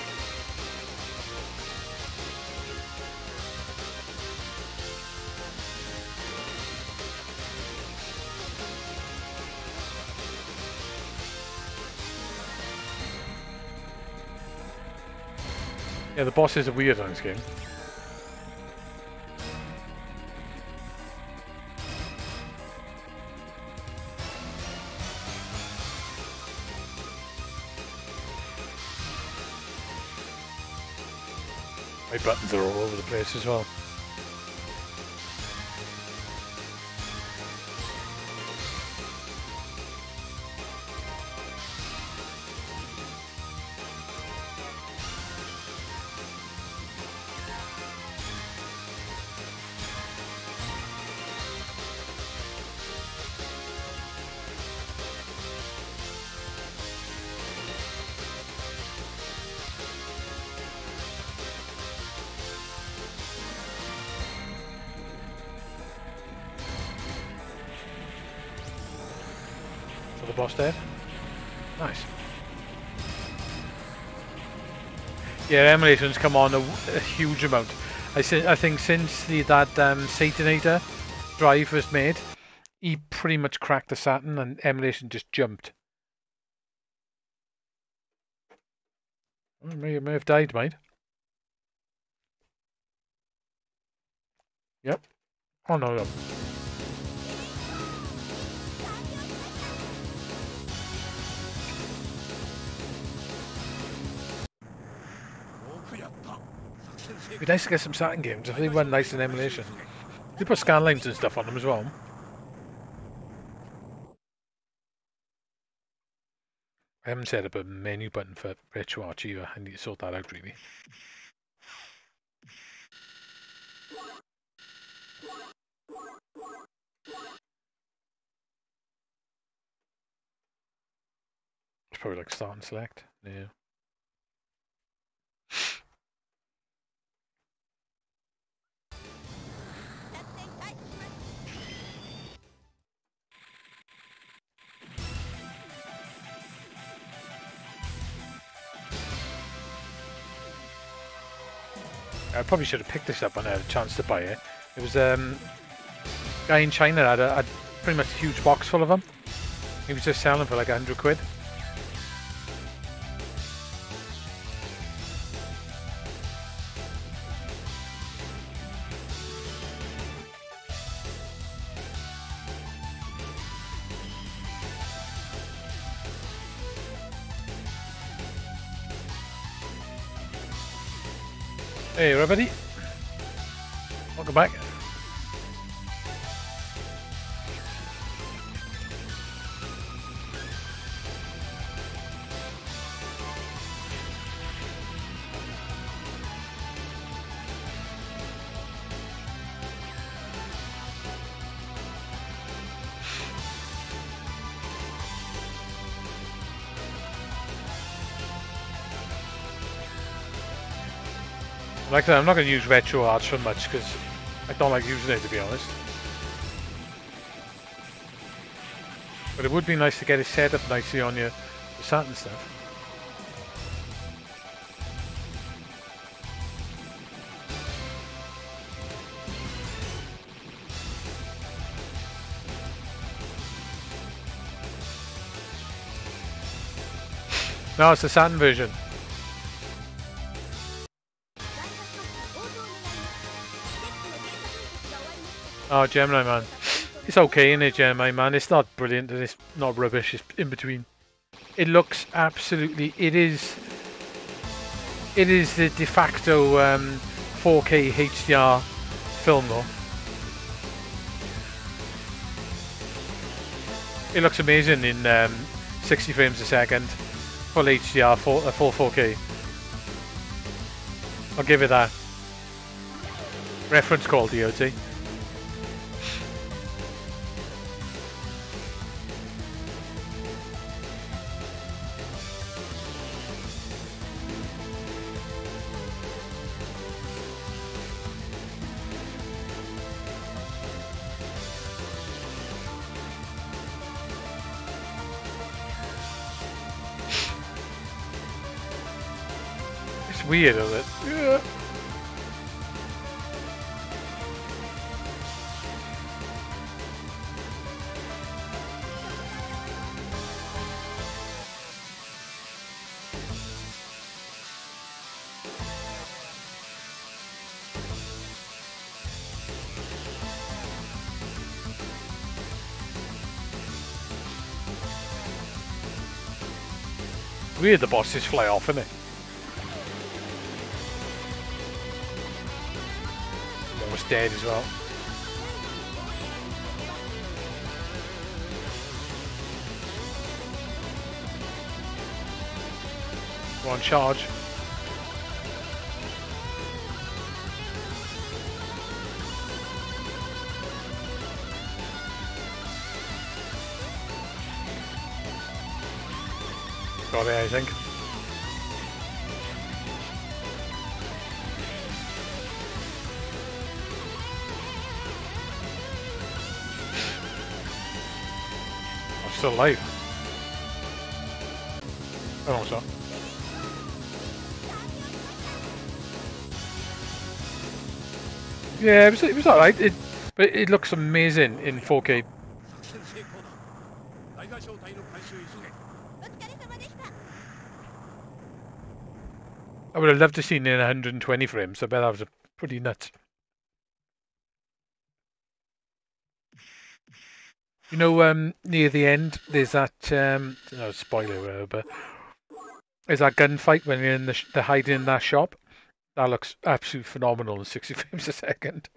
The bosses are weird on this game. My buttons are all over the place as well. Yeah, emulations come on a, a huge amount. I, I think since the that um, Satiator drive was made, he pretty much cracked the Saturn and emulation just jumped. Oh, May, may have died, mate. Yep. Oh no, no. It'd be nice to get some Saturn games if they run nice in emulation. They put scan lines and stuff on them as well. I haven't set up a menu button for RetroArch either. I need to sort that out really. It's probably like start and select. Yeah. I probably should have picked this up when I had a chance to buy it. It was um, a guy in China had, a, pretty much a huge box full of them. He was just selling for like a hundred quid. Hey said, I'm not going to use RetroArch for much because I don't like using it to be honest. But it would be nice to get it set up nicely on your Saturn stuff. No, it's the Saturn version. Oh, Gemini man. It's okay, in it, Gemini man. It's not brilliant and it's not rubbish. It's in between. It looks absolutely. It is. It is the de facto um, 4K HDR film, though. It looks amazing in um, 60 frames a second, full HDR, full, uh, full 4K. I'll give it that. Reference quality, I'd weird, it? Yeah. Weird the bosses fly off, isn't it? Dead as well. One charge. Got it, I think. still alive. don't know. Yeah, it was, it was alright. It, but it looks amazing in 4K. I would have loved to see it in 120 frames. I bet that was pretty nuts. You know, um, near the end, there's that, um, no spoiler, but there's that gunfight when you're in the, they're hiding in that shop. That looks absolutely phenomenal in 60 frames a second.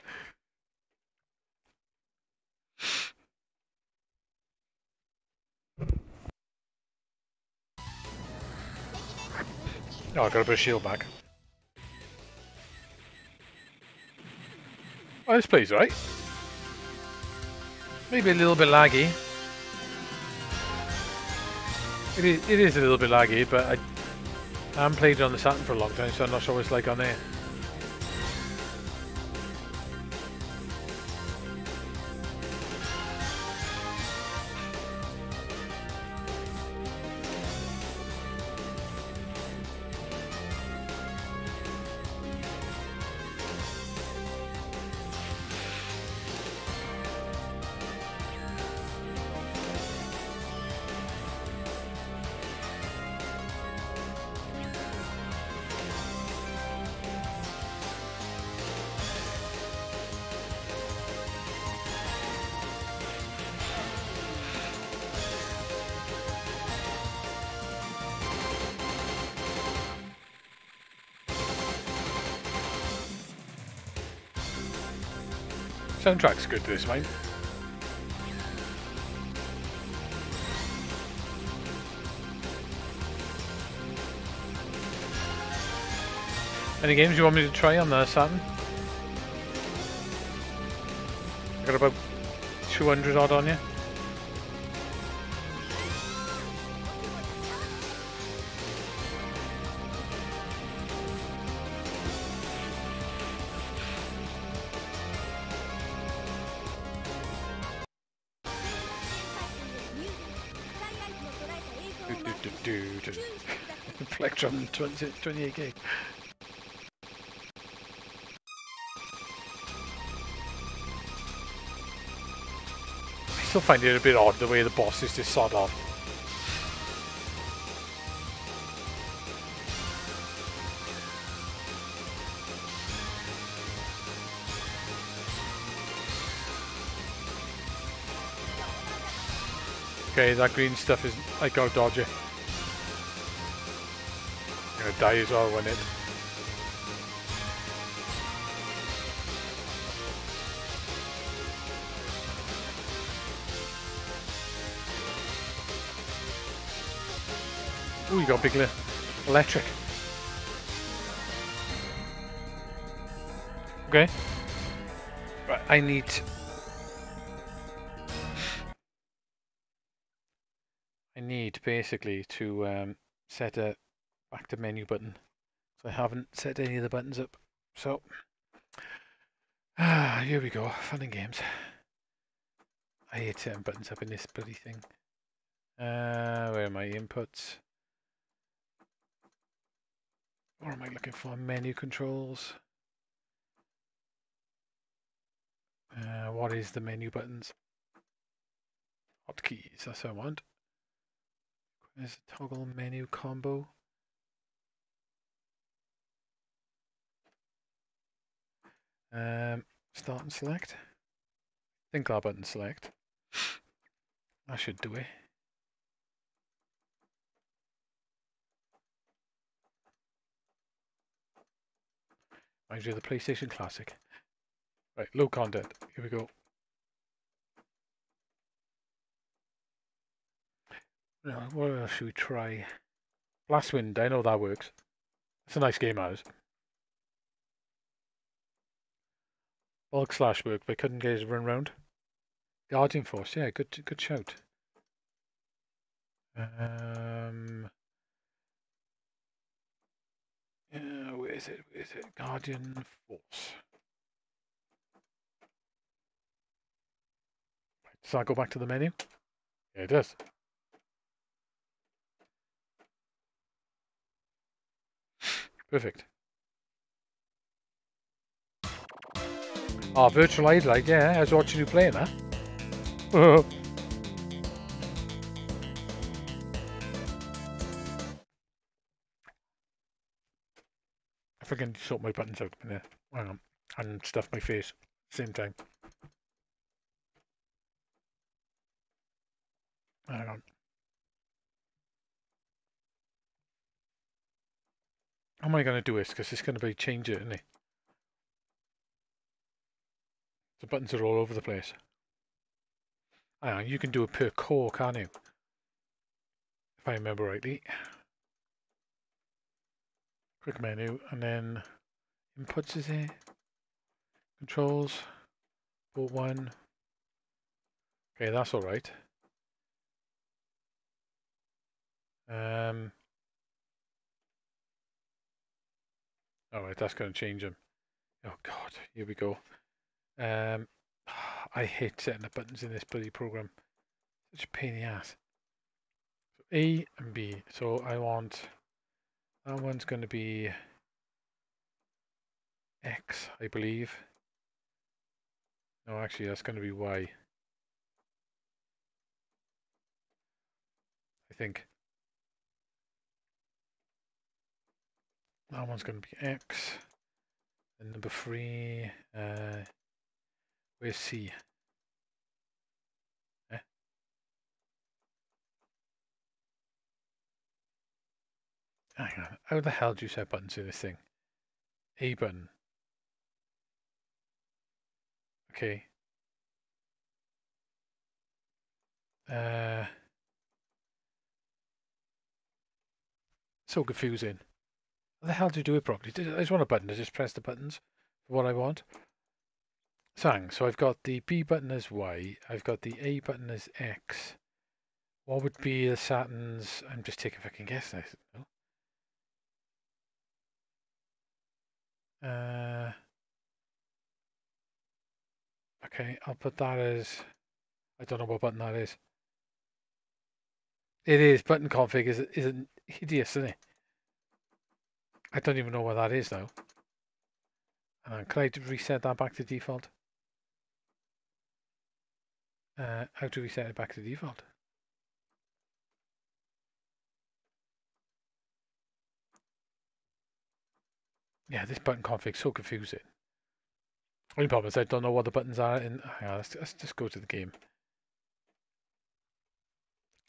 Oh, I got a bit of shield back. Oh, this plays right. Maybe a little bit laggy. It is, it is a little bit laggy, but I, I haven't played it on the Saturn for a long time, so I'm not sure what it's like on there. Soundtrack's good to this mate. Any games you want me to try on the Saturn? Got about 200 odd on you. Plectrum 20, 28 gig. I still find it a bit odd the way the boss is just sod off. Okay, that green stuff is gotta dodge gonna die as well when it Ooh, you got big li- electric. Okay. Right, I need. I need basically to um, set a back to menu button. So I haven't set any of the buttons up. So ah, here we go. Fun and games. I hate setting buttons up in this bloody thing. Uh, where are my inputs? What am I looking for? Menu controls. Uh, what is the menu buttons? Hotkeys, that's what I want. There's a toggle menu combo. Um, start and select. think our button select. I should do it. I do the PlayStation Classic. Right, low content. Here we go. Now, what else should we try? Blast Wind, I know that works. It's a nice game, as. Bulk Slash work, but couldn't get it to run round. Guardian Force, yeah, good good shout. Um, yeah, where is it? Where is it? Guardian Force. Does that go back to the menu? Yeah, it does. Perfect. Oh, Virtual Idolite, yeah, I was watching you playing that. if I can sort my buttons out there. Hang on. And stuff my face same time. Hang on. How am I going to do this? Because it's going to be change it, isn't it? The buttons are all over the place. Hang on, you can do it per core, can't you? If I remember rightly. Quick menu, and then inputs is here. Controls. Port one. Okay, that's all right. Um, all right, that's going to change them. Oh God, here we go. Um, I hate setting the buttons in this bloody program. Such a pain in the ass. So A and B. So I want that one's going to be X, I believe. No, actually, that's going to be Y. I think. That one's going to be X. And number three, uh, Where's C? Eh. Hang on. How the hell do you set buttons to this thing? A button. Okay. Uh, so confusing. How the hell do you do it properly? I just want a button. I just press the buttons for what I want. Sang. So I've got the B button as Y. I've got the A button as X. What would be the Saturn's? I'm just taking a fucking guess now. Uh, okay, I'll put that as. I don't know what button that is. It is button config is is hideous, isn't it? I don't even know what that is though. Uh, can I reset that back to default? Uh, how do we set it back to default? Yeah, this button config so confusing. Only problem is I don't know what the buttons are in. Hang on, let's, let's just go to the game.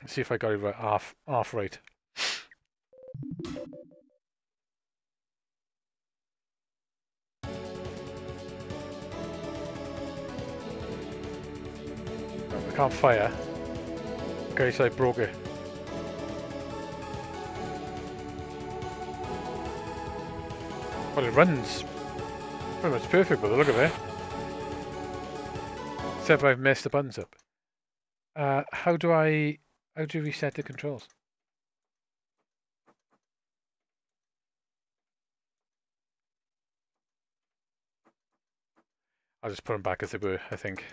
Let's see if I got it right, half, half right. Can't fire. Okay, so I broke it. Well, it runs pretty much perfect by the look of it. Except I've messed the buttons up. Uh, how do I, how do you reset the controls? I'll just put them back as they were, I think.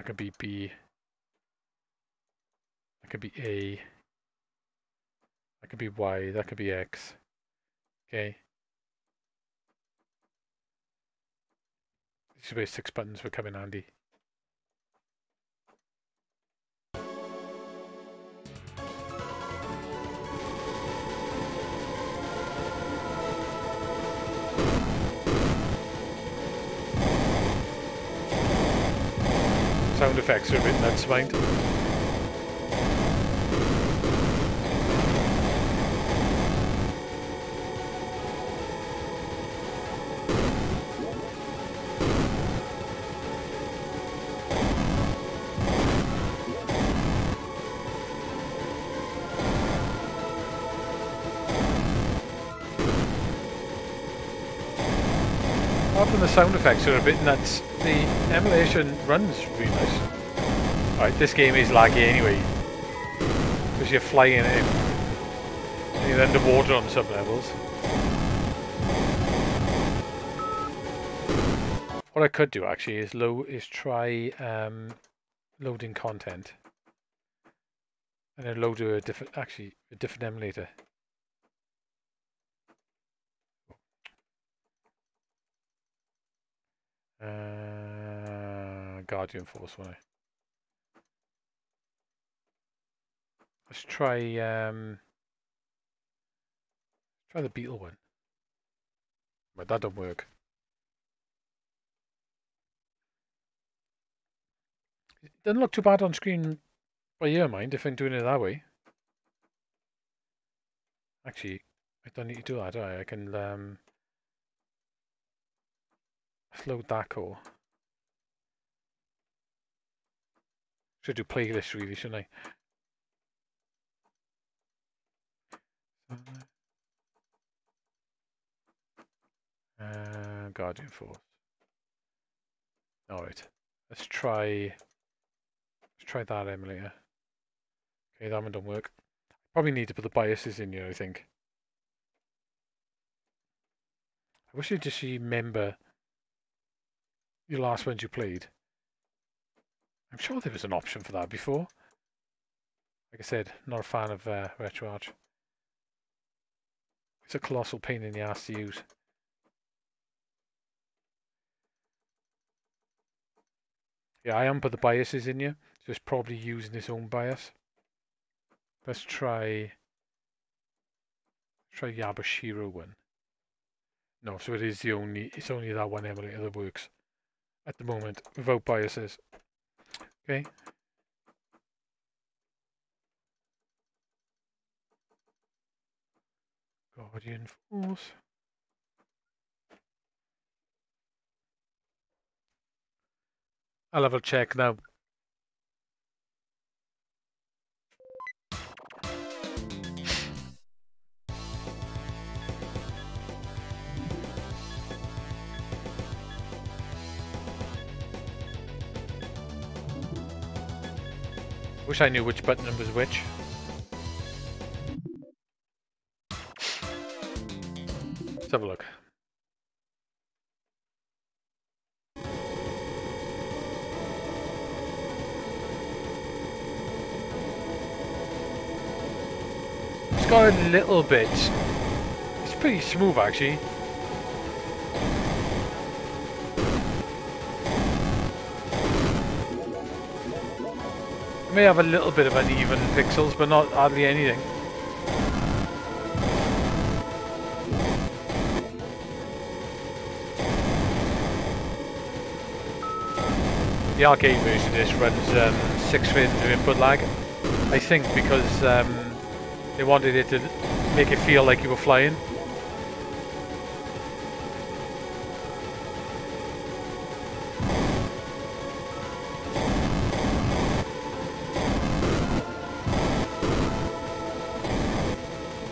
That could be B. That could be A. That could be Y. That could be X. Okay. These way six buttons would come in handy. Sound effects are a bit nuts, mind. Apart from the sound effects are a bit nuts, the emulation runs really nice. Alright, this game is laggy anyway. Because you're flying in. And you're underwater on some levels. What I could do actually is low is try um, loading content. And then load a different actually a different emulator. Uh, Guardian Force one. Let's try um, try the Beetle one. But that don't work. It doesn't look too bad on screen by your mind if I'm doing it that way. Actually, I don't need to do that, do I? I can um, Slow that core. Should do playlist really, shouldn't I? Uh, Guardian Force. Alright. Let's try let's try that emulator. Okay, that one don't work. Probably need to put the BIOSes in here, I think. I wish you'd just remember your last ones you played. I'm sure there was an option for that before. Like I said, not a fan of uh, RetroArch. It's a colossal pain in the ass to use. Yeah, I am put the BIOSes in here, so it's probably using its own BIOS. Let's try try YabaSanshiro one. No, so it is the only it's only that one emulator that works at the moment without BIOSes. Okay. Guardian Force. I'll have a check now. Wish I knew which button was which. Let's have a look. It's got a little bit. It's pretty smooth actually. It may have a little bit of uneven pixels, but not hardly anything. The arcade version of this runs um, 6 frames of input lag. I think because um, they wanted it to make it feel like you were flying.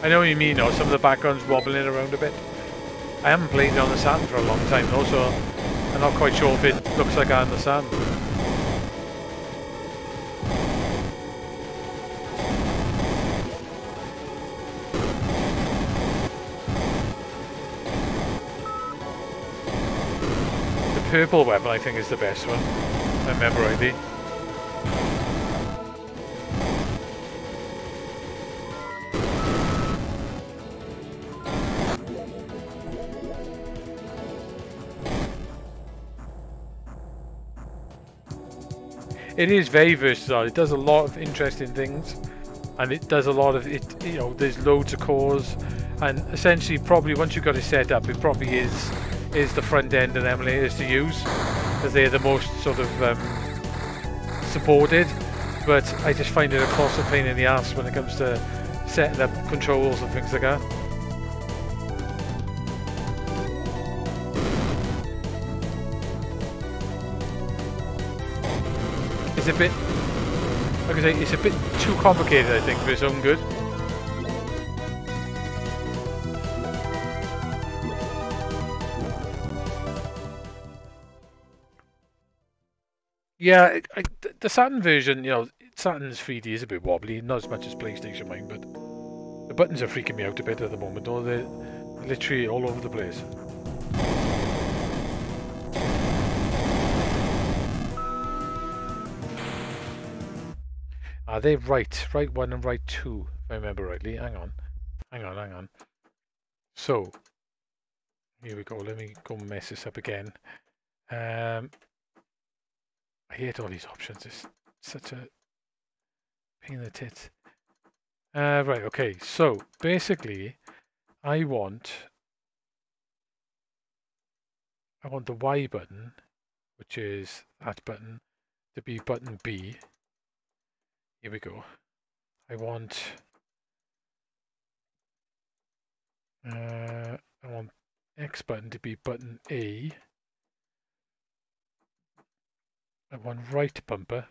I know what you mean though, some of the background's wobbling around a bit. I haven't played it on the Saturn for a long time though, so I'm not quite sure if it looks like I understand. The sand. The purple weapon I think is the best one, I remember rightly. It is very versatile. It does a lot of interesting things, and it does a lot of it. You know, there's loads of cores, and essentially, probably once you've got it set up, it probably is is the front end and emulators to use, because they're the most sort of um, supported. But I just find it a colossal pain in the ass when it comes to setting up controls and things like that. It's a bit, like I say, it's a bit too complicated, I think, for its own good. Yeah, it- I, the Saturn version, you know, Saturn's 3D is a bit wobbly, not as much as PlayStation mine, but the buttons are freaking me out a bit at the moment, though. They're literally all over the place. Are they right? Right one and right two, if I remember rightly. Hang on. Hang on, hang on. So, here we go. Let me go mess this up again. Um, I hate all these options. It's such a pain in the tits. Uh, right, okay. So, basically, I want... I want the Y button, which is that button, to be button B. Here we go. I want... Uh, I want X button to be button A. I want right bumper.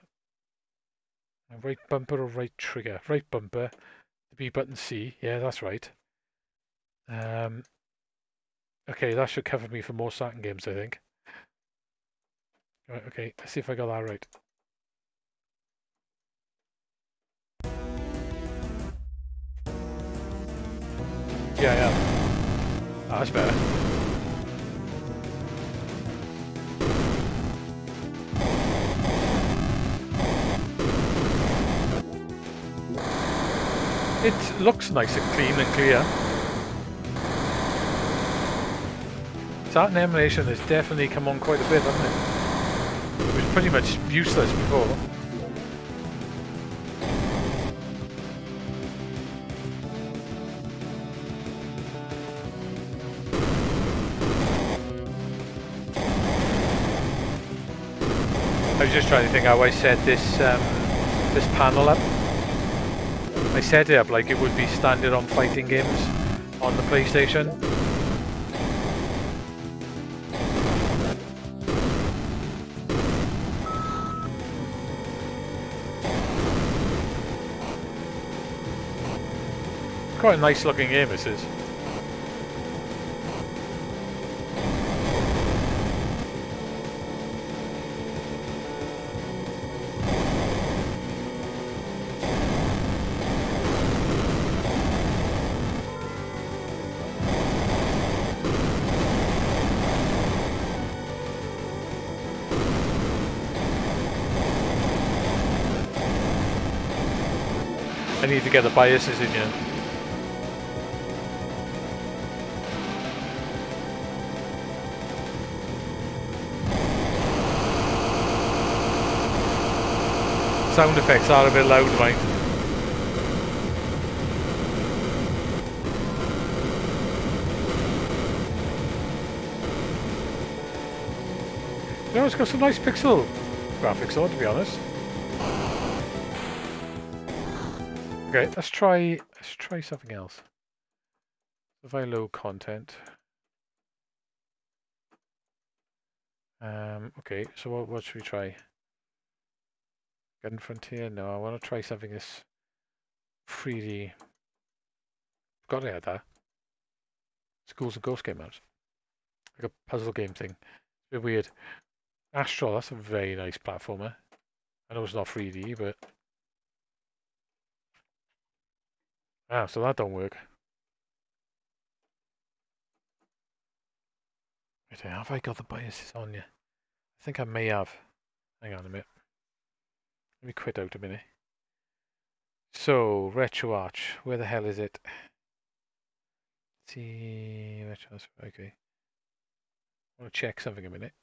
Right bumper or right trigger? Right bumper to be button C. Yeah, that's right. Um, okay, that should cover me for more Saturn games, I think. Right, okay, let's see if I got that right. Yeah, yeah. Ah, that's better. It looks nice and clean and clear. Saturn emulation has definitely come on quite a bit, hasn't it? It was pretty much useless before. just trying to think how I set this um, this panel up. I set it up like it would be standard on fighting games on the PlayStation. Quite a nice looking game this is. Need to get the BIOSes in here. Sound effects are a bit loud. You know, it's got some nice pixel graphics on, to be honest. Okay, let's try let's try something else. Very low content. Um, okay, so what, what should we try? Garden Frontier? No, I want to try something that's 3D. Forgot I had that. Schools and Ghost Game Maps. Like a puzzle game thing. It's a bit weird. Astal, that's a very nice platformer. I know it's not 3D, but... Ah, so that don't work. Wait, have I got the BIOSes on you? I think I may have. Hang on a minute. Let me quit out a minute. So, RetroArch, where the hell is it? see, RetroArch, okay. I want to check something a minute.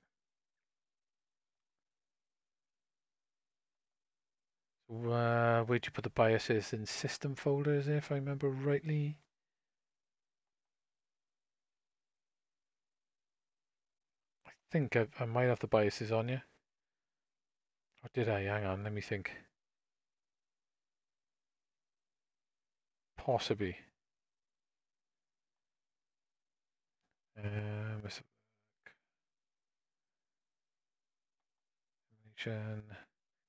Uh, where'd you put the BIOSes in system folders, if I remember rightly? I think I, I might have the BIOSes on you. Or did I? Hang on, let me think. Possibly. Um,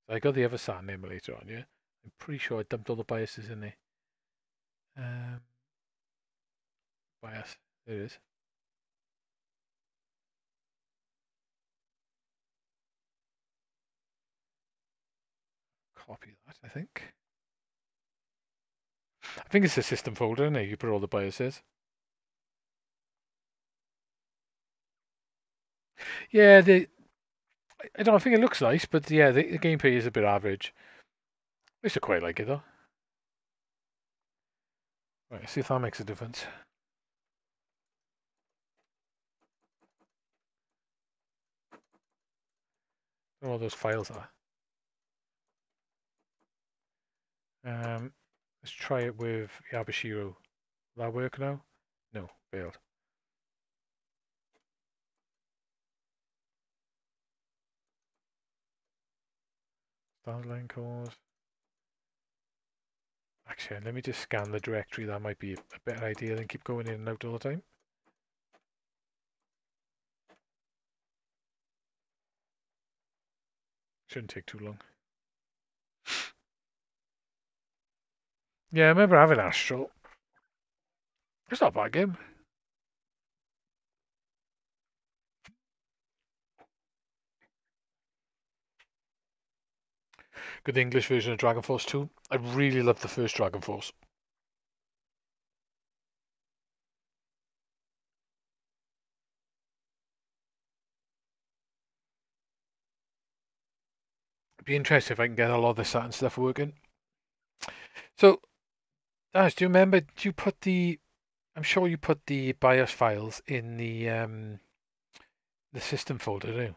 Animation. I got the other SAN emulator on, yeah? I'm pretty sure I dumped all the BIOSes in there. Um, BIOS, there it is. Copy that, I think. I think it's a system folder, and you put all the BIOSes. Yeah, the I don't think it looks nice, but yeah, the, the gameplay is a bit average. I to quite like it though. Right, see if that makes a difference. What all those files are. Um, let's try it with YabaSanshiro. Will that work now? No, failed. Starline cores. Actually, let me just scan the directory. That might be a better idea than keep going in and out all the time. Shouldn't take too long. Yeah, I remember having Astal. It's not a bad game. Good English version of Dragon Force 2. I really love the first Dragon Force. Be interested if I can get a lot of the Saturn stuff working. So, Ash, do you remember? Do you put the? I'm sure you put the BIOS files in the um, the system folder, do you?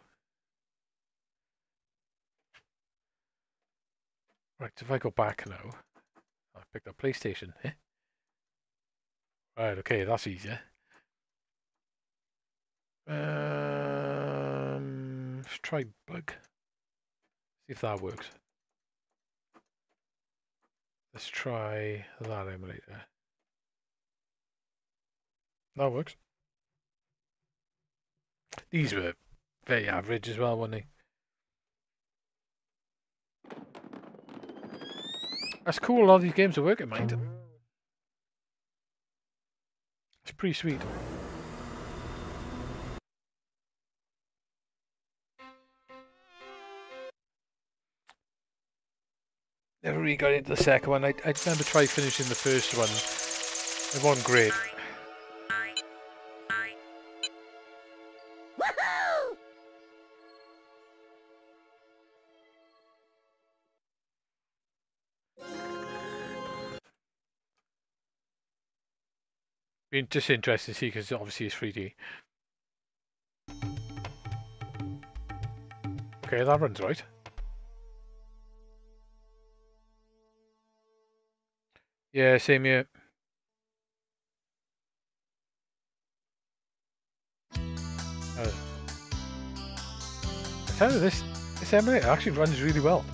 Right, so if I go back now, I picked up PlayStation. Eh? Right, okay, that's easier. Um, let's try bug. See if that works. Let's try that emulator. That works. These were very average as well, weren't they? That's cool, a lot of these games are working, mate. It's pretty sweet. Never really got into the second one. I, I remember try finishing the first one. It wasn't great. Be just interesting to see because obviously it's 3D. Okay, that runs right. Yeah, same here. Uh, I tell you, this this emulator actually runs really well.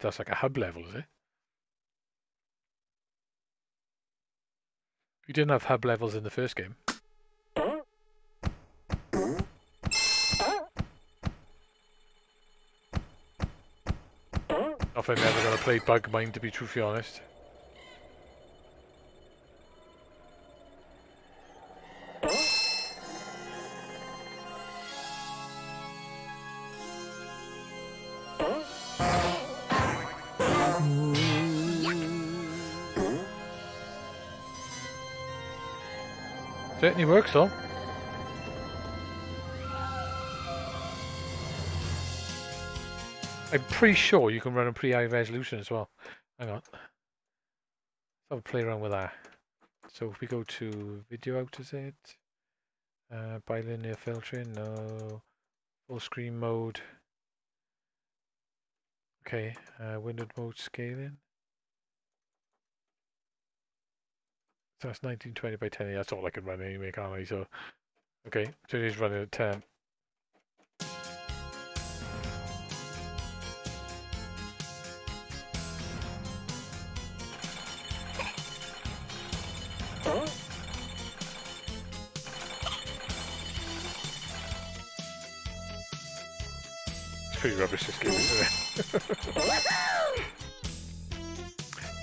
That's like a hub level, is it? You didn't have hub levels in the first game. Not if I'm ever going to play Bug Mine, to be truthfully honest. Certainly works though. I'm pretty sure you can run a pretty high resolution as well. Hang on. A play around with that. So if we go to video out, is it? Uh, bilinear filtering, no. Full screen mode. Okay, uh, windowed mode scaling. So that's 1920 by 10. That's all I can run anyway, can't I? So, okay, so it is running at 10. Pretty rubbish this game, isn't it?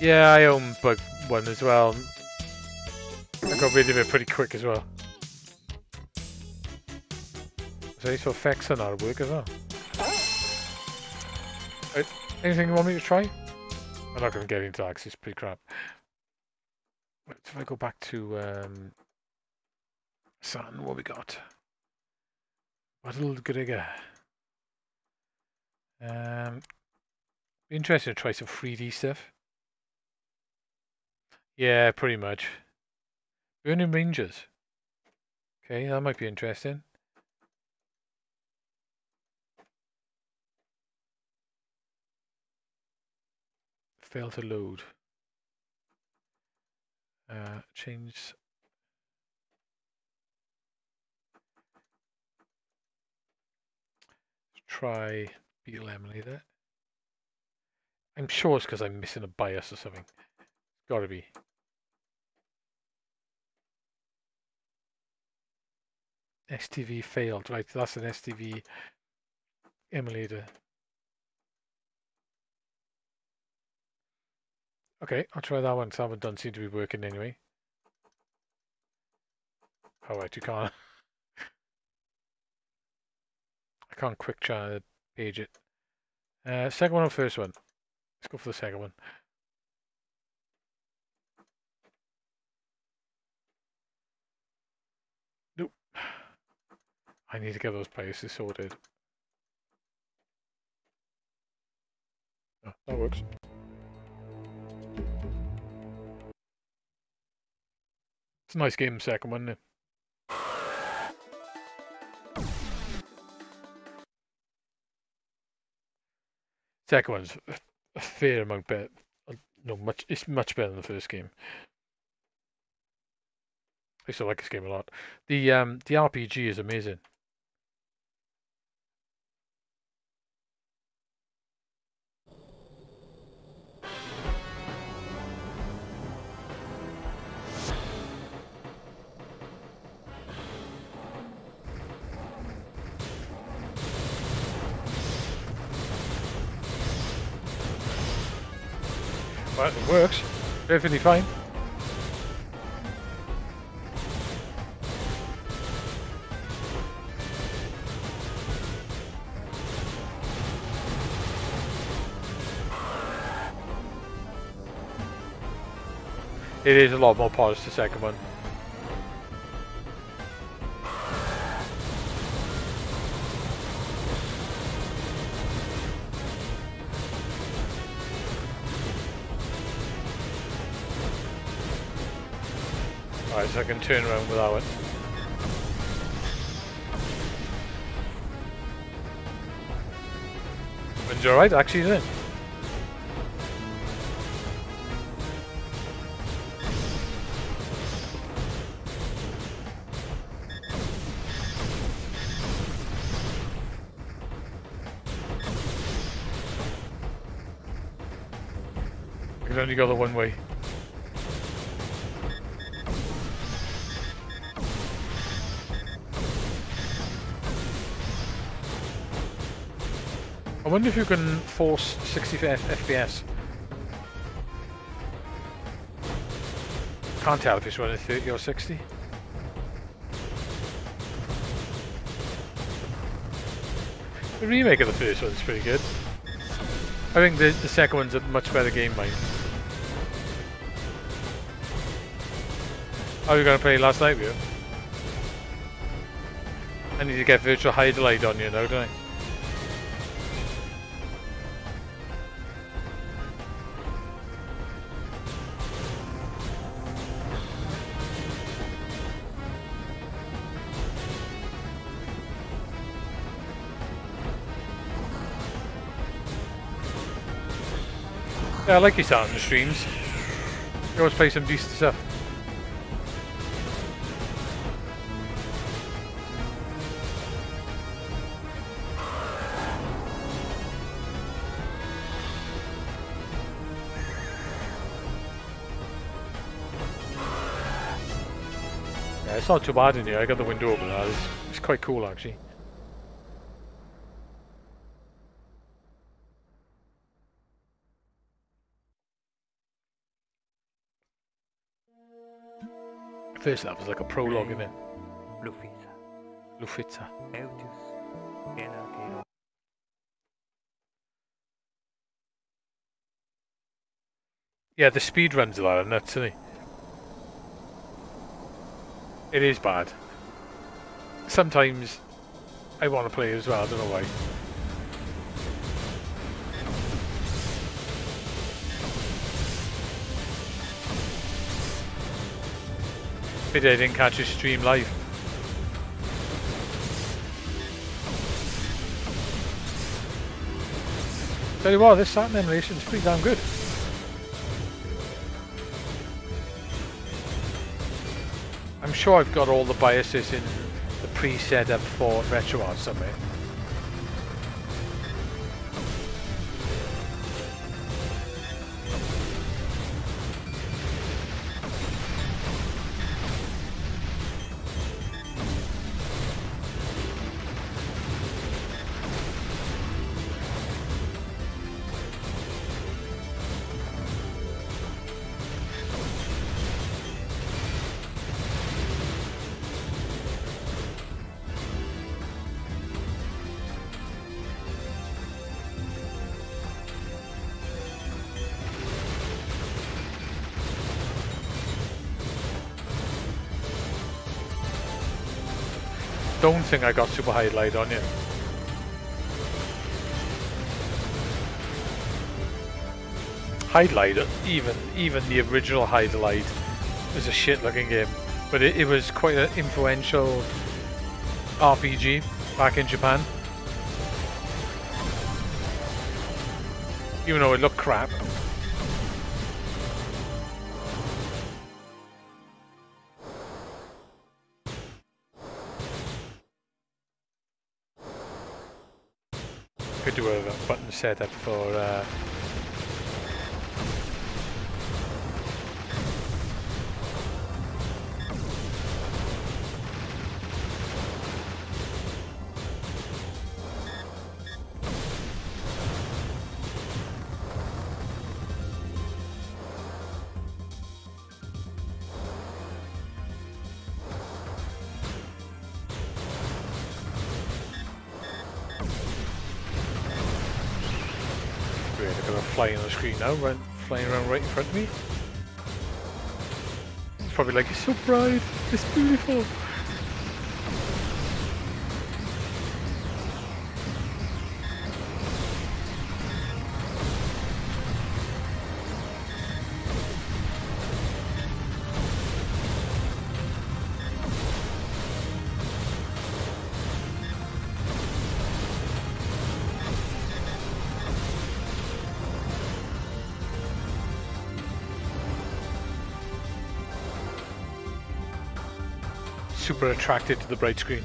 yeah, I own Bug One as well. I got rid of it pretty quick as well. So, so effects on our work as well. Uh, Anything you want me to try? I'm not going to get into that 'cause it's pretty crap. Right, so if I go back to um, Sun, what we got? Battle Garegga. Um, interesting to try some 3D stuff. Yeah, pretty much. Burning Rangers. Okay, that might be interesting. Fail to load. Uh, change. Try Beetle Emulator. I'm sure it's because I'm missing a BIOS or something. It's got to be. STV failed. Right, that's an STV emulator. Okay, I'll try that one. That one doesn't seem to be working anyway. Oh, right, you can't. I can't quick try to page it. Uh, second one or first one? Let's go for the second one. I need to get those places sorted. Oh, that works. It's a nice game, second one, isn't it? Second one's a- fair amount better. No, much. It's much better than the first game. I still like this game a lot. The um the RPG is amazing. It works. Perfectly fine. It is a lot more polished, the second one. So I can turn around with that one. Wind's alright, actually, isn't it? I can only go the one way. Wonder if you can force 60 FPS. Can't tell if it's running 30 or 60. The remake of the first one's pretty good. I think the, the second one's a much better game, mate. Are you going to play last night with you? I need to get Virtual Hydlide on you now, don't I? I like your the streams. You always play some decent stuff. Yeah, it's not too bad in here. I got the window open. Uh, it's, it's quite cool actually. First level's like a prologue, isn't it? Lufita, Lufita. Yeah, the speed runs a lot of nuts, isn't it? It is bad. Sometimes I want to play as well, I don't know why. I didn't catch his stream live. Tell you what, this Saturn emulation is pretty damn good. I'm sure I've got all the BIOSes in the pre-set up for RetroArch somewhere. Think I got Super Hydlide on you. Hydlide, even even the original Hydlide was a shit looking game, but it, it was quite an influential RPG back in Japan. Even though it looked crap. Setup for uh, screen now, run, flying around right in front of me. It's probably like, it's so bright, it's beautiful. Attracted to the bright screen.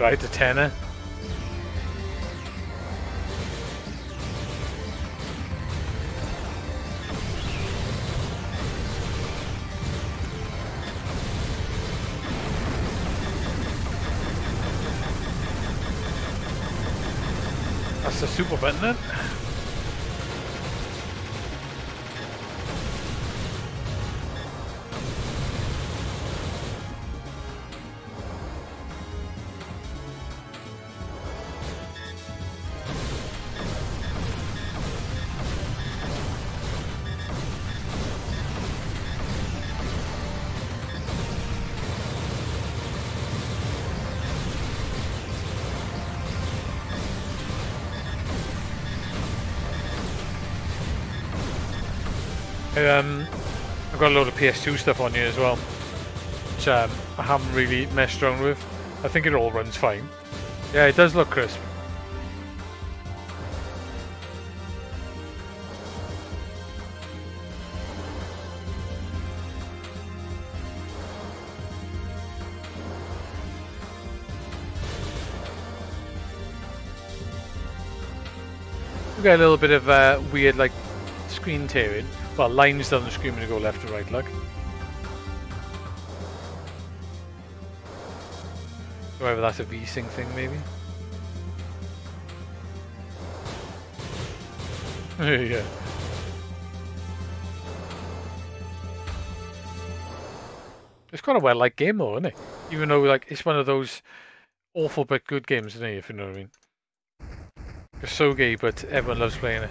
Right, the tenner. That's the super button then. Um, I've got a load of PS2 stuff on here as well, which um, I haven't really messed around with. I think it all runs fine. Yeah, it does look crisp. We got a little bit of uh, weird, like, screen tearing. Well, lines screen when you go left to right, look. Whether that's a V-Sync thing, maybe? yeah. It's quite a well-liked game though, isn't it? Even though, like, it's one of those awful but good games, isn't it, if you know what I mean? It's so gay, but everyone loves playing it.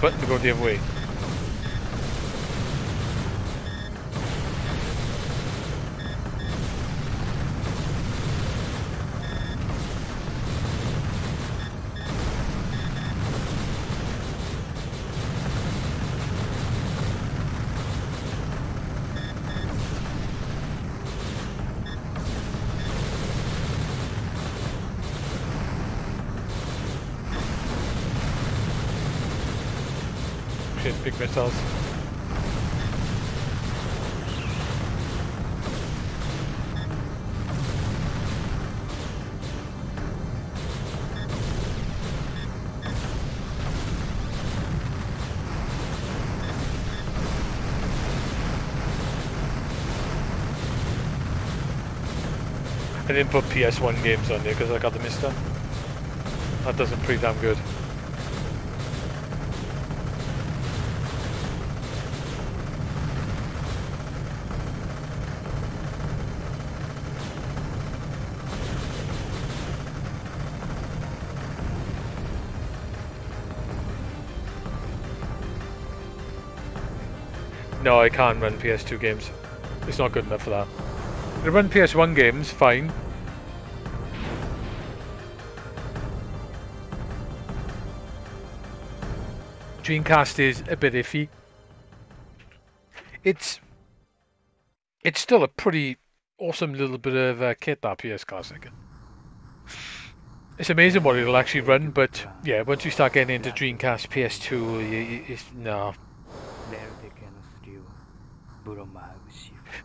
Button to go the other way. missiles. I didn't put PS1 games on there because I got the MiSTer. That doesn't pretty damn good. No, I can't run PS2 games. It's not good enough for that. I run PS1 games, fine. Dreamcast is a bit iffy. It's it's still a pretty awesome little bit of uh, kit that PS Classic. It's amazing what it'll actually run, but yeah, once you start getting into Dreamcast, PS2, you, you, it's, no,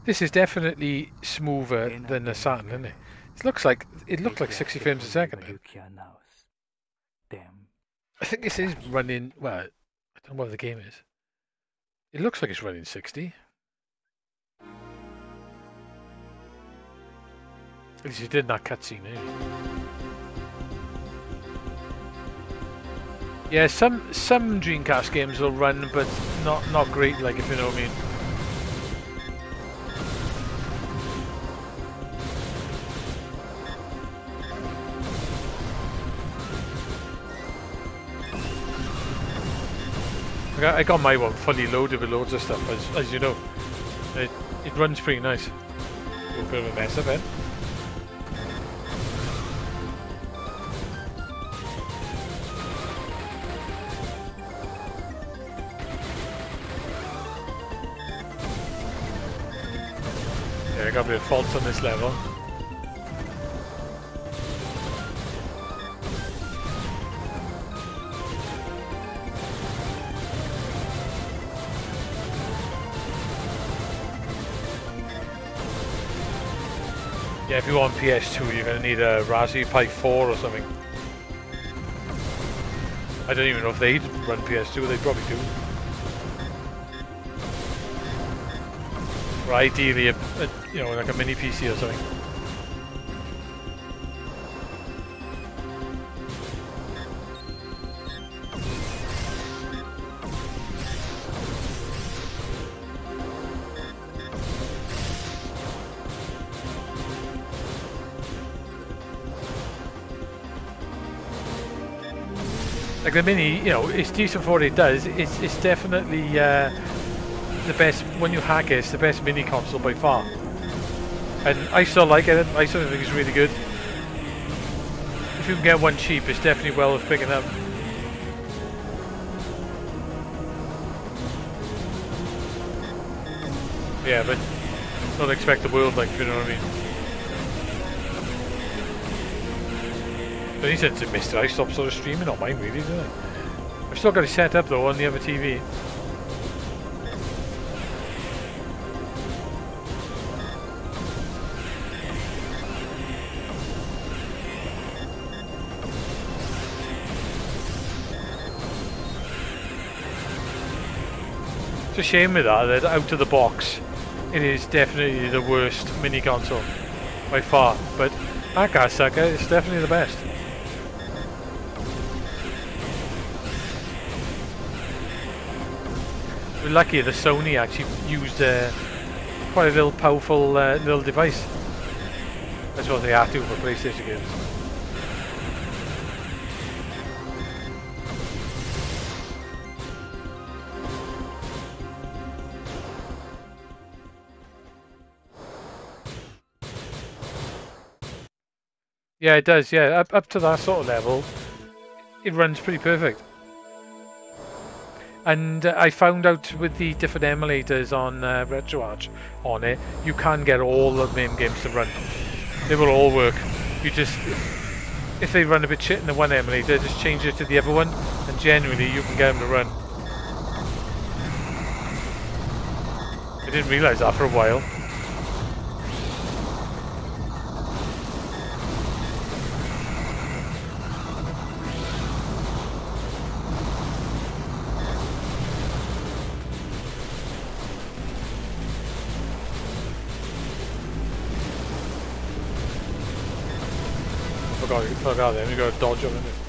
this is definitely smoother than the Saturn, isn't it? It looks like it looked like 60 frames a second. Then. I think this is running. Well, I don't know what the game is. It looks like it's running 60. At least it did that cutscene, anyway. Yeah, some some Dreamcast games will run, but not not great. Like if you know what I mean. I got, I got my one fully loaded with loads of stuff, as, as you know. It, it runs pretty nice. A bit of a mess of it. Yeah, I got a bit of faults on this level. Yeah, if you want PS2, you're going to need a Raspberry Pi 4 or something. I don't even know if they'd run PS2, they probably do. Or ideally, a, a, you know, like a mini PC or something. Like the mini, you know, it's decent for what it does. It's it's definitely uh, the best when you hack it. It's the best mini console by far, and I still like it. I still think it's really good. If you can get one cheap, it's definitely well worth picking up. Yeah, but don't expect the world, like you know what I mean. But he said to Mr. I stopped sort of streaming on my really, didn't I? I've still got it set up though on the other TV. It's a shame with that, that out of the box, it is definitely the worst mini console by far. But Akasaka is definitely the best. We're lucky the Sony actually used uh, quite a little powerful uh, little device. That's what they have to for PlayStation games. Yeah, it does. Yeah, up up to that sort of level, it runs pretty perfect. And uh, I found out with the different emulators on uh, RetroArch on it, you can get all the main games to run. They will all work. You just, if they run a bit shit in the one emulator, just change it to the other one, and generally you can get them to run. I didn't realise that for a while. Forgot, forgot them. You got to dodge them. innit? Okay.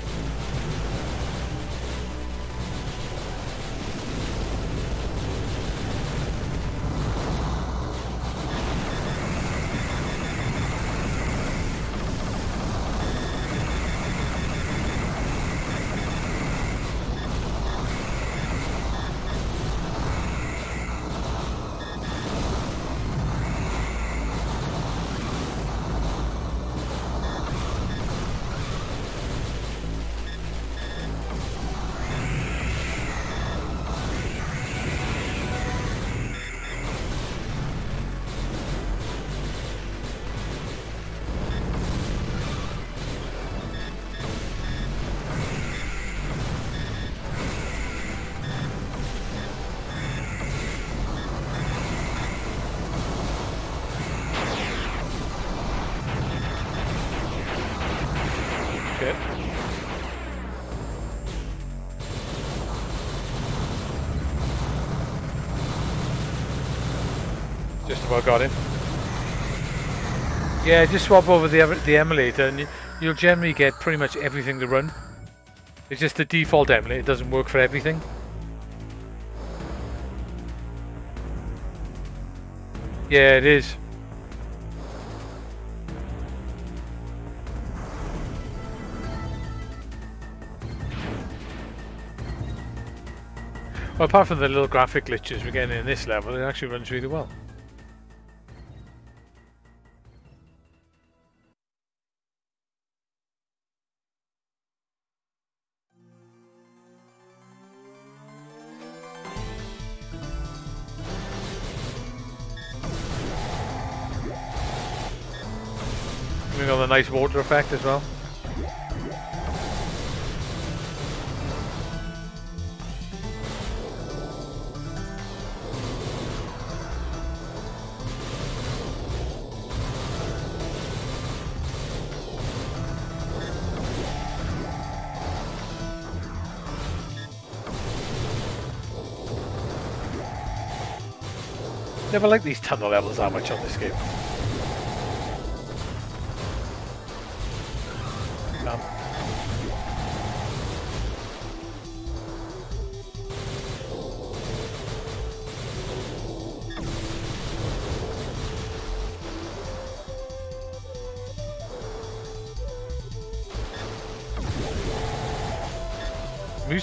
About got him. Yeah, just swap over the the emulator and you, you'll generally get pretty much everything to run. It's just the default emulator, it doesn't work for everything. Yeah, it is. Well, apart from the little graphic glitches we're getting in this level, it actually runs really well. Nice water effect as well. Never like these tunnel levels that much on this game.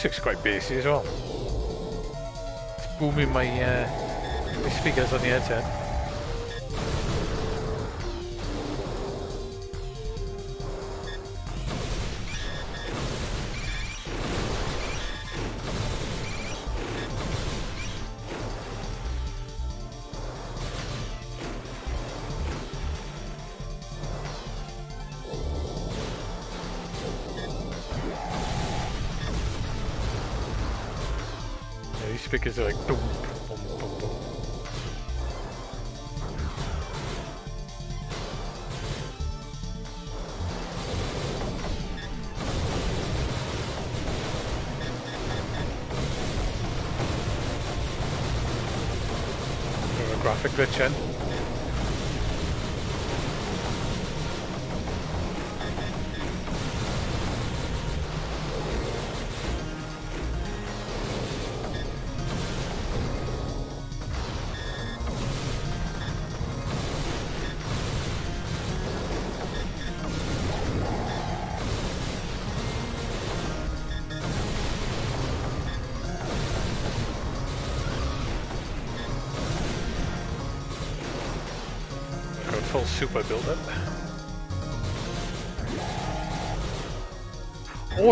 Music's quite bassy as well. It's booming my uh, my speakers on the headset. Of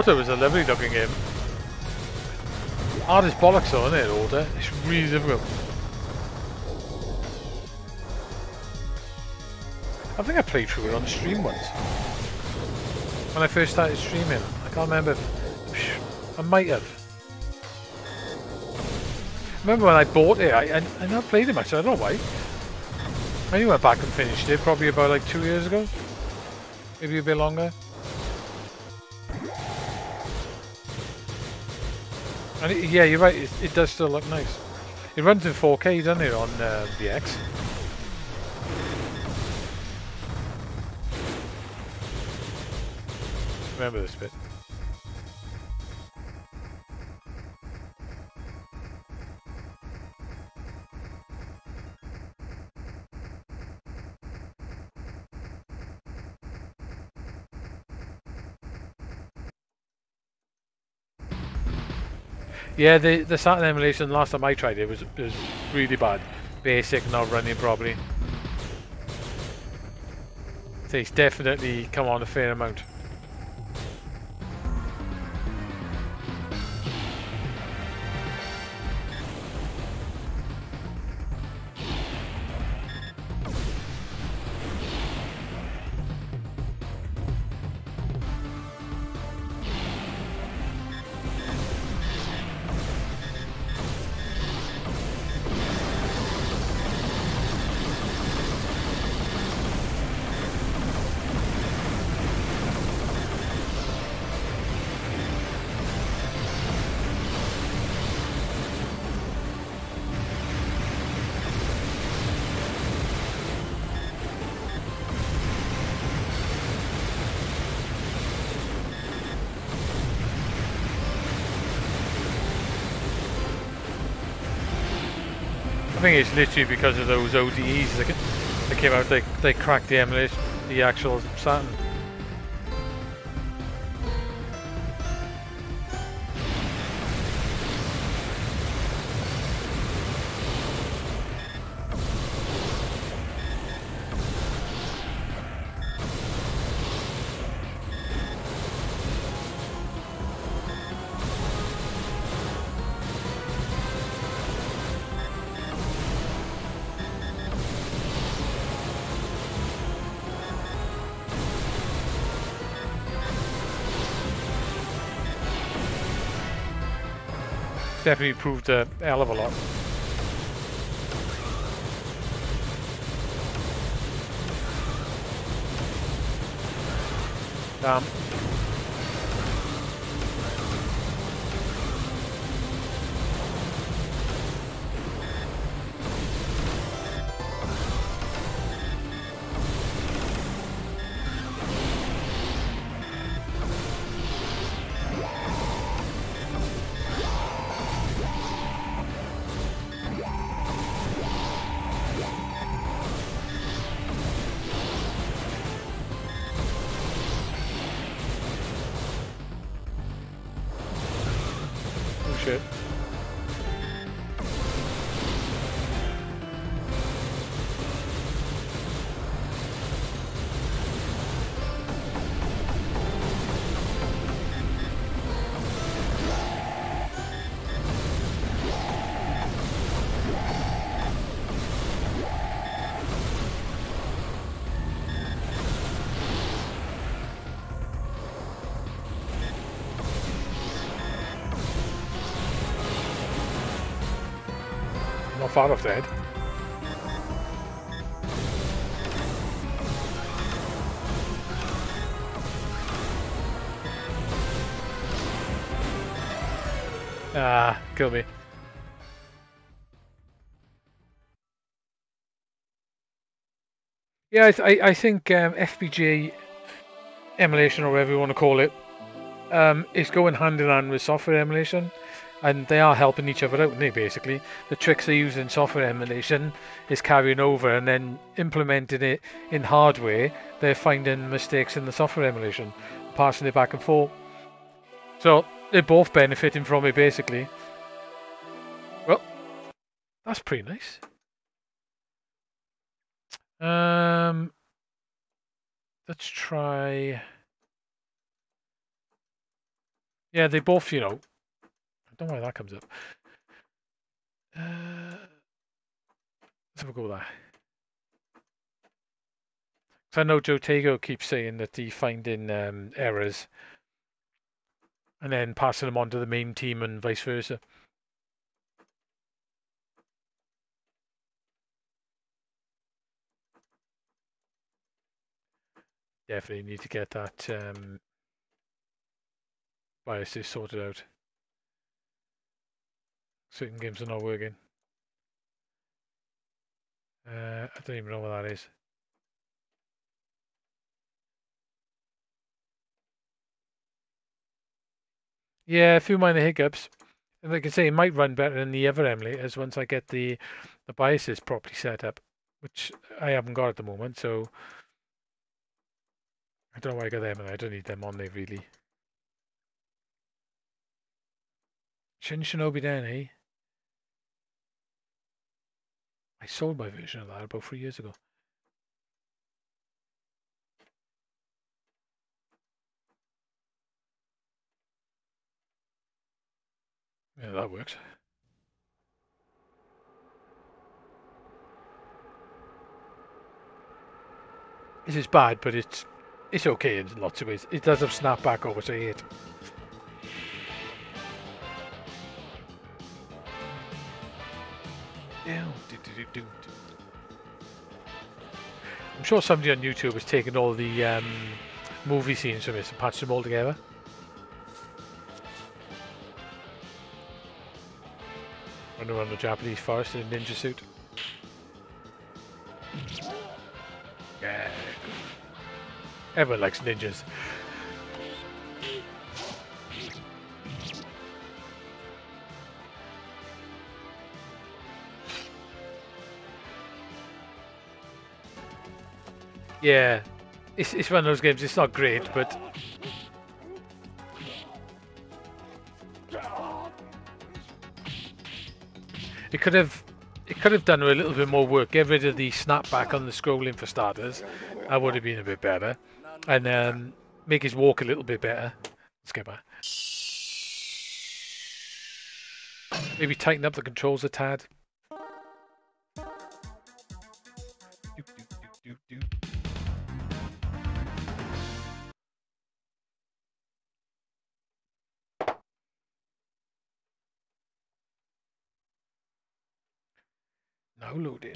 Order is a lovely looking game. Hard as bollocks though, isn't it, Order? It's really difficult. I think I played through it on stream once. When I first started streaming. I can't remember. I might have. remember when I bought it, I, I, I never played it much, I don't know why. I only went back and finished it probably about like two years ago. Maybe a bit longer. And it, yeah, you're right, it, it does still look nice. It runs in 4K, doesn't it, on uh, the X? remember this bit. Yeah, the the Saturn emulation last time I tried it was was really bad, basic, not running properly. So it's definitely come on a fair amount. Literally because of those ODEs that, that came out. They they cracked the emulation, the actual Saturn. Definitely improved a hell of a lot. Um, Far off dead. Ah, kill me. Yeah, I, th- I, think um, emulation, or whatever you want to call it, um, is going hand in hand with software emulation, and they are helping each other out, they, basically. The tricks they use in software emulation is carrying over, and then implementing it in hardware, they're finding mistakes in the software emulation, passing it back and forth. So they're both benefiting from it, basically. Well, that's pretty nice. Um, let's try. Yeah, they both, you know. Don't know why that comes up. Uh, let's have a go that. 'Cause I know Joe Tago keeps saying that he's finding um, errors and then passing them on to the main team and vice versa. Definitely need to get that um, BIOSes sorted out. Certain games are not working. Uh, I don't even know what that is. Yeah, a few minor hiccups. And like I can say, it might run better than the other emulators once I get the the BIOSes properly set up, which I haven't got at the moment. So I don't know why I got them, and I don't need them on there really. Shin Shinobi Den, eh? I sold my version of that about three years ago. Yeah, that works. This is bad, but it's it's okay in lots of ways. It does have snap back over, to I hate. I'm sure somebody on YouTube has taken all the um, movie scenes from this and patched them all together. Running around the Japanese forest in a ninja suit. Yeah. Everyone likes ninjas. Yeah, it's, it's one of those games, it's not great, but... It could have it could have done with a little bit more work. Get rid of the snapback on the scrolling for starters. That would have been a bit better. And um, make his walk a little bit better. Let's get back. Maybe tighten up the controls a tad. Now loading.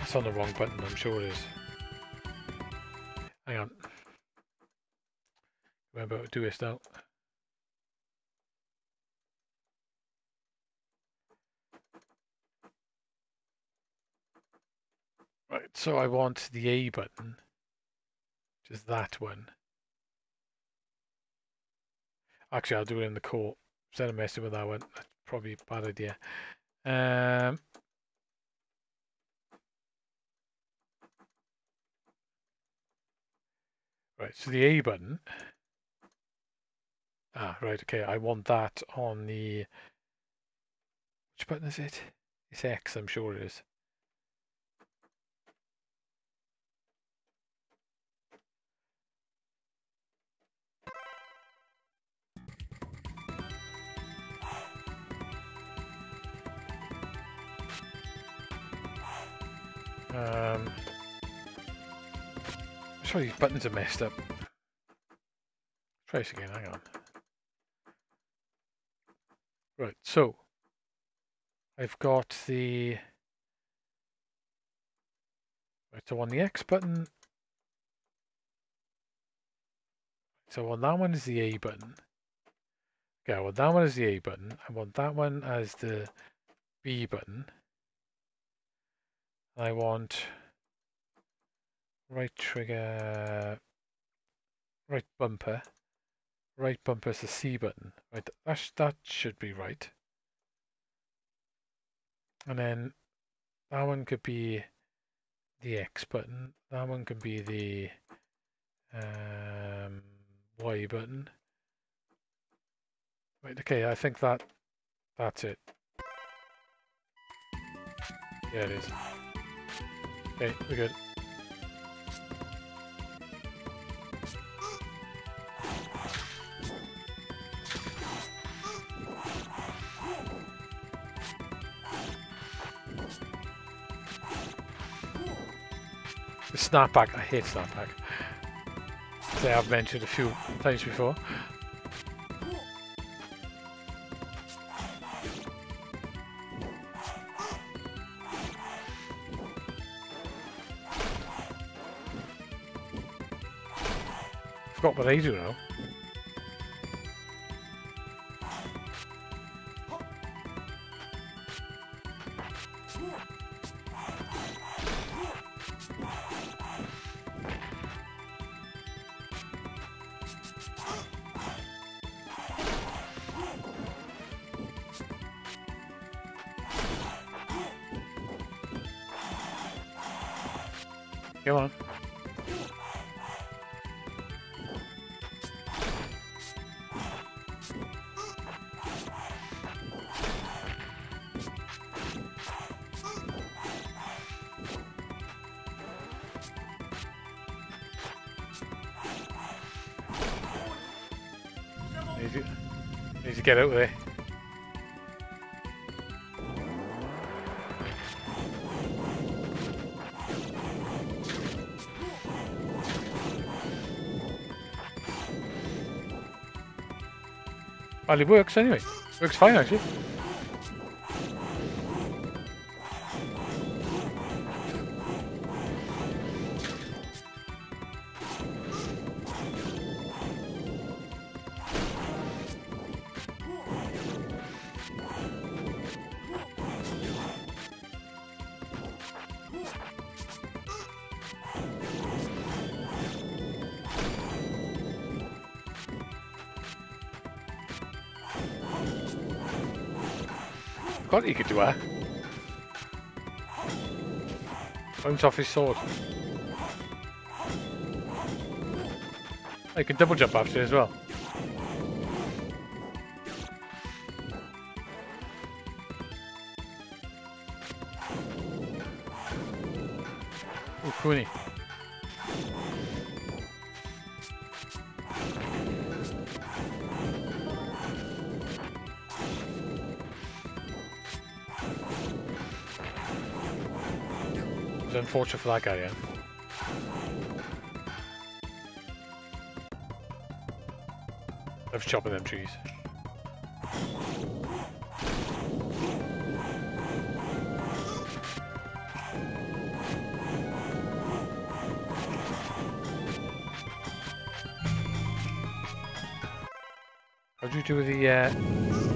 It's on the wrong button, I'm sure it is. Hang on. Remember to do this now. Right, so I want the A button. Just that one. Actually, I'll do it in the court. Instead of messing with that one, that's probably a bad idea. Um, right, so the A button. Ah, right, okay, I want that on the... Which button is it? It's X, I'm sure it is. Um, sorry, these buttons are messed up. Try this again, hang on. Right, so I've got the right, so on the X button. So on that one is the A button. Okay, well that one is the A button. I want that one as the B button. I want right trigger, right bumper, right bumper is the C button. Right, that, that should be right. And then that one could be the X button. That one could be the um, Y button. Right, okay, I think that that's it. Yeah, it is. Okay, we're good. The snapback, I hate snapback. As I have mentioned a few times before. What they do now. Get out of there. Well, it works anyway. Works fine actually. Forgot you could do eh? that. Bounce off his sword. Oh, you can double jump after as well. Oh, Cooney. Unfortunate for that guy, yeah. Of chopping them trees. How do you do the uh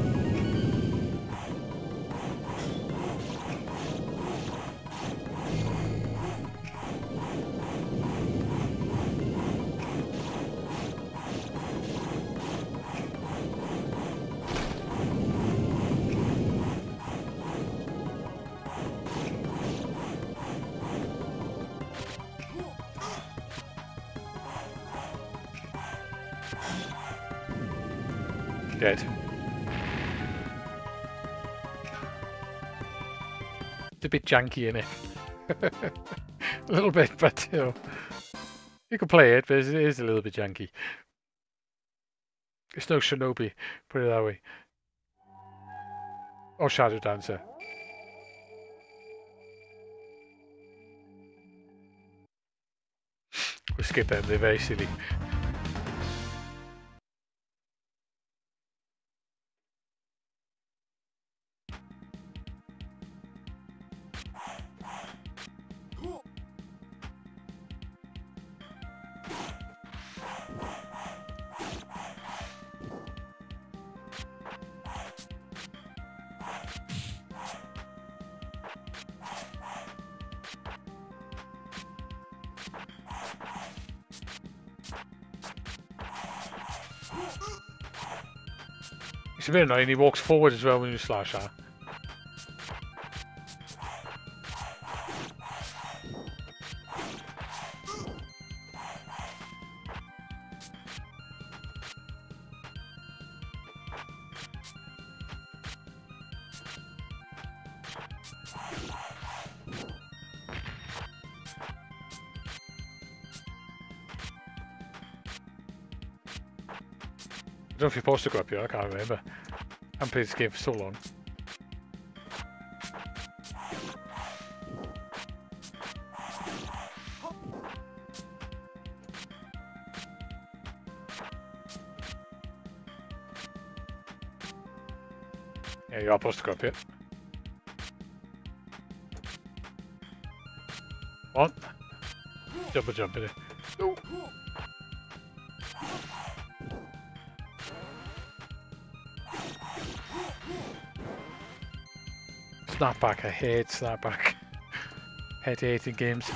janky in it. a little bit, but you know, you can play it, but it is a little bit janky. It's no Shinobi, put it that way. Or Shadow Dancer. We'll skip them, they're very silly. It's a bit annoying, he walks forward as well when you slash at. If you're supposed to go up here, I can't remember. I haven't played this game for so long. Yeah, you are supposed to go up here. One. Double jump in it. Snapback, I hate snapback. Head hating games.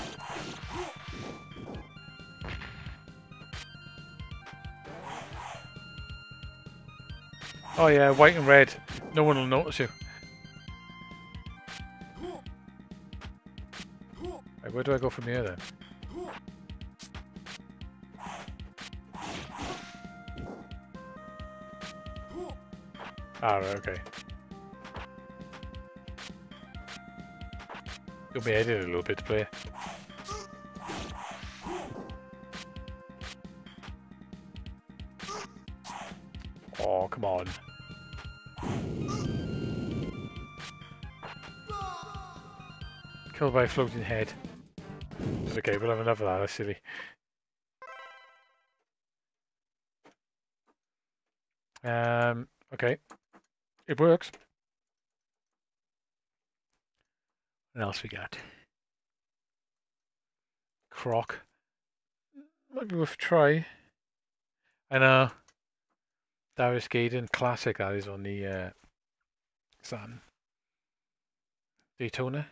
Oh yeah, white and red. No one will notice you. Right, where do I go from here then? Ah, right, okay. Me head in a little bit to play. Oh, come on. Killed by a floating head. Okay, we'll have another. that's silly. Um, okay. It works. What else we got? Croc. Might be worth a try. I know. Darius Gaiden classic that is on the uh Saturn. Daytona.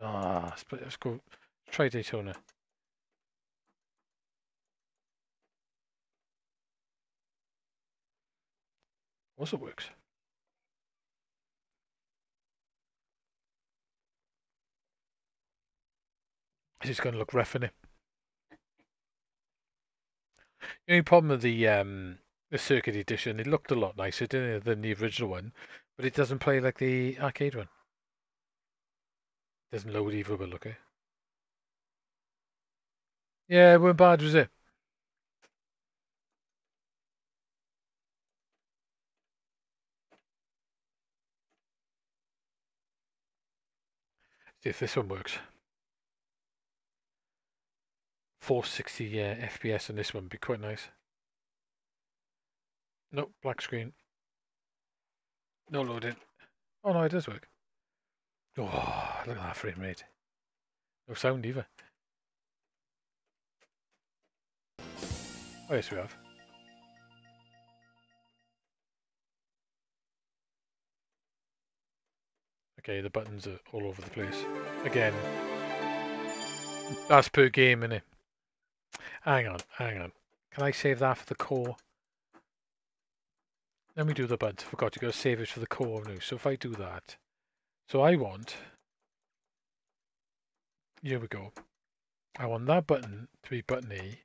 Ah, let's, let's go try Daytona. Also works. It's going to look rough in it. The only problem with the um the circuit edition, it looked a lot nicer didn't it, than the original one, but it doesn't play like the arcade one. Doesn't load either, but look at. it. Yeah, it weren't bad, was it? See if this one works. 460 uh, FPS on this one be quite nice. Nope, black screen. No loading. Oh no, it does work. Oh, look at that frame rate. No sound either. Oh yes, we have. Okay, the buttons are all over the place. Again, that's per game, innit? Hang on, hang on. Can I save that for the core? Let me do the buttons. I forgot to go save it for the core now. So if I do that, so I want. Here we go. I want that button to be button A.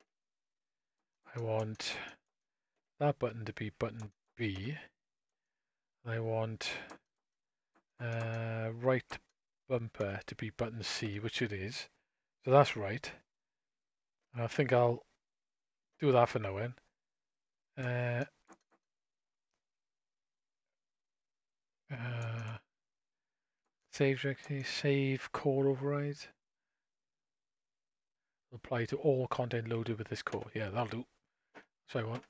I want that button to be button B. I want uh, right bumper to be button C, which it is. So that's right. I think I'll do that for now then. Uh, uh, save directory, save core override. Apply to all content loaded with this core. Yeah, that'll do. So I want.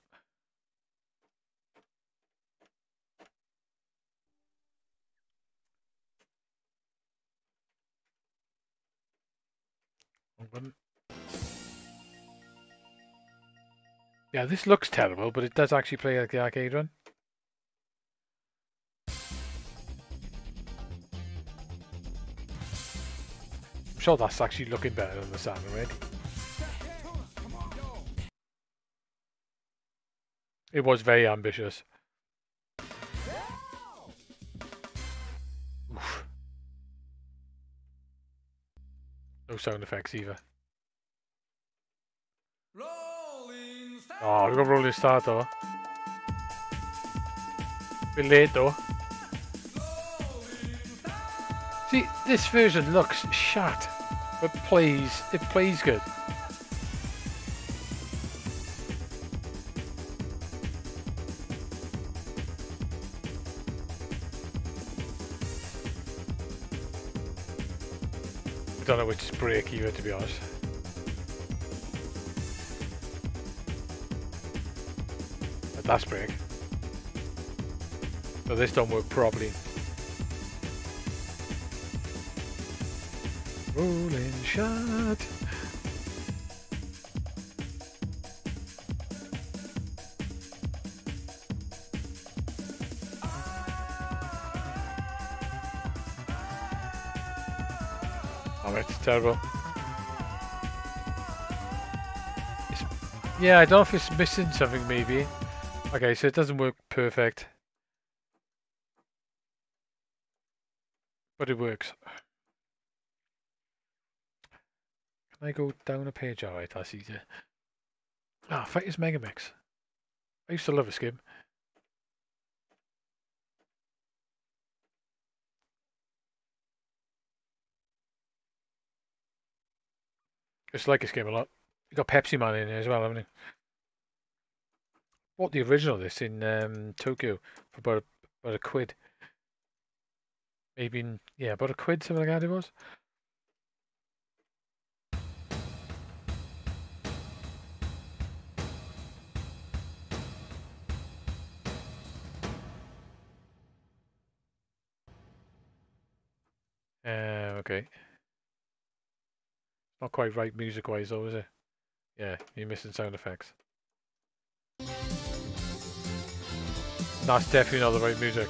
Yeah, this looks terrible, but it does actually play like the arcade one. I'm sure that's actually looking better than the Saturn Red. It was very ambitious. Oof. No sound effects either. Oh, start though. Bit late though. See, this version looks shat, but plays it plays good. I don't know which break either, to be honest. That's break. So this don't work properly. Rolling shot. Oh, it's terrible. It's, yeah, I don't know if it's missing something maybe. Okay, so it doesn't work perfect. But it works. Can I go down a page? Alright, that's easier. Ah, oh, Fighters Megamix. I used to love this game. Just like this game a lot. You got Pepsiman in here as well, haven't you? Bought the original of this in um, Tokyo for about a, about a quid. Maybe yeah, about a quid, something like that it was. Uh, okay. Not quite right music wise though, is it? Yeah, you're missing sound effects. That's definitely not the right music.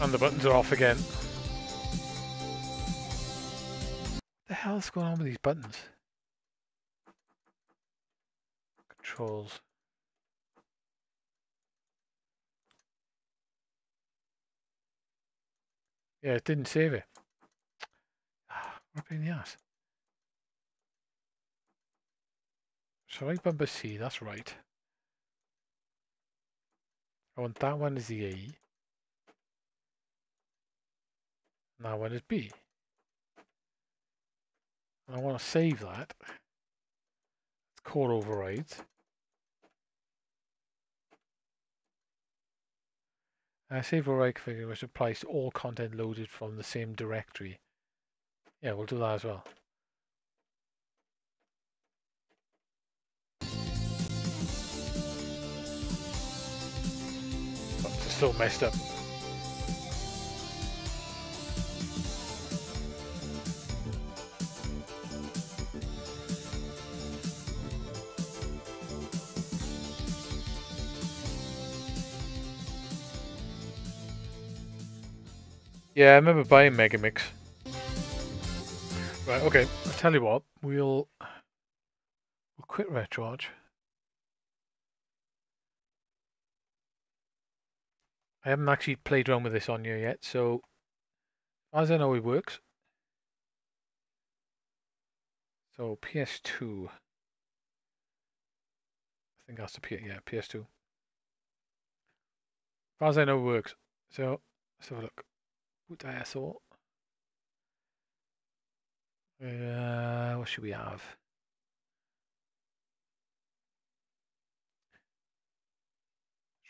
And the buttons are off again. What the hell's going on with these buttons? Controls. Yeah, it didn't save it. Pain in the ass. So right bumper C, that's right. I want that one as the A. That one is B. And I want to save that. It's core overrides. Uh, save override configuration which applies to all content loaded from the same directory. Yeah, we'll do that as well. Still messed up. Yeah, I remember buying Megamix. Right, okay. I'll tell you what, we'll we'll quit RetroArch. I haven't actually played around with this on here yet, so as I know it works. So PS2. I think that's the P yeah, PS2. As far as I know it works. So let's have a look. Boot ISO. Uh, what should we have?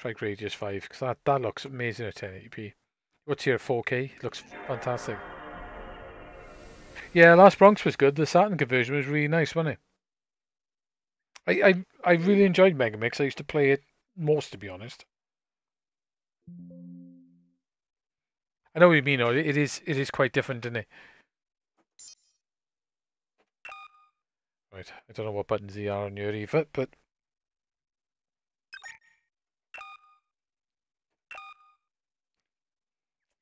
Strike radius 5 because that, that looks amazing at 1080p. What's here 4K? Looks fantastic. Yeah, Last Bronx was good. The Saturn conversion was really nice, wasn't it? I I, I really enjoyed Megamix. I used to play it most, to be honest. I know what you mean. though. It is it is quite different, isn't it? Right. I don't know what buttons they are on your EVIT, but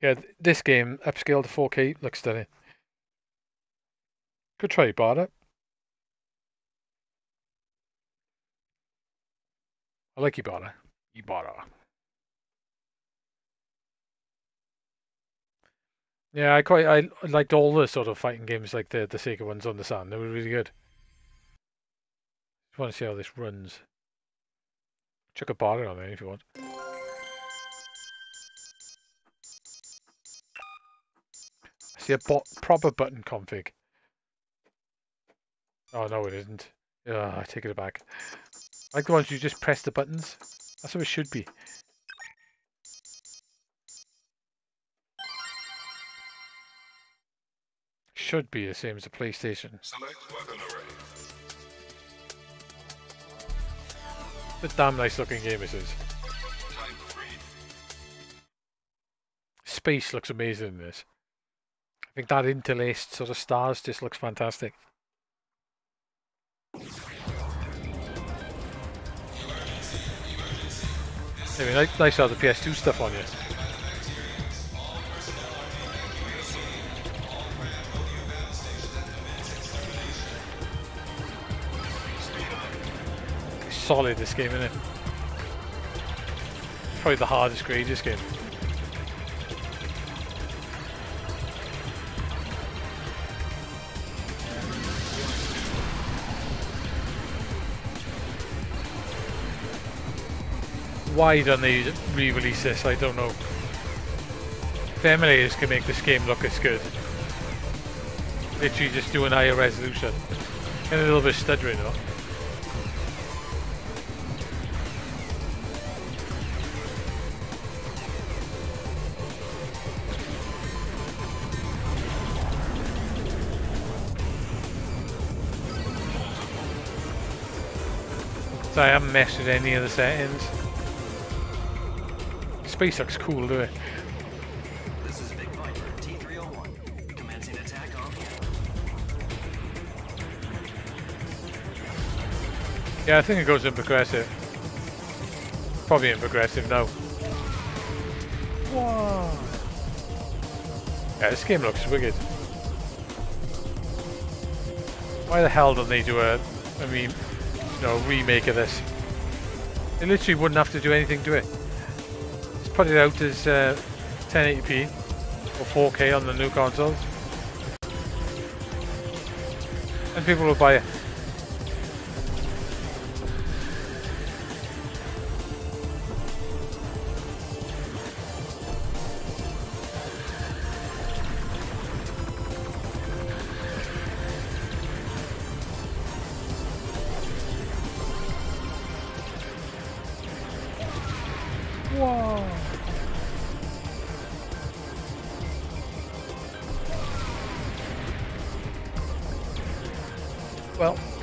yeah, this game upscaled to 4K looks stunning. Good try, Barter. I like Ibarra. Ibarra. Yeah, I quite I liked all the sort of fighting games like the the Sega ones on the Sun. They were really good. Just want to see how this runs. Chuck a bar on there if you want. A bot proper button config. Oh no, it isn't. Yeah, I take it back. Like the ones you just press the buttons. That's how it should be. Should be the same as the PlayStation. Select weapon array. A damn nice looking game this is. Type 3. Space looks amazing in this. I think that interlaced sort of stars just looks fantastic. Anyway, nice, nice to have the PS2 stuff on you. Solid this game, isn't it? Probably the hardest, greatest game. Why don't they re-release this? I don't know. If emulators can make this game look as good. Literally just doing higher resolution. And a little bit stuttering though. So I haven't messed with any of the settings. Space looks cool, do it? This is Vic Viper, T-301. Commencing attack on Yeah, I think it goes in progressive. Probably in progressive now. Whoa. Yeah, this game looks wicked. Why the hell don't they do a, I mean, you know, remake of this? They literally wouldn't have to do anything to it. Put it out as uh, 1080p or 4K on the new consoles. And people will buy it.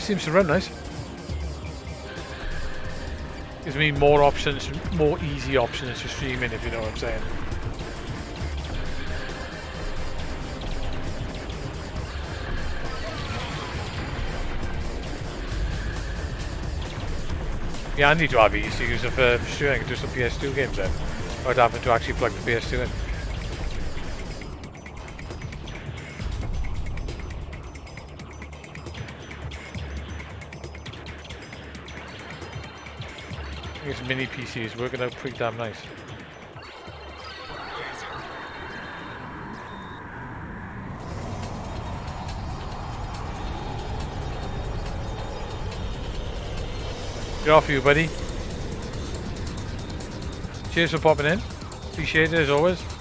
Seems to run nice. Gives me more options, more easy options to stream in, if you know what I'm saying. Yeah, I need to have it used to use it uh, for streaming and do some PS2 games then. Without having to actually plug the PS2 in. Mini PC is working out pretty damn nice. Good off you, buddy. Cheers for popping in. Appreciate it as always.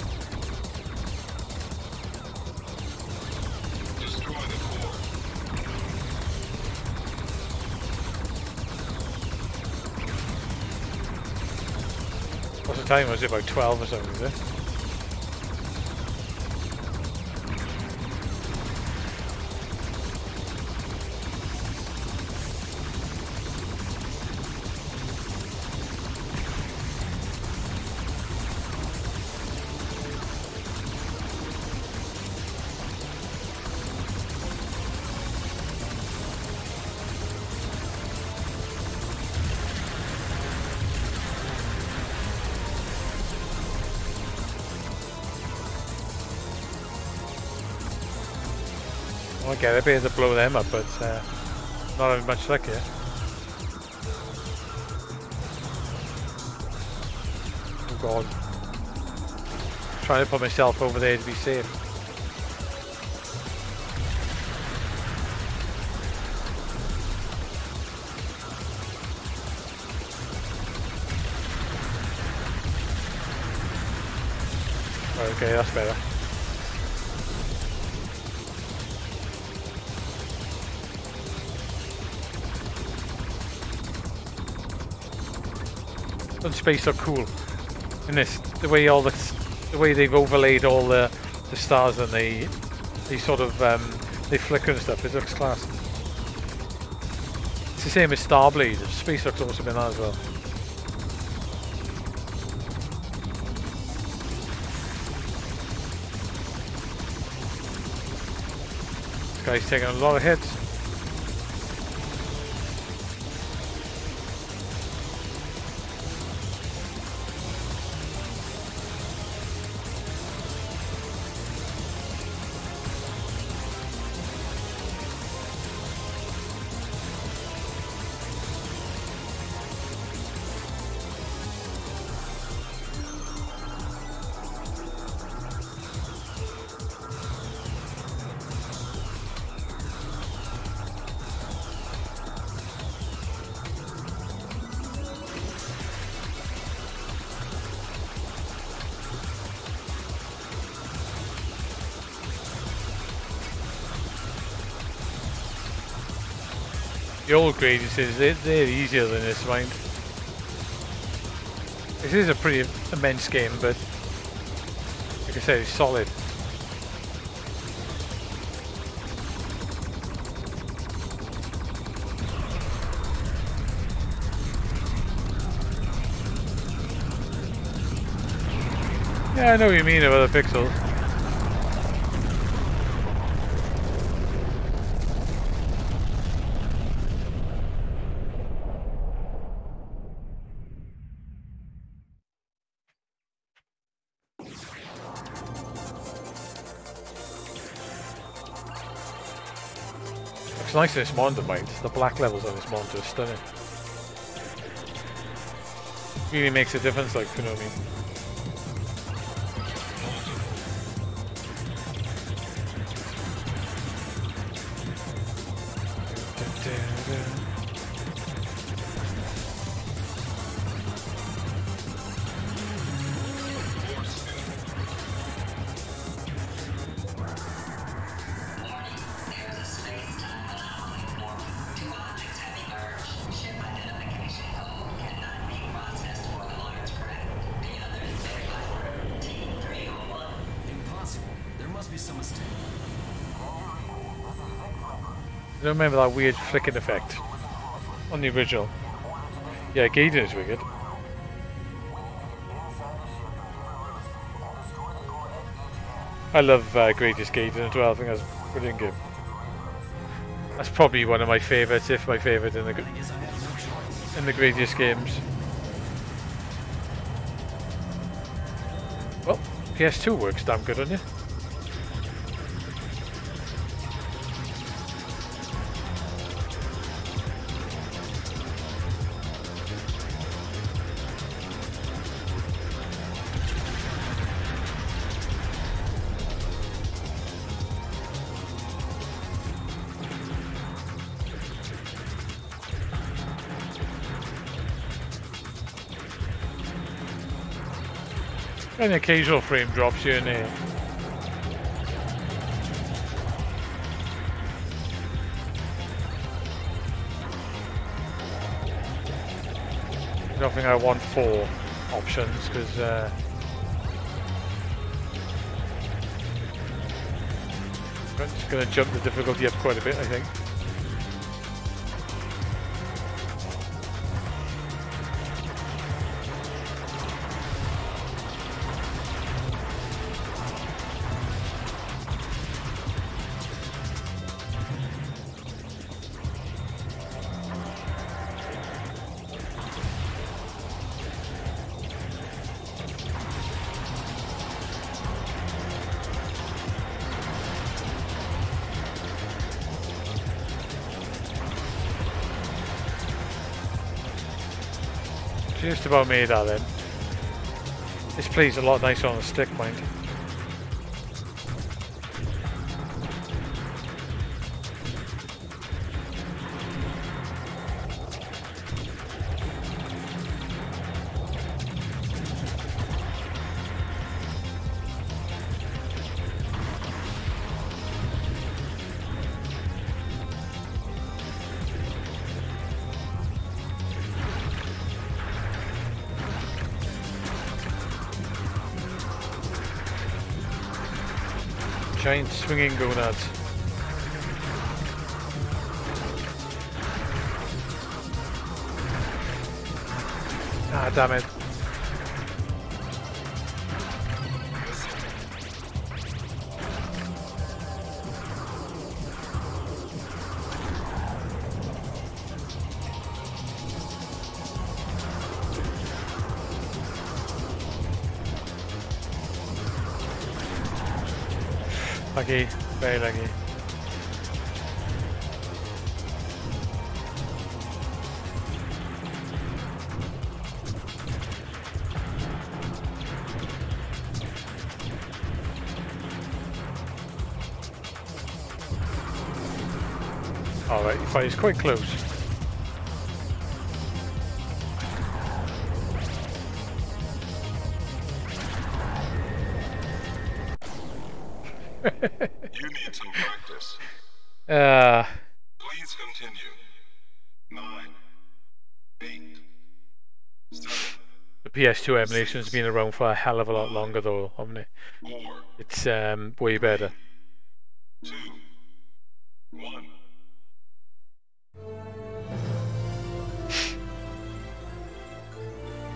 Time? Was it about 12 or something, Okay, they'll be able to blow them up, but uh, not having much luck here. Oh god. Trying to put myself over there to be safe. Okay, that's better. Space are cool. In this the way all the the way they've overlaid all the the stars and they they sort of um, they flicker and stuff it looks class. It's the same as Starblade space looks awesome in that as well. This guy's taking a lot of hits Old Gradiuses, they're, they're easier than this, mind. This is a pretty immense game, but like I said, it's solid. Yeah, I know what you mean about the pixels. Nice in this monitor, mate. The black levels on this monitor are stunning. Really makes a difference, like, you know what I mean? Remember that weird flicking effect on the original. Yeah, Gaiden is wicked. I love uh, Gradius Gaiden as well. I think that's a brilliant game. That's probably one of my favourites, if my favourite in the in the Gradius games. Well, PS2 works damn good on you. Occasional frame drops here and there. I don't think I want four options because uh, I'm just going to jump the difficulty up quite a bit, I think. About made that then. This plays a lot nicer on the stick, mind. Swinging gonads. Ah, damn it. Lucky, very lucky. Alright, he fires quite close. Uh, Please continue. nine, eight, seven, The PS2 emulation's been around for a hell of a lot longer though, haven't it? four, It's um, way better. two, one.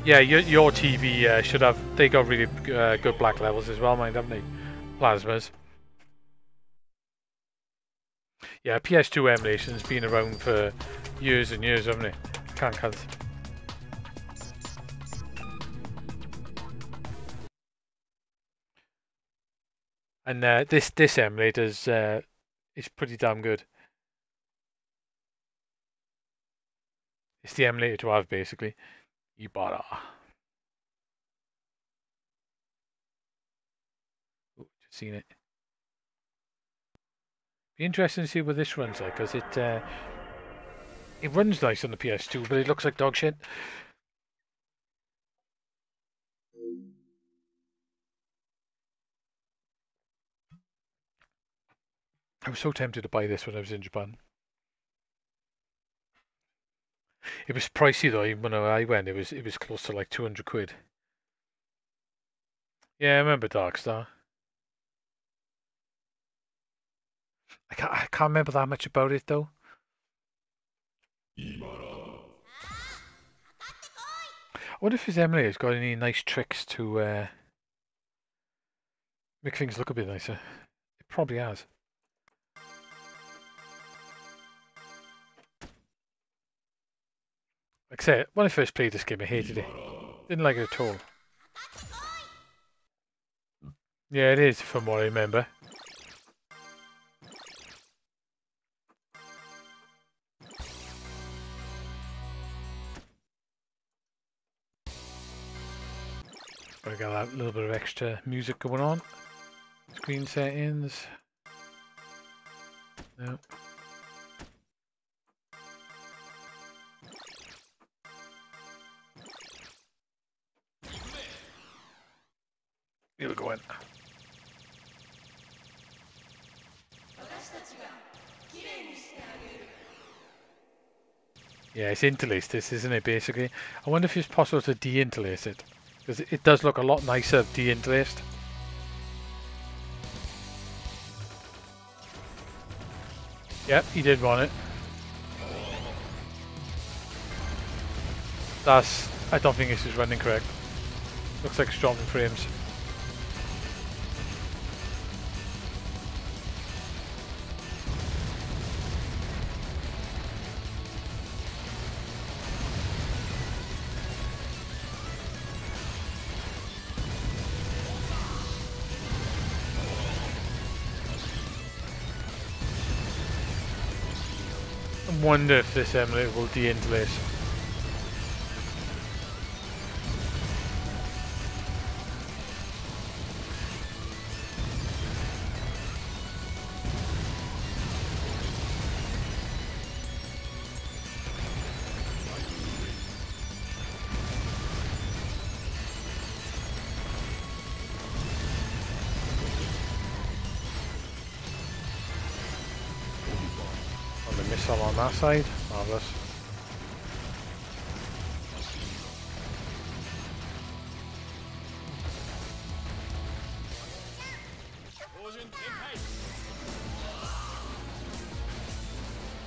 Yeah, your, your TV uh, should have. They got really uh, good black levels as well, mind, haven't they? Plasmas. Yeah, PS2 emulation's been around for years and years, haven't it? Can't can't. And uh, this this emulator's uh, is pretty damn good. It's the emulator to have, basically. Ibara. Ooh, just seen it. Interesting to see what this runs like, because it uh, it runs nice on the PS2, but it looks like dog shit. I was so tempted to buy this when I was in Japan. It was pricey though. When I went, it was it was close to like two hundred quid. Yeah, I remember Darkstar. I can't I can't remember that much about it though. I wonder if his Emily has got any nice tricks to uh, make things look a bit nicer. It probably has. Like I said, when I first played this game, I hated it. Didn't like it at all. Yeah, it is, from what I remember. I got a little bit of extra music going on. Screen settings. No. Here we go in. Yeah, it's interlaced this, isn't it, basically? I wonder if it's possible to de-interlace it. Because it does look a lot nicer de-interlaced. Yep, he did want it. That's... I don't think this is running correct. Looks like dropping frames. Wonder if this emulator will de-interlace. Side, marvellous.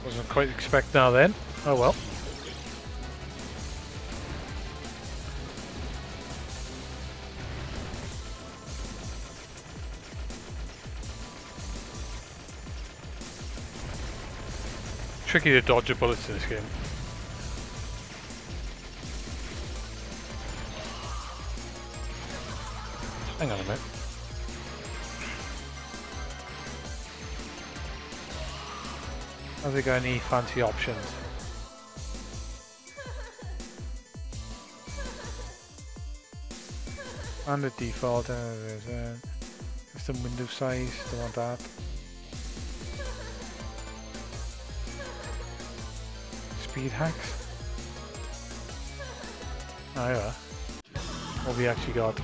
Wasn't quite expect now then. Oh well. Tricky to dodge your bullets in this game. Hang on a minute. Have they got any fancy options? And the default, uh, there's uh, custom window size, don't want that. Speed hacks. Oh yeah. What we actually got.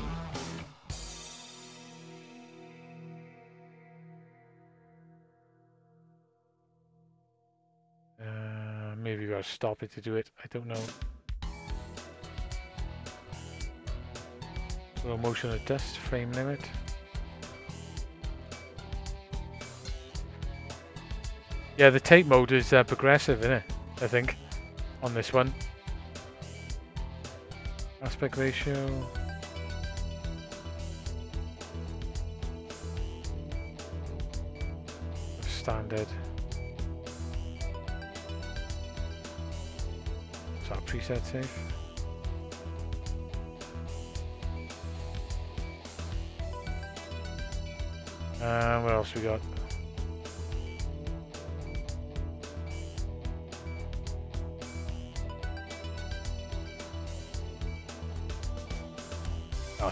Uh, maybe you gotta stop it to do it. I don't know. Slow motion adjust, frame limit. Yeah, the tape mode is uh, progressive, isn't it? I think, on this one. Aspect ratio. Standard. So our preset save. Uh, what else we got?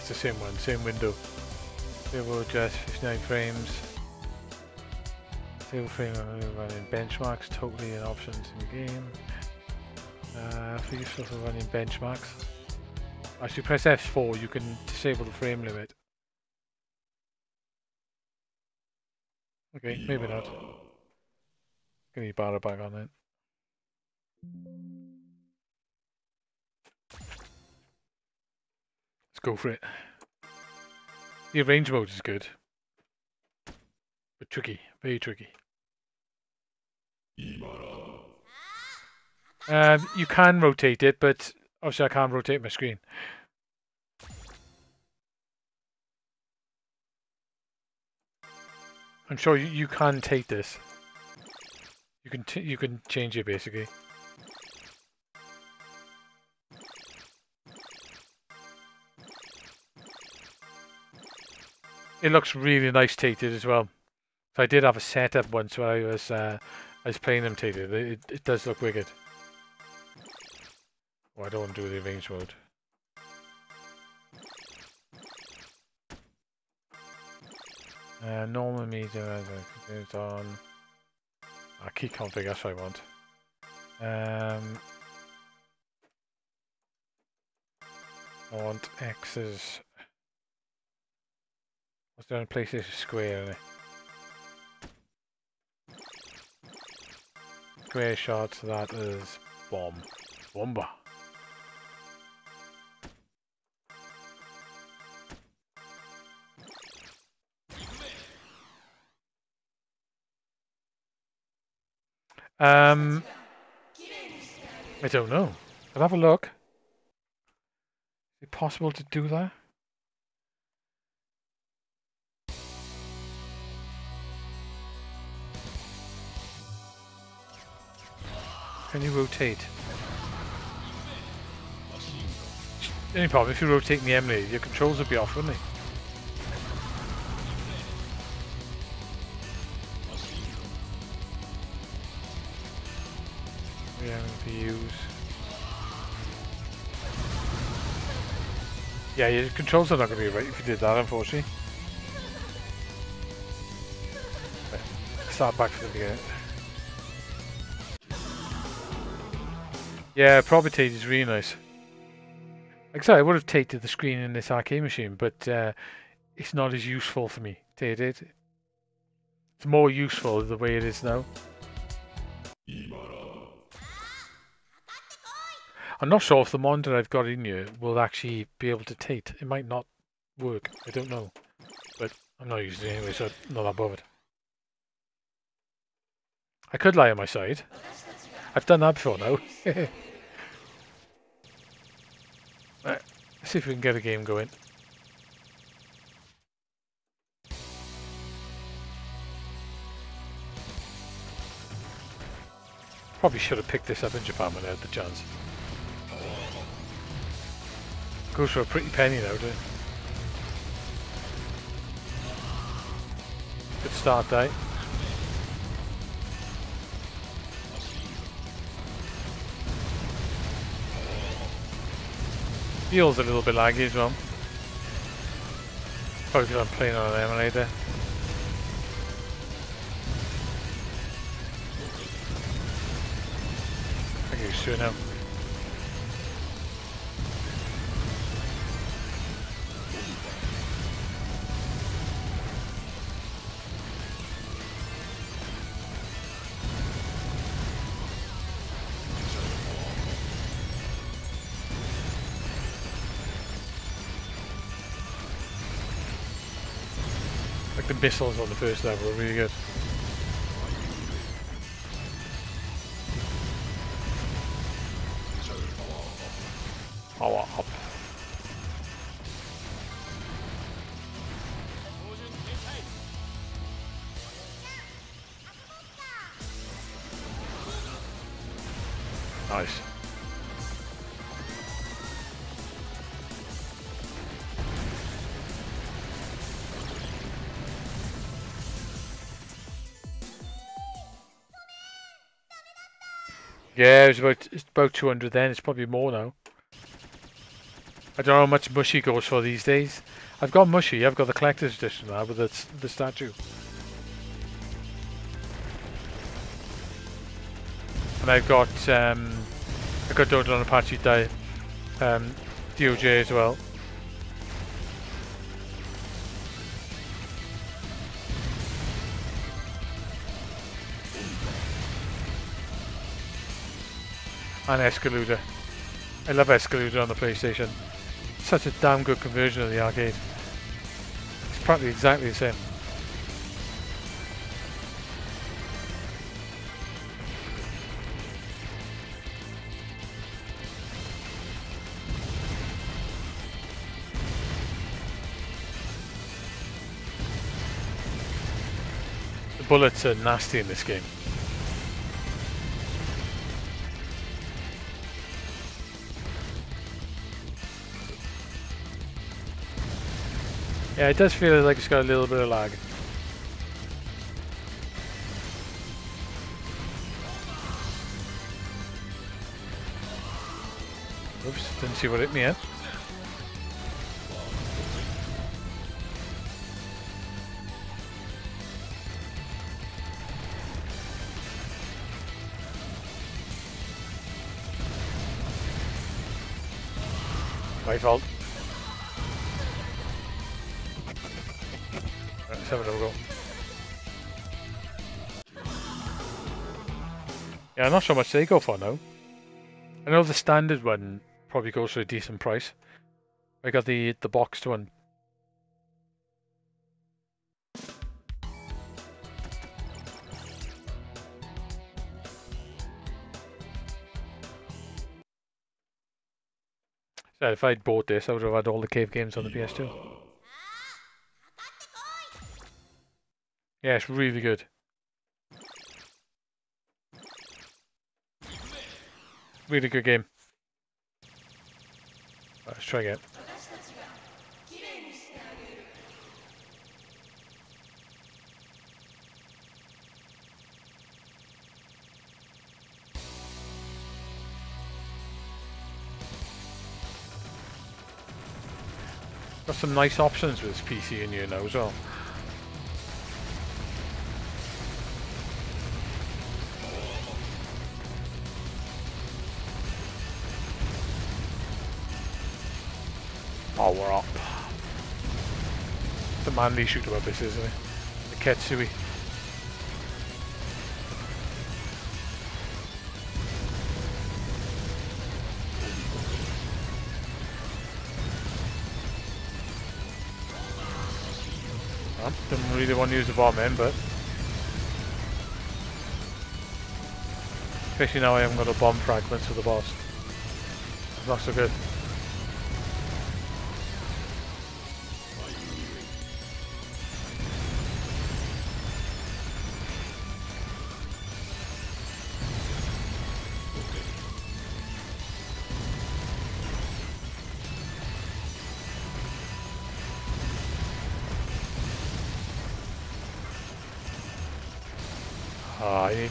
It's the same one, same window. Turbo adjust 59 frames. Stable frame running benchmarks, totally in options in the game. Uh, for useful for running benchmarks. Actually press F4, you can disable the frame limit. Okay, maybe not. Can you bar back on it? Go for it. The range mode is good. But tricky, very tricky. Um, you can rotate it, but obviously I can't rotate my screen. I'm sure you, you can take this. You can you can change it basically. It looks really nice tated as well. So I did have a setup once where I was uh, I was playing them tated. It, it does look wicked. Oh, I don't want to do the range mode. Uh, normal meter as I it on. Uh, key config, that's what I want. Um, I want X's. What's the only place is square? Square shots, that is bomb. Bomba. Um, I don't know. I'll have a look. Is it possible to do that? Can you rotate? Any problem, if you rotate the emulator, your controls would be off, wouldn't they? Views. Yeah, your controls are not going to be right if you did that, unfortunately. Start back from the beginning. Yeah, Probitate is really nice. Like I said, I would have tated the screen in this arcade machine, but uh, it's not as useful for me. It, it, it's more useful the way it is now. I'm not sure if the monitor I've got in here will actually be able to tate. It might not work. I don't know. But I'm not using it anyway, so I'm not that bothered. I could lie on my side. I've done that before now. right, let's see if we can get a game going. Probably should have picked this up in Japan when I had the chance. Goes for a pretty penny though, doesn't it? Good start date. Feels a little bit laggy as well. Probably because I'm playing on an emulator. I used to it now. Missiles on the first level are really good. Yeah, it was about it's about 200 then. It's probably more now. I don't know how much Mushi goes for these days. I've got Mushi. I've got the collector's edition now with the the statue. And I've got um, I got DoDonPachi Dai, um, DOJ as well. And Espgaluda. I love Espgaluda on the PlayStation. Such a damn good conversion of the arcade. It's practically exactly the same. The bullets are nasty in this game. Yeah, it does feel like it's got a little bit of lag. Oops, didn't see what hit me yet. My fault. Not sure how much they go for now. I know the standard one probably goes for a decent price. I got the the boxed one. So if I'd bought this, I would have had all the cave games on the PS2. Yeah, it's really good. Really good game. Let's try again. Got some nice options with PC in here now as well. Manly shooter about this, isn't it? The Ketsui. Well, didn't really want to use the bomb in, but especially now I haven't got a bomb fragment for the boss. Not so good.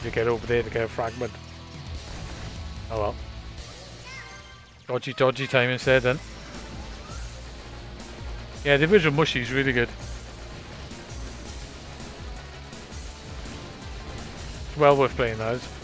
To get over there to get a fragment. Oh well. Dodgy, dodgy time instead then. Yeah, the original Mushi is really good. It's well worth playing those.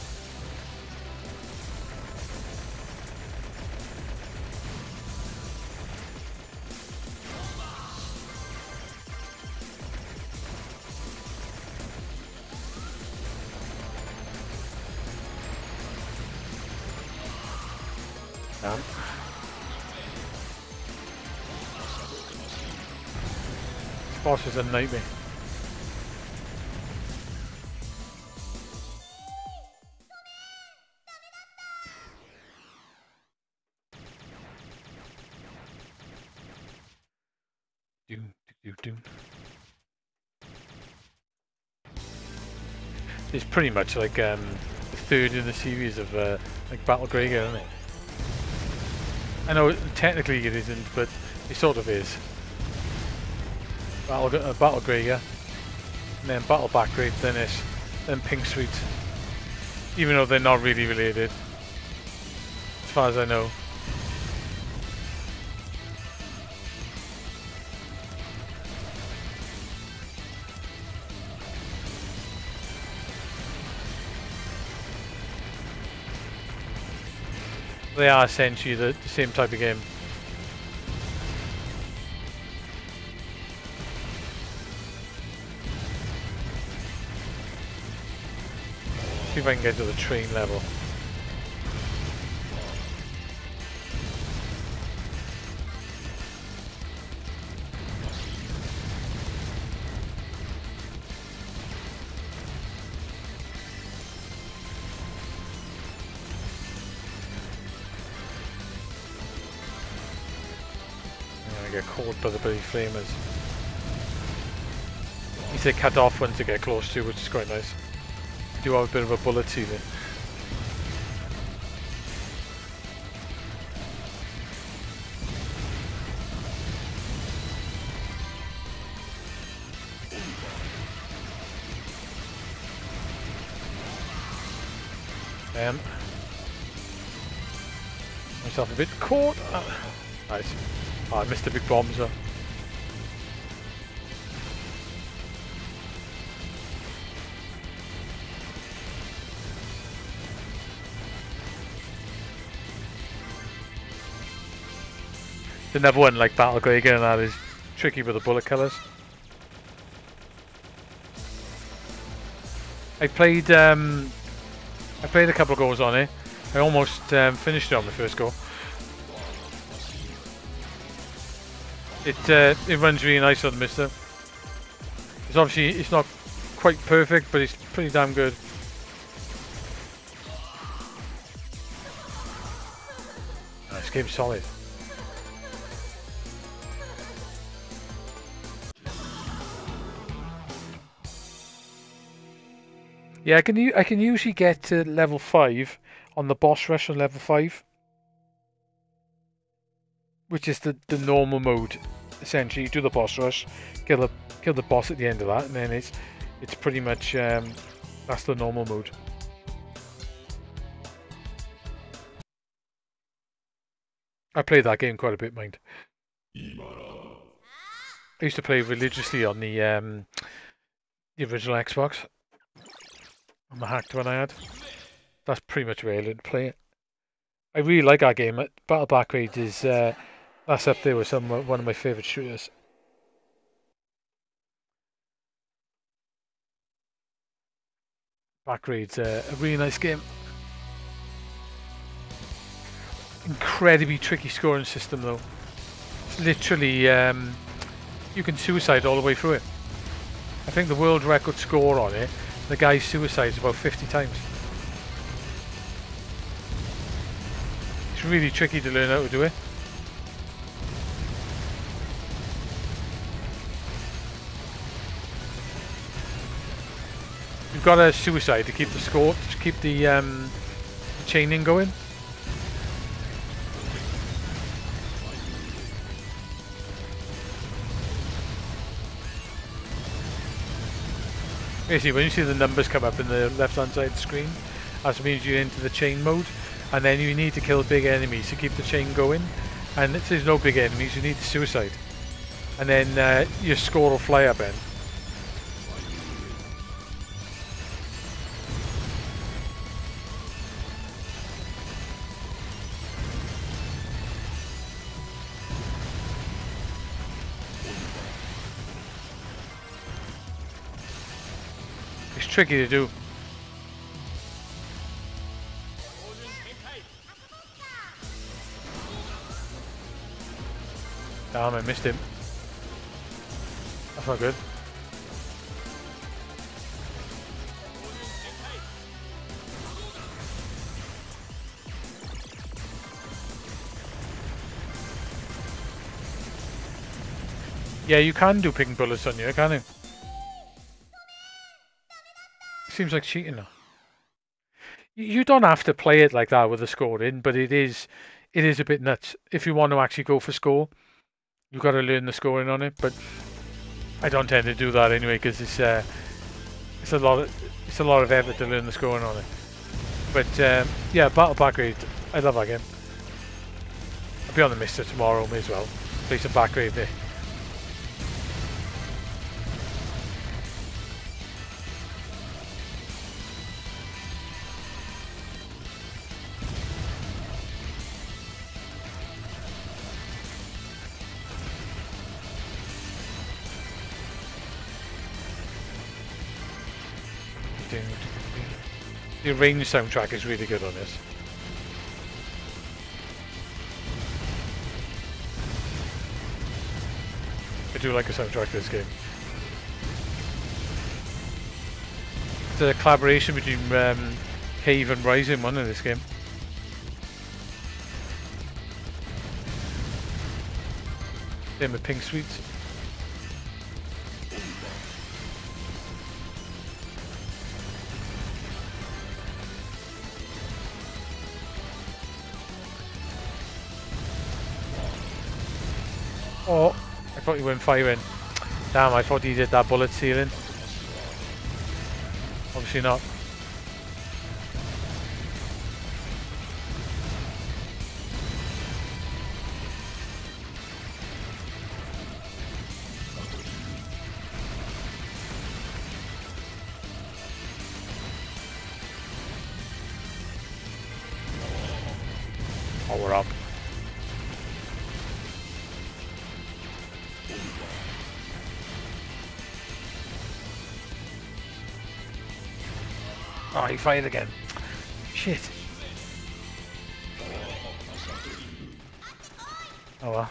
It's a nightmare. It's pretty much like um, the third in the series of uh, like Battle Garegga, isn't it? I know technically it isn't, but it sort of is. Battle, uh, Battle Garegga, and then Battle Bakraid, then this, then Pink Sweets. Even though they're not really related, as far as I know. They are essentially the same type of game. If I can get to the train level. Get caught by the bloody flamers. You say cut off once you get close to, which is quite nice. Do have a bit of a bullet ceiling. Um, myself a bit caught. Uh, nice. Oh, I missed the big bombs though. Another one like Battle Garegga and that is tricky with the bullet colours. I played um, I played a couple of goals on it. I almost um, finished it on the first goal. It uh, it runs really nice on the MiSTer. It's obviously it's not quite perfect, but it's pretty damn good. This game's solid. Yeah, I can I can usually get to level five on the boss rush on level five, which is the the normal mode. Essentially, you do the boss rush, kill the kill the boss at the end of that, and then it's it's pretty much um, that's the normal mode. I played that game quite a bit, mind. I used to play religiously on the um, the original Xbox. On the hacked one I had. That's pretty much where I to play it. I really like that game. Battle Bakraid is uh, that's up there with some one of my favourite shooters. Bakraid's uh, a really nice game. Incredibly tricky scoring system though. It's literally um, you can suicide all the way through it. I think the world record score on it the guy's suicides about 50 times. It's really tricky to learn how to do it. You've got a suicide to keep the score, to keep the, um, chaining going. Basically, when you see the numbers come up in the left-hand side of the screen, that means you're into the chain mode, and then you need to kill big enemies to keep the chain going. And if there's no big enemies, you need to suicide, and then uh, your score will fly up. Then. Tricky to do. Damn, I missed him. That's not good. Yeah, you can do pink bullets on you, can't you? Seems like cheating though. You don't have to play it like that with the score in, but it is it is a bit nuts. If you want to actually go for score, you've got to learn the scoring on it. But I don't tend to do that anyway because it's uh, it's a lot of it's a lot of effort to learn the scoring on it. But um, yeah, Battle Back I love that game. I'll be on the MiSTer tomorrow, may as well play some Back there. The arranged soundtrack is really good on this. I do like the soundtrack to this game. The collaboration between um, Cave and Raizing one in this game. Same with Pink Sweets. Thought you weren't firing. Damn, I thought he did that bullet sealing. Obviously not. fried again. Shit. Oh well.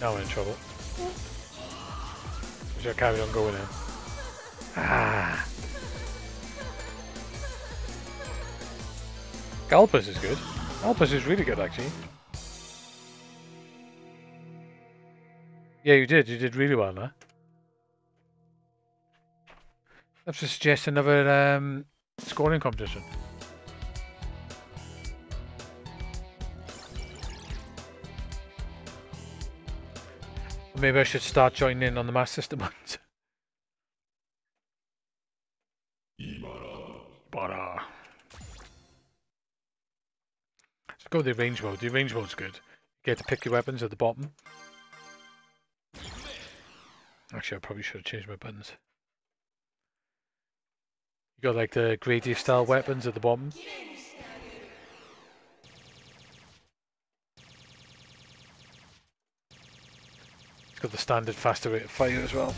Now we're in trouble. We should carry on going in. Gaplus is good. Gaplus is really good actually. Yeah, you did. You did really well there. Let's just suggest another um, scoring competition. Maybe I should start joining in on the Master System. But uh Let's go the range mode. The range mode's good. You get to pick your weapons at the bottom. Actually I probably should have changed my buttons. You got like the Gradius style weapons at the bottom. It's got the standard faster rate of fire as well.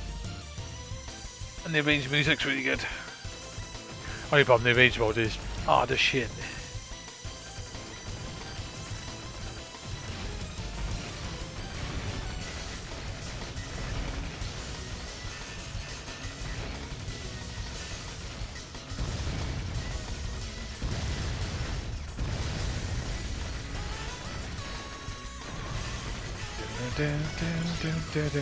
And the arranged music's really good. Only problem the arranged mode is hard as shit. Remember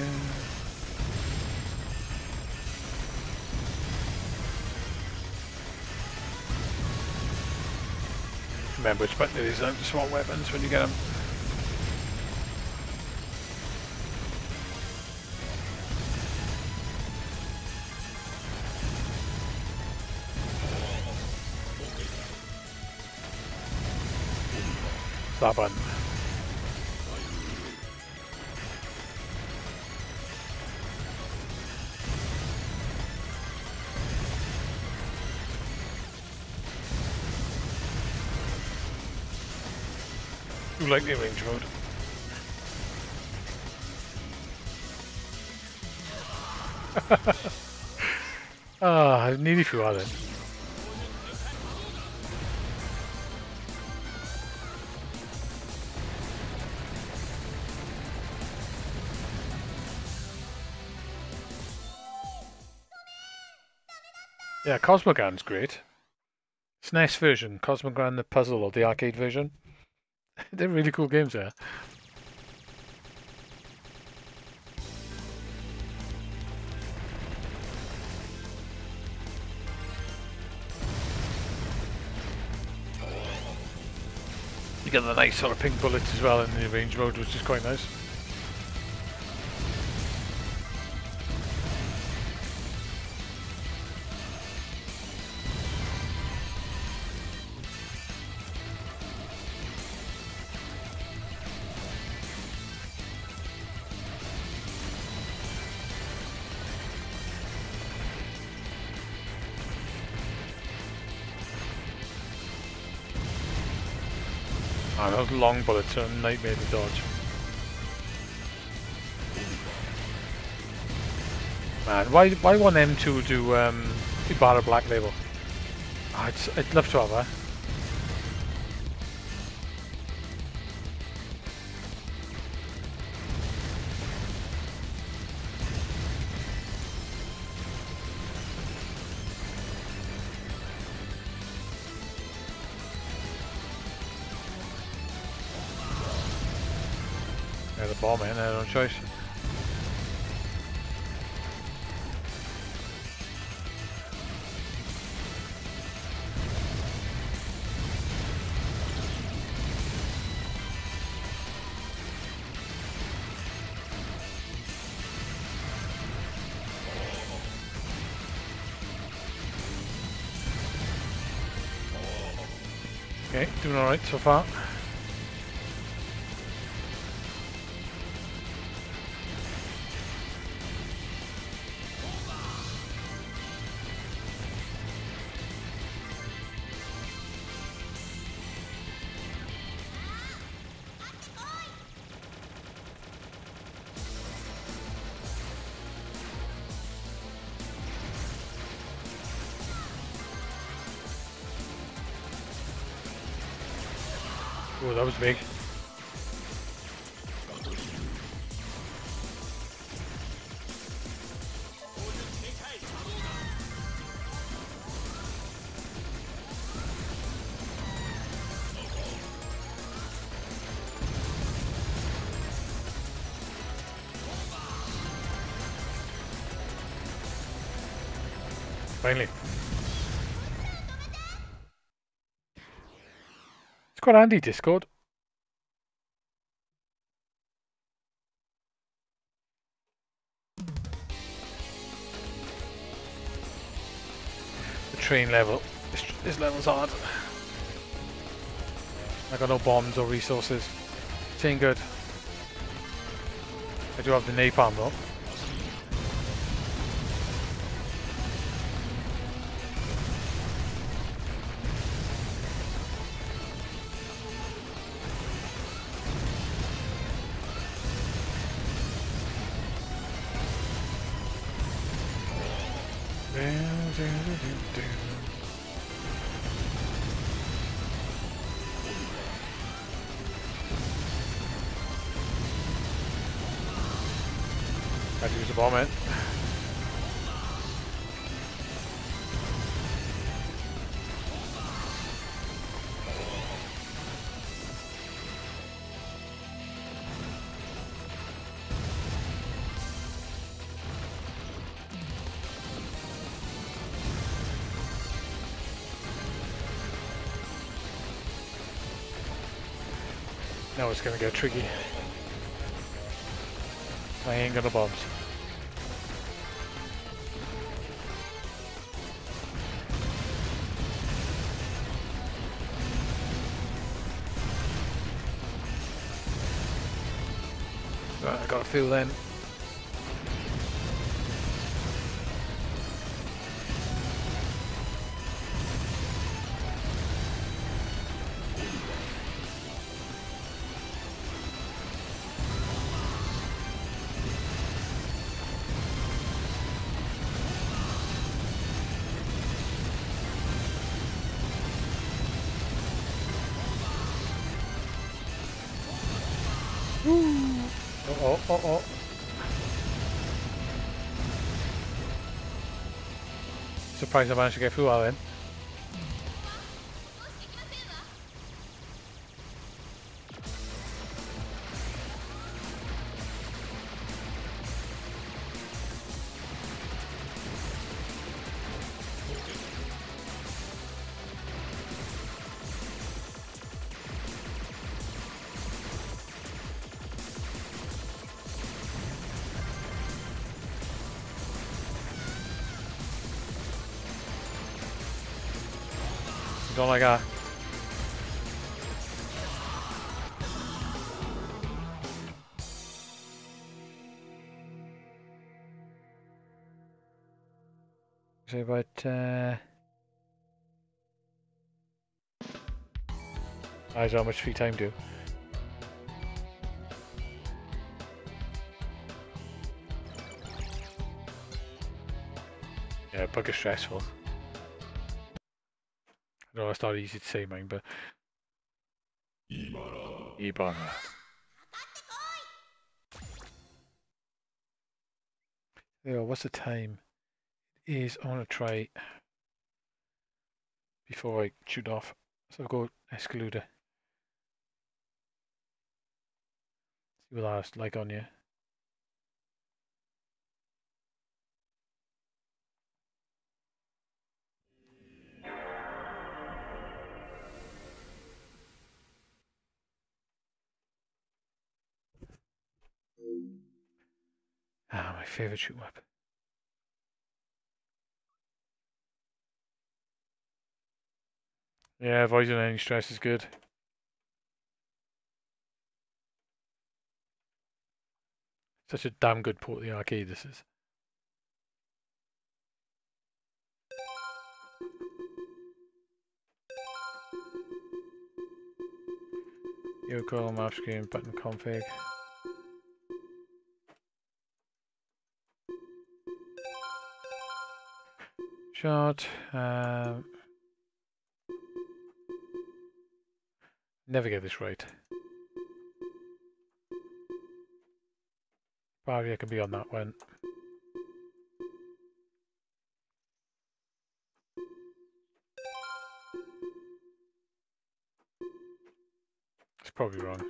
which button it is though to swap weapons when you get them. like the range mode. ah, oh, a few others. Yeah, Cosmo Gang's great. SNES version, Cosmogun the Puzzle or the arcade version. They're really cool games there. You get the nice sort of pink bullets as well in the range mode, which is quite nice. Long bullets are a nightmare to dodge. Man, why why want them to do um Ibara Black Label? Ah, I'd, I'd love to have that. Choice. Okay, doing alright so far. That was big. Finally. It's quite handy, Discord. Train level. This, this level's hard. I got no bombs or resources. It ain't good. I do have the napalm though. It's gonna get tricky. I ain't gonna bombs. Right, I got a feel then. Oh, oh. Surprised I managed to get through all then. I how much free time do. Yeah, bug is stressful. I know it's not easy to say mine, but Ibana. Yeah, what's the time? It is I wanna try before I shoot off. So I'll go Espgaluda. What that's like on you. Ah, my favourite shmup. Yeah, avoiding any stress is good. Such a damn good port of the arcade this is. Yoko map screen button config. Shot. Um, never get this right. Probably I can be on that one. It's probably wrong.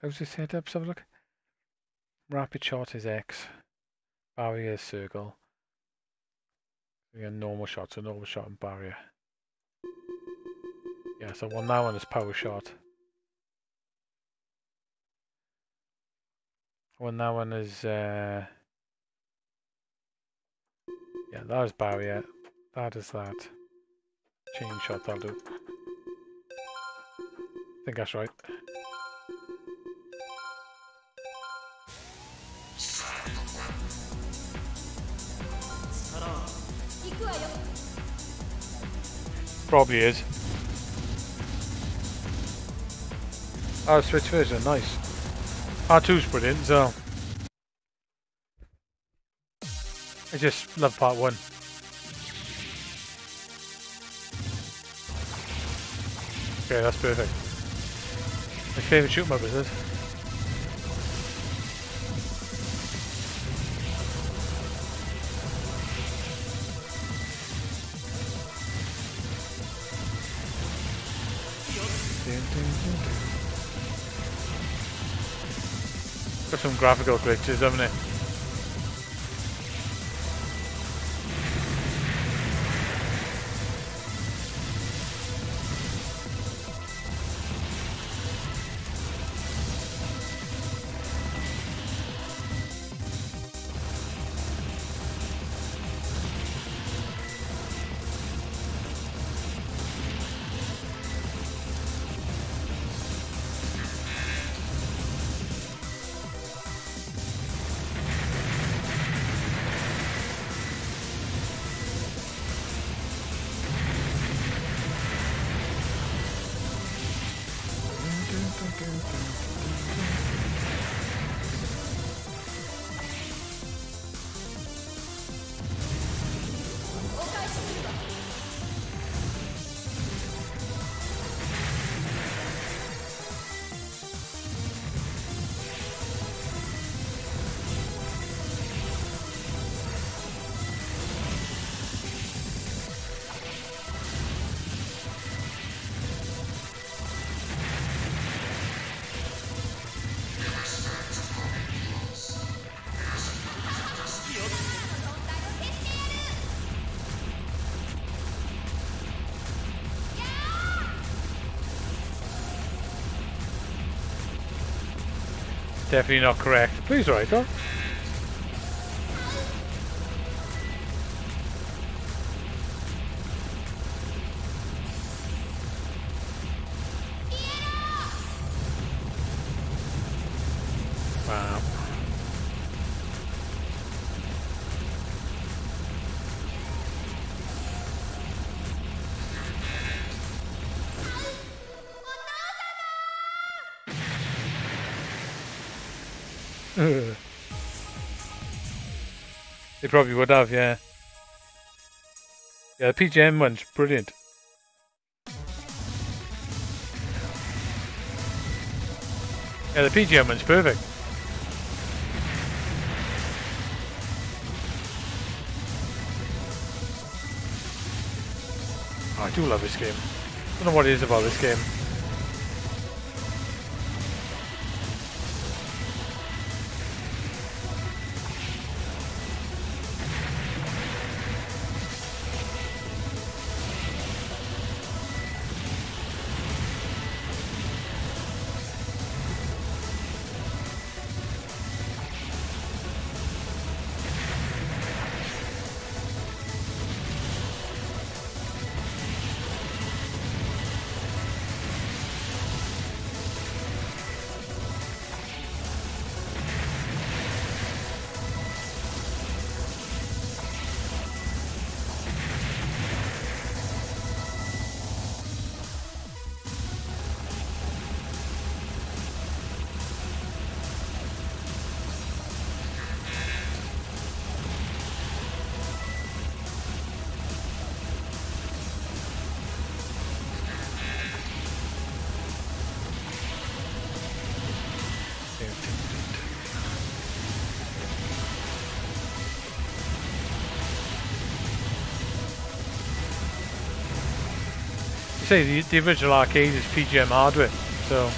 How's this set up? Have a look. Rapid shot is X. Barrier is circle. Got normal shot, so normal shot and barrier. Yeah, so one that one is power shot. One that one is uh Yeah, that is barrier. That is that. Chain shot that'll do. I think that's right. Probably is. Oh, Switch version, nice. R2's brilliant, so. I just love part one. Okay, that's perfect. My favourite shmup is this. Got some graphical glitches, haven't it? Definitely not correct. Please write though. Probably would have, yeah. Yeah, the PGM one's brilliant. Yeah, the PGM one's perfect. Oh, I do love this game. I don't know what it is about this game. Say the, the original arcade is PGM hardware, so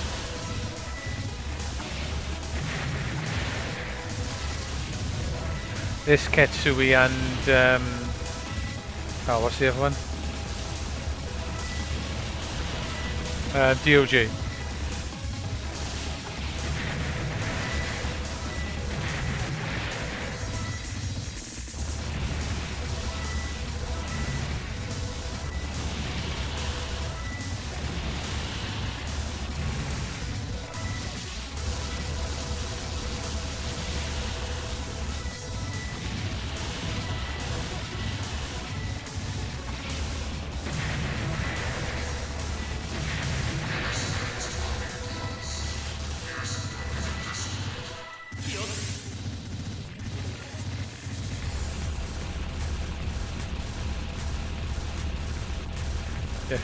this Ketsui and um, oh, what's the other one? Uh, DOJ.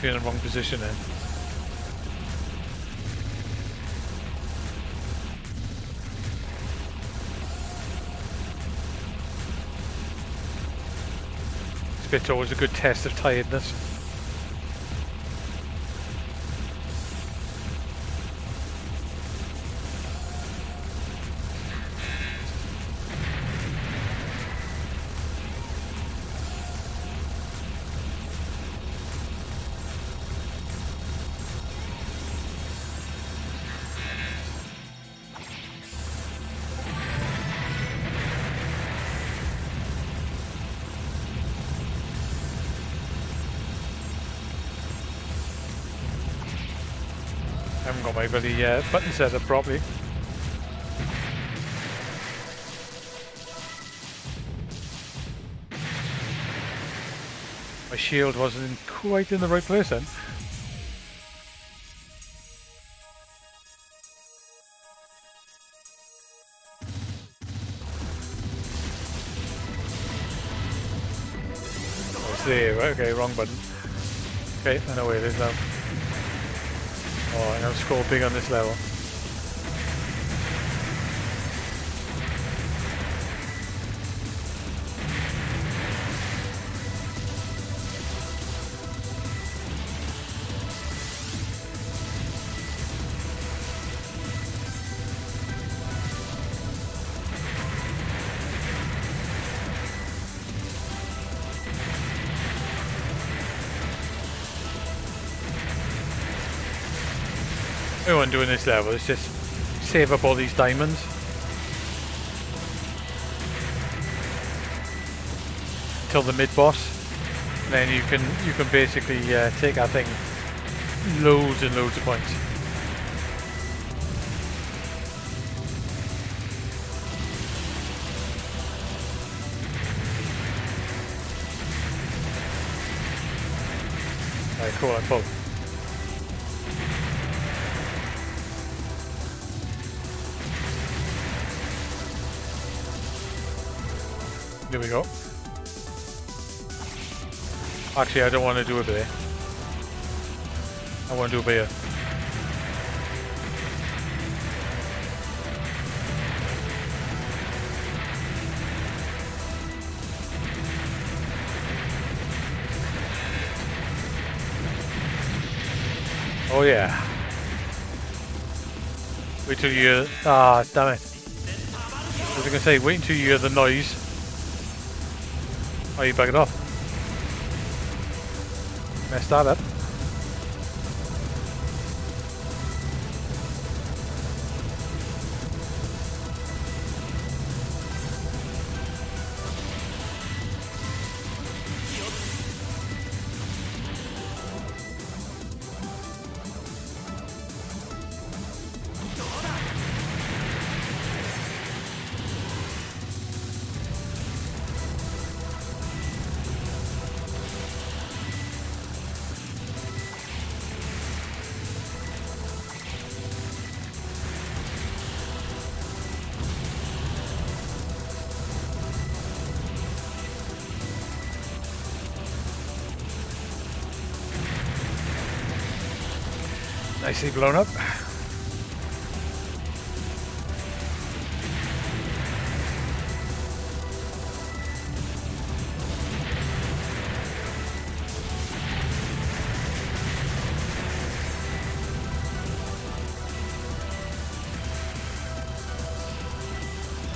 Definitely in the wrong position then. Bit's always a good test of tiredness. My bloody uh, button set up properly. My shield wasn't quite in the right place then. Oh, it's there, okay, wrong button. Okay, I know where it is now. Oh, I know score big on this level. Everyone doing this level is just save up all these diamonds. Till the mid boss. And then you can you can basically uh, take that thing loads and loads of points. Right, cool, I'm full. There we go. Actually, I don't want to do it there. I want to do a beer. Oh yeah. Wait till you hear... Ah, damn it. I was going to say, wait until you hear the noise. Oh, you it off. Messed that up. Nicely blown up.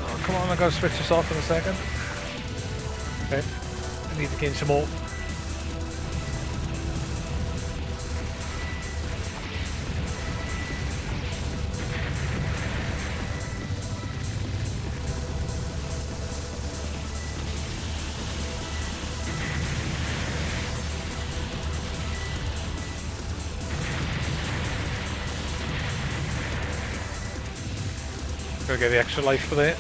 Oh, come on, I gotta switch this off in a second. Okay, I need to gain some more. Gotta get the extra life for that.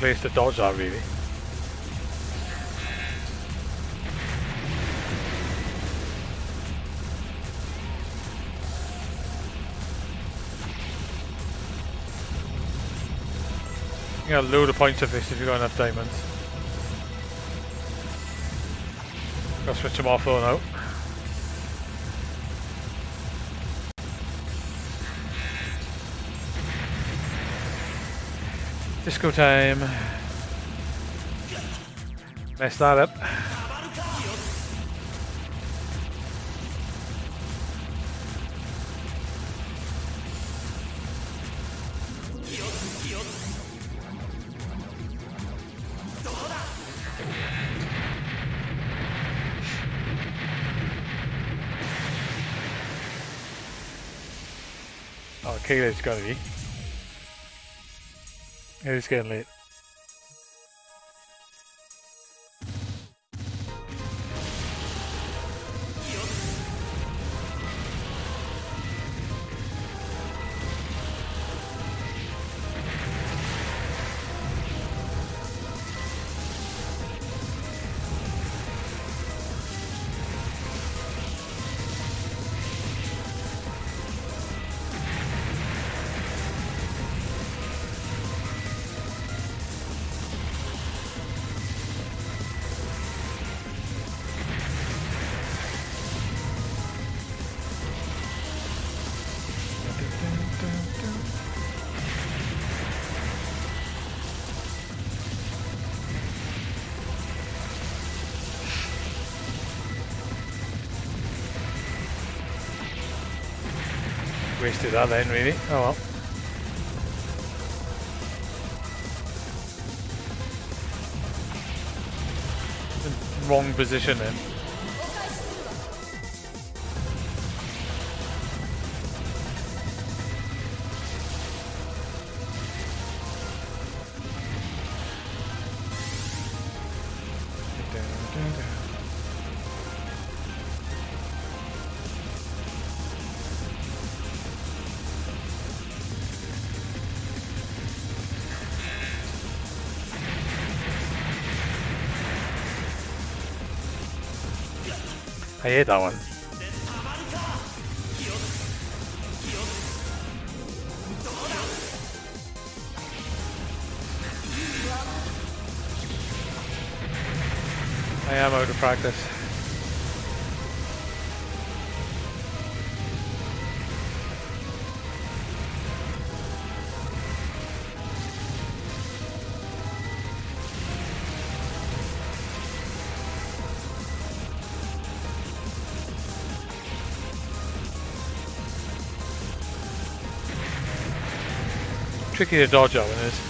Place to dodge that really. You got a load of points of this if you've got enough diamonds. Gotta switch them off though now. Disco time. Mess that up. Oh, Kayla's gotta be. It is getting late. Wasted that then, really. Oh well. Wrong position then. I hate that one. I am out of practice. Tricky to dodge that one is.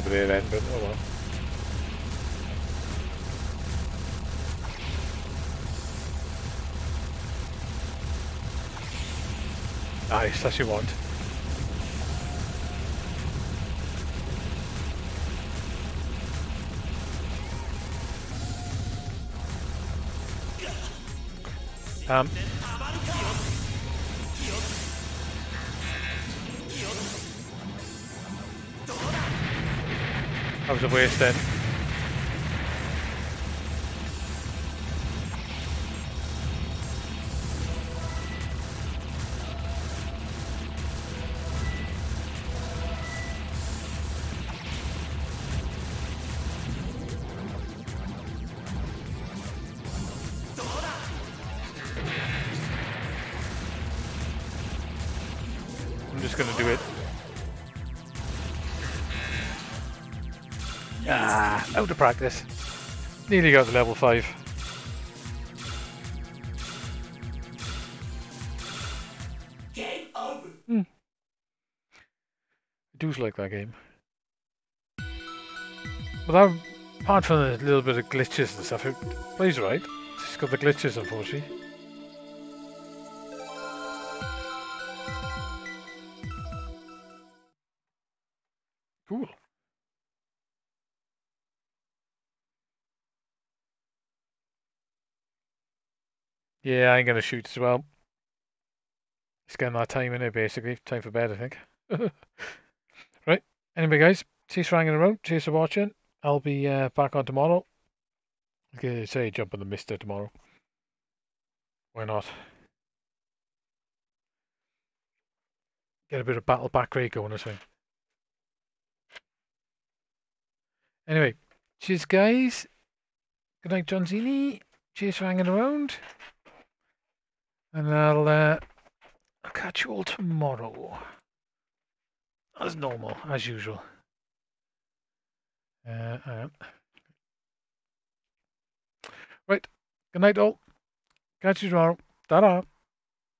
There then, but oh well. Nice, that's you want. Um, that was a waste then. Out of practice. Nearly got to level 5. Game over. I do like that game. But that, apart from the little bit of glitches and stuff, it plays right. It's got the glitches, unfortunately. Yeah, gonna shoot as well. It's getting that time in it, basically. Time for bed, I think. right. Anyway, guys, cheers for hanging around. Cheers for watching. I'll be uh, back on tomorrow. Okay, say jump on the MiSTer tomorrow. Why not? Get a bit of Battle Bakraid going or something. Anyway, cheers, guys. Good night, John Zini. Cheers for hanging around. And I'll, uh, I'll catch you all tomorrow. As normal, as usual. Uh, right. Good night, all. Catch you tomorrow. Ta-da.